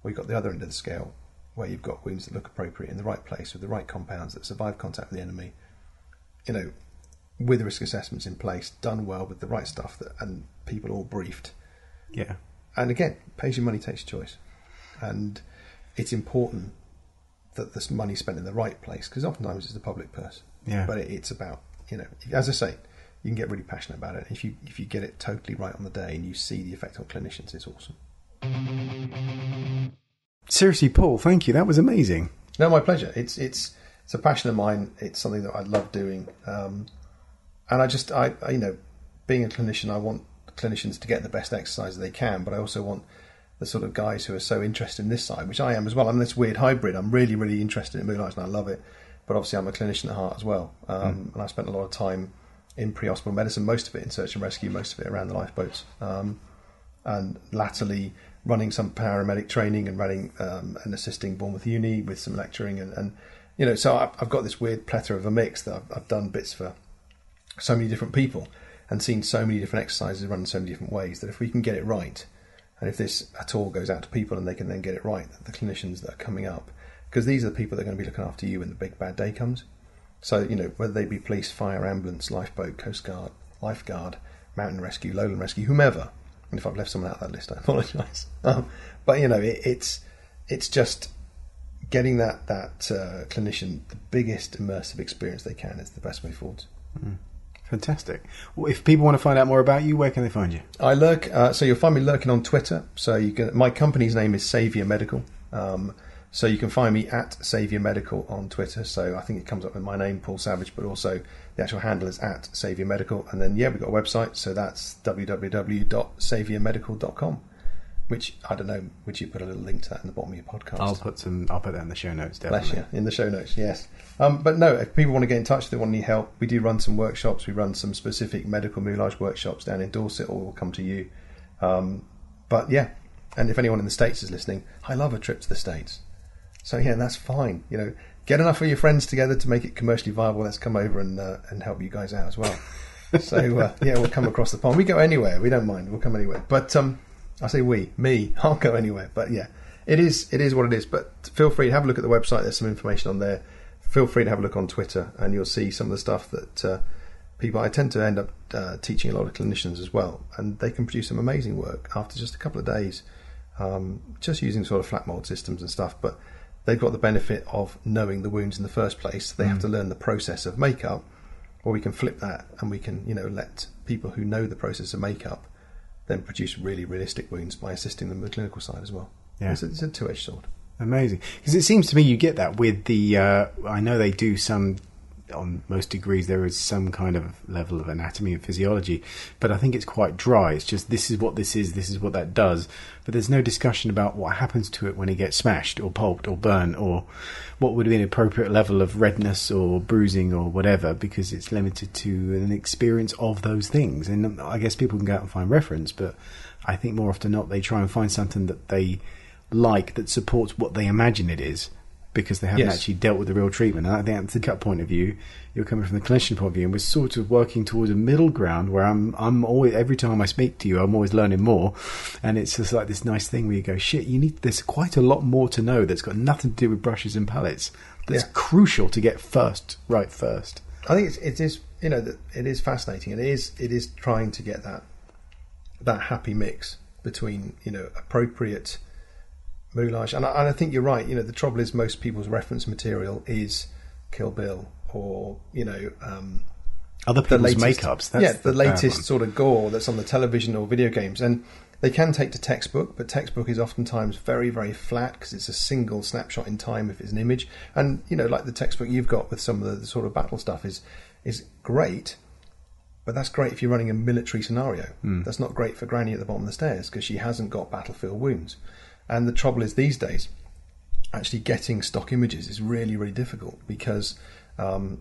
You've got the other end of the scale, where you've got wounds that look appropriate in the right place with the right compounds that survive contact with the enemy. You know, with risk assessments in place, done well with the right stuff, that, and people all briefed. Yeah. And again, pays your money, takes your choice. And it's important that this money spent in the right place because oftentimes it's the public purse. Yeah. But it, it's about you know, as I say, you can get really passionate about it. If you if you get it totally right on the day and you see the effect on clinicians, it's awesome. Seriously, Paul, thank you. That was amazing. No, my pleasure. It's it's it's a passion of mine. It's something that I love doing, um, and I just I, I you know, being a clinician, I want clinicians to get the best exercise they can, but I also want the sort of guys who are so interested in this side, which I am as well. I'm this weird hybrid. I'm really really interested in moulage and I love it, but obviously I'm a clinician at heart as well, um, and I spent a lot of time in pre-hospital medicine, most of it in search and rescue, most of it around the lifeboats. Um, and latterly running some paramedic training and running um, and assisting Bournemouth Uni with some lecturing and, and you know so I've, I've got this weird plethora of a mix that I've, I've done bits for so many different people and seen so many different exercises run in so many different ways that if we can get it right And if this at all goes out to people and they can then get it right, the clinicians that are coming up, because these are the people that are going to be looking after you when the big bad day comes. So, you know, whether they be police, fire, ambulance, lifeboat, coast guard, lifeguard, mountain rescue, lowland rescue, whomever. And if I've left someone out of that list, I apologise. Um, but you know, it, it's it's just getting that that uh, clinician the biggest immersive experience they can is the best way forward. Fantastic. Well, if people want to find out more about you, where can they find you? I lurk, uh, so you'll find me lurking on Twitter. So you can, my company's name is Saviour Medical. Um, so you can find me at Saviour Medical on Twitter. So I think it comes up with my name, Paul Savage, but also the actual handle is at Saviour Medical. And then yeah, we've got a website, so that's www.saviourmedical.com. Which I don't know. Would you put a little link to that in the bottom of your podcast? I'll put some. I'll put that in the show notes. Bless you in the show notes. Yes, um, but no. If people want to get in touch, they want any help, we do run some workshops. We run some specific medical moulage workshops down in Dorset, or we'll come to you. Um, but yeah, and if anyone in the states is listening, I love a trip to the states. So yeah, that's fine. You know, get enough of your friends together to make it commercially viable. Let's come over and uh, and help you guys out as well. so uh, yeah, we'll come across the pond. We go anywhere. We don't mind. We'll come anywhere. But um, I say we, me. I'll go anywhere. But yeah, it is it is what it is. But feel free to have a look at the website. There's some information on there. Feel free to have a look on Twitter, and you'll see some of the stuff that uh, people. I tend to end up uh, teaching a lot of clinicians as well, and they can produce some amazing work after just a couple of days, um, just using sort of flat mold systems and stuff. But they've got the benefit of knowing the wounds in the first place. They have to learn the process of makeup, or we can flip that and we can, you know, let people who know the process of makeup then produce really realistic wounds by assisting them with the clinical side as well. Yeah. It's a, it's a two-edged sword. Amazing. Because it seems to me you get that with the. Uh, I know they do some. On most degrees, there is some kind of level of anatomy and physiology, but I think it's quite dry. It's just this is what this is, this is what that does, but there's no discussion about what happens to it when it gets smashed or pulped or burnt or what would be an appropriate level of redness or bruising or whatever, because it's limited to an experience of those things. And I guess people can go out and find reference, but I think more often than not they try and find something that they like that supports what they imagine it is because they haven't Yes. actually dealt with the real treatment. And I think that's the cut point of view. You're coming from the clinician point of view, and we're sort of working towards a middle ground where I'm, I'm always every time I speak to you, I'm always learning more, and it's just like this nice thing where you go, shit, you need there's quite a lot more to know that's got nothing to do with brushes and palettes. That's Yeah. crucial to get first right first. I think it's, it is you know it is fascinating and it is it is trying to get that that happy mix between you know appropriate moulage and I, and I think you're right. You know the trouble is most people's reference material is Kill Bill or you know um, Other the people's latest makeups. That's yeah the, bad latest sort of gore that's on the television or video games. And they can take to textbook but textbook is oftentimes very very flat because it's a single snapshot in time if it's an image. And you know like the textbook you've got with some of the, the sort of battle stuff is is great but that's great if you're running a military scenario. That's not great for granny at the bottom of the stairs because she hasn't got battlefield wounds and the trouble is these days actually getting stock images is really really difficult because um,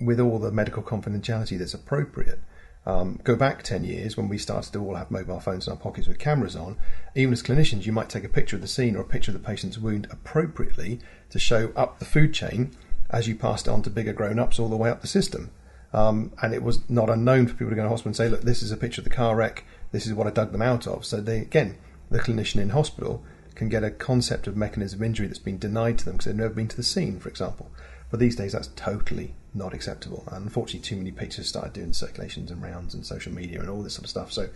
with all the medical confidentiality that's appropriate. Um, go back 10 years when we started to all have mobile phones in our pockets with cameras on. Even as clinicians, you might take a picture of the scene or a picture of the patient's wound appropriately to show up the food chain as you passed it on to bigger grown ups all the way up the system. Um, and it was not unknown for people to go to hospital and say, look, this is a picture of the car wreck, this is what I dug them out of. So, they, again, the clinician in hospital can get a concept of mechanism of injury that's been denied to them because they've never been to the scene, for example. But these days, that's totally not acceptable. And unfortunately, too many pictures started doing circulations and rounds and social media and all this sort of stuff. So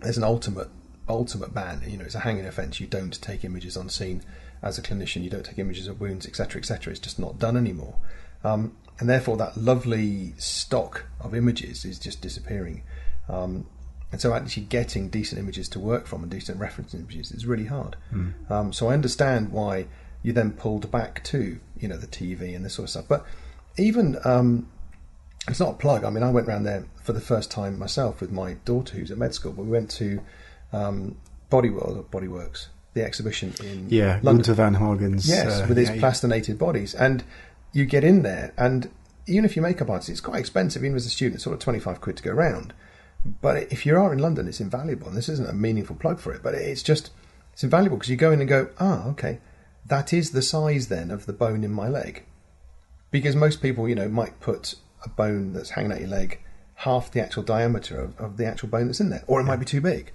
there's an ultimate ultimate ban. You know, it's a hanging offence. You don't take images on scene as a clinician. You don't take images of wounds, etc., etc. It's just not done anymore. Um, and therefore, that lovely stock of images is just disappearing. Um, and so, actually getting decent images to work from and decent reference images is really hard. Um, so, I understand why you then pulled back to you know the TV and this sort of stuff. But even um, it's not a plug. I mean, I went around there for the first time myself with my daughter who's at med school. But we went to um, Body World or Bodyworks, the exhibition in Yeah, London. Gunther von Hagens. Yes, uh, with his yeah, plastinated bodies, and you get in there, and even if you're makeup artist, it's quite expensive. Even as a student, it's sort of twenty five quid to go round. But if you are in London, it's invaluable. And this isn't a meaningful plug for it, but it's just it's invaluable because you go in and go, ah, okay, that is the size then of the bone in my leg. Because most people, you know, might put a bone that's hanging out your leg half the actual diameter of, of the actual bone that's in there, or it might be too big.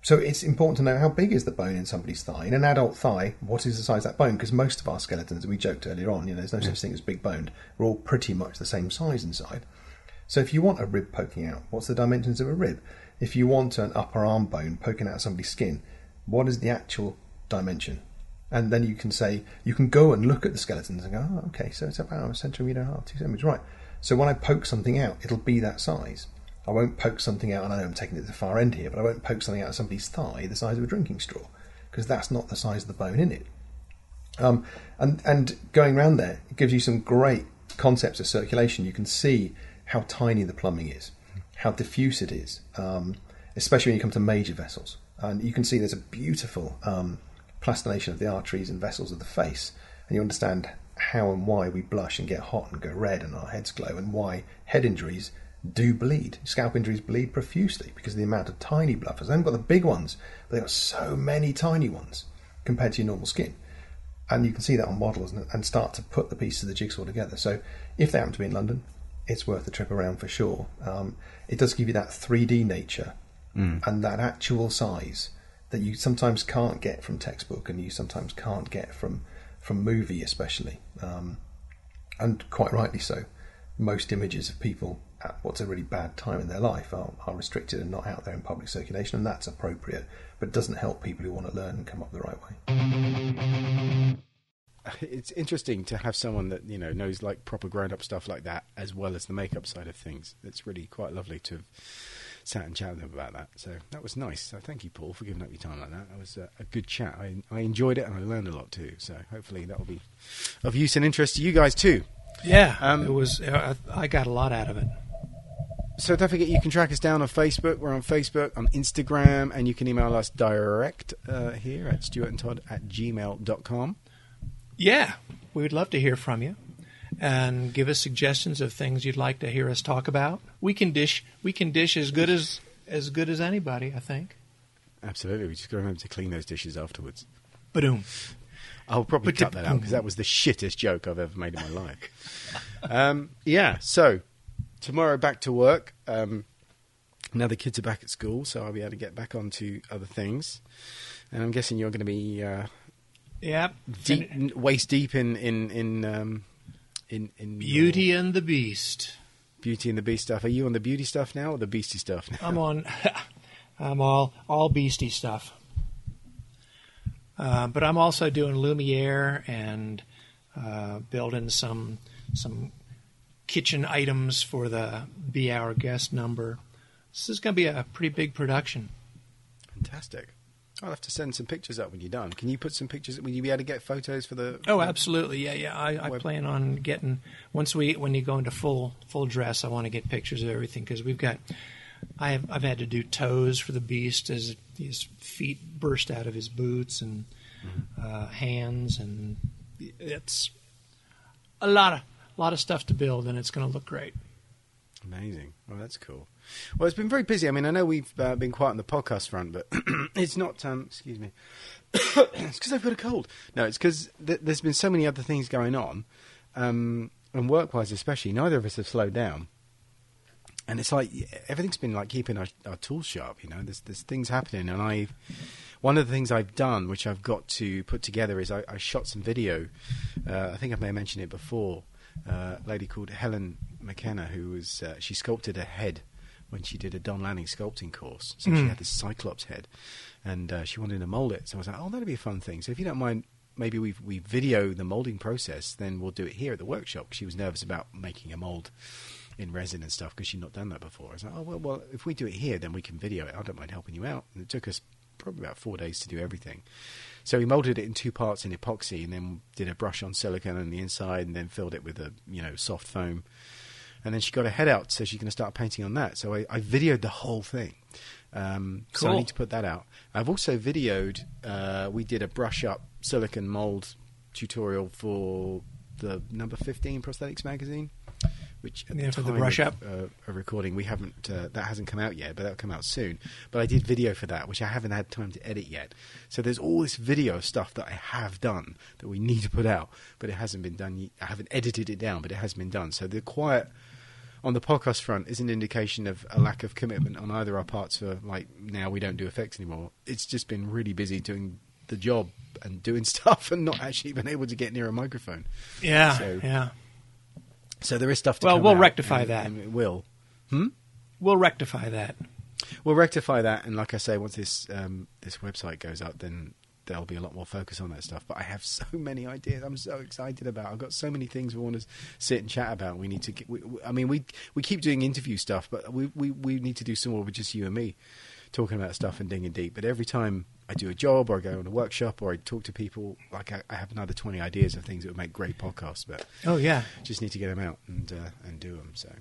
So it's important to know how big is the bone in somebody's thigh. In an adult thigh, what is the size of that bone? Because most of our skeletons, we joked earlier on, you know, there's no such thing as big boned. We're all pretty much the same size inside. So if you want a rib poking out, what's the dimensions of a rib? If you want an upper arm bone poking out of somebody's skin, what is the actual dimension? And then you can say, you can go and look at the skeletons and go, oh, okay, so it's about a centimetre and a half, two centimetres, right. So when I poke something out, it'll be that size. I won't poke something out, and I know I'm taking it to the far end here, but I won't poke something out of somebody's thigh the size of a drinking straw, because that's not the size of the bone in it. Um, and and going around there it gives you some great concepts of circulation. You can see how tiny the plumbing is, how diffuse it is, um, especially when you come to major vessels. And you can see there's a beautiful um, plastination of the arteries and vessels of the face, and you understand how and why we blush and get hot and go red and our heads glow, and why head injuries do bleed. Scalp injuries bleed profusely because of the amount of tiny blood vessels. They haven't got the big ones, but they've got so many tiny ones compared to your normal skin. And you can see that on models and start to put the pieces of the jigsaw together. So if they happen to be in London, it's worth a trip around for sure. Um, it does give you that 3D nature and that actual size that you sometimes can't get from textbook and you sometimes can't get from, from movie, especially. Um, and quite rightly so. Most images of people at what's a really bad time in their life are, are restricted and not out there in public circulation, and that's appropriate, but it doesn't help people who want to learn and come up the right way. It's interesting to have someone that you know knows like proper grown-up stuff like that, as well as the makeup side of things. It's really quite lovely to have sat and chatted with them about that. So that was nice. So thank you, Paul, for giving up your time like that. That was a, a good chat. I, I enjoyed it and I learned a lot too. So hopefully that will be of use and interest to you guys too. Yeah, Um, it was. I, I got a lot out of it. So don't forget you can track us down on Facebook. We're on Facebook, on Instagram, and you can email us direct uh, here at stuartandtodd at gmail.com. Yeah, we would love to hear from you, and give us suggestions of things you'd like to hear us talk about. We can dish. We can dish as good as as good as anybody. I think. Absolutely. We just got to remember to clean those dishes afterwards. Boom. I'll probably cut that out because that was the shittest joke I've ever made in my life. um, yeah, so tomorrow back to work. Um, now the kids are back at school, so I'll be able to get back onto other things. And I'm guessing you're going to be uh, Yep. deep, waist deep in in in um, in, in your Beauty and the Beast. Beauty and the Beast stuff. Are you on the beauty stuff now or the beastie stuff now? I'm on. I'm all all beastie stuff. Uh, but I'm also doing Lumiere and uh, building some some kitchen items for the Be Our Guest number. This is going to be a pretty big production. Fantastic. I'll have to send some pictures up when you're done. Can you put some pictures? Will you be able to get photos for the? Oh, absolutely. Yeah, yeah. I, I plan on getting once we when you go into full full dress. I want to get pictures of everything because we've got. I have I've had to do toes for the beast as his feet burst out of his boots and uh, hands and it's a lot of a lot of stuff to build and it's going to look great. Amazing. Well, that's cool. Well, it's been very busy. I mean, I know we've uh, been quiet on the podcast front, but it's not. Um, excuse me. it's because I've got a cold. No, it's because th- there's been so many other things going on, um, and work-wise especially. Neither of us have slowed down, and it's like everything's been like keeping our, our tools sharp. You know, there's there's things happening, and I. One of the things I've done, which I've got to put together, is I, I shot some video. Uh, I think I may have mentioned it before. Uh, a lady called Helen McKenna, who was uh, she sculpted a head when she did a Don Lanning sculpting course. So she had this cyclops head, and uh, she wanted to mold it. So I was like, "Oh, that'd be a fun thing." So if you don't mind, maybe we we video the molding process, then we'll do it here at the workshop. She was nervous about making a mold in resin and stuff because she'd not done that before. I was like, "Oh well, well, if we do it here, then we can video it. I don't mind helping you out." And it took us probably about four days to do everything. So we molded it in two parts in epoxy, and then did a brush on silicone on the inside, and then filled it with a you know soft foam. And then she got her head out, so she's going to start painting on that. So I, I videoed the whole thing. Um, So I need to put that out. I've also videoed. Uh, we did a brush up silicone mold tutorial for the number fifteen prosthetics magazine, which at Yeah, the the brush of, up. uh, a recording we haven't uh, that hasn't come out yet, but that'll come out soon. But I did video for that, which I haven't had time to edit yet. So there's all this video stuff that I have done that we need to put out, but it hasn't been done. Yet. I haven't edited it down, but it has been done. So the quiet on the podcast front is an indication of a lack of commitment on either our parts. For like now, we don't do effects anymore. It's just been really busy doing the job and doing stuff, and not actually been able to get near a microphone. Yeah, So- yeah. So there is stuff. to Well, we'll rectify and- that. and it will. Hmm? We'll rectify that. We'll rectify that, and like I say, once this um, this website goes up, then there'll be a lot more focus on that stuff. But I have so many ideas. I'm so excited about. I've got so many things we want to sit and chat about. We need to. Get, we, I mean, we we keep doing interview stuff, but we, we we need to do some more with just you and me talking about stuff and digging deep. But every time I do a job or I go on a workshop or I talk to people, like I, I have another twenty ideas of things that would make great podcasts, but Oh yeah, just need to get them out and uh, and do them. So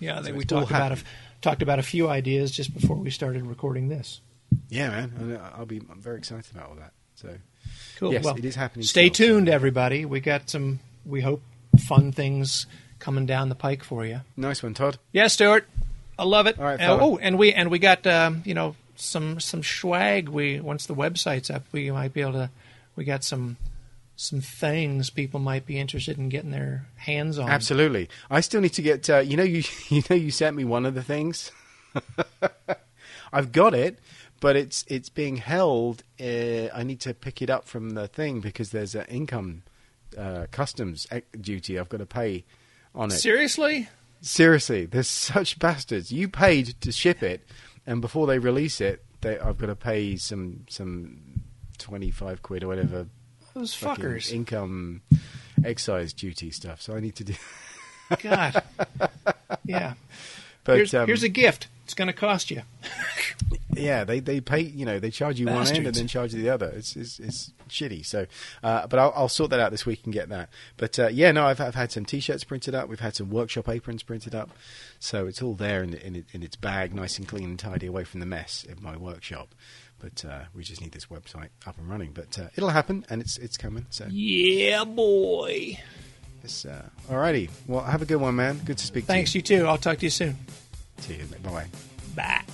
yeah. I So think we talked about a, talked about a few ideas just before we started recording this. Yeah, man, I'll be I'm very excited about all that. So. Cool. Yes, well, it is happening Stay still, so- tuned, everybody. We got some. We hope fun things coming down the pike for you. Nice one, Todd. Yeah, Stuart. I love it. All right, Uh, oh, and we and we got um, you know some some swag. We once the website's up, we might be able to. We got some some things people might be interested in getting their hands on. Absolutely. I still need to get. Uh, you know, you you know, you sent me one of the things. I've got it, but it's it's being held. Uh, I need to pick it up from the thing because there's an income uh, customs duty I've got to pay on it. Seriously? Seriously, there's such bastards. You paid to ship it, and before they release it, they, I've got to pay some some twenty five quid or whatever Those fuckers. income excise duty stuff. So I need to do. God. Yeah. But here's, um, here's a gift. It's going to cost you. yeah, they they pay you know they charge you one end and then charge you the other. It's it's, it's shitty. So, uh, but I'll, I'll sort that out this week and get that. But uh, yeah, no, I've I've had some t-shirts printed up. We've had some workshop aprons printed up. So it's all there in in, in its bag, nice and clean and tidy, away from the mess in my workshop. But uh, we just need this website up and running. But uh, it'll happen, and it's it's coming. So Yeah, boy. it's uh, alrighty. Well, have a good one, man. Good to speak Thanks, to you too. I'll talk to you soon. Cheers. Bye-bye. Bye.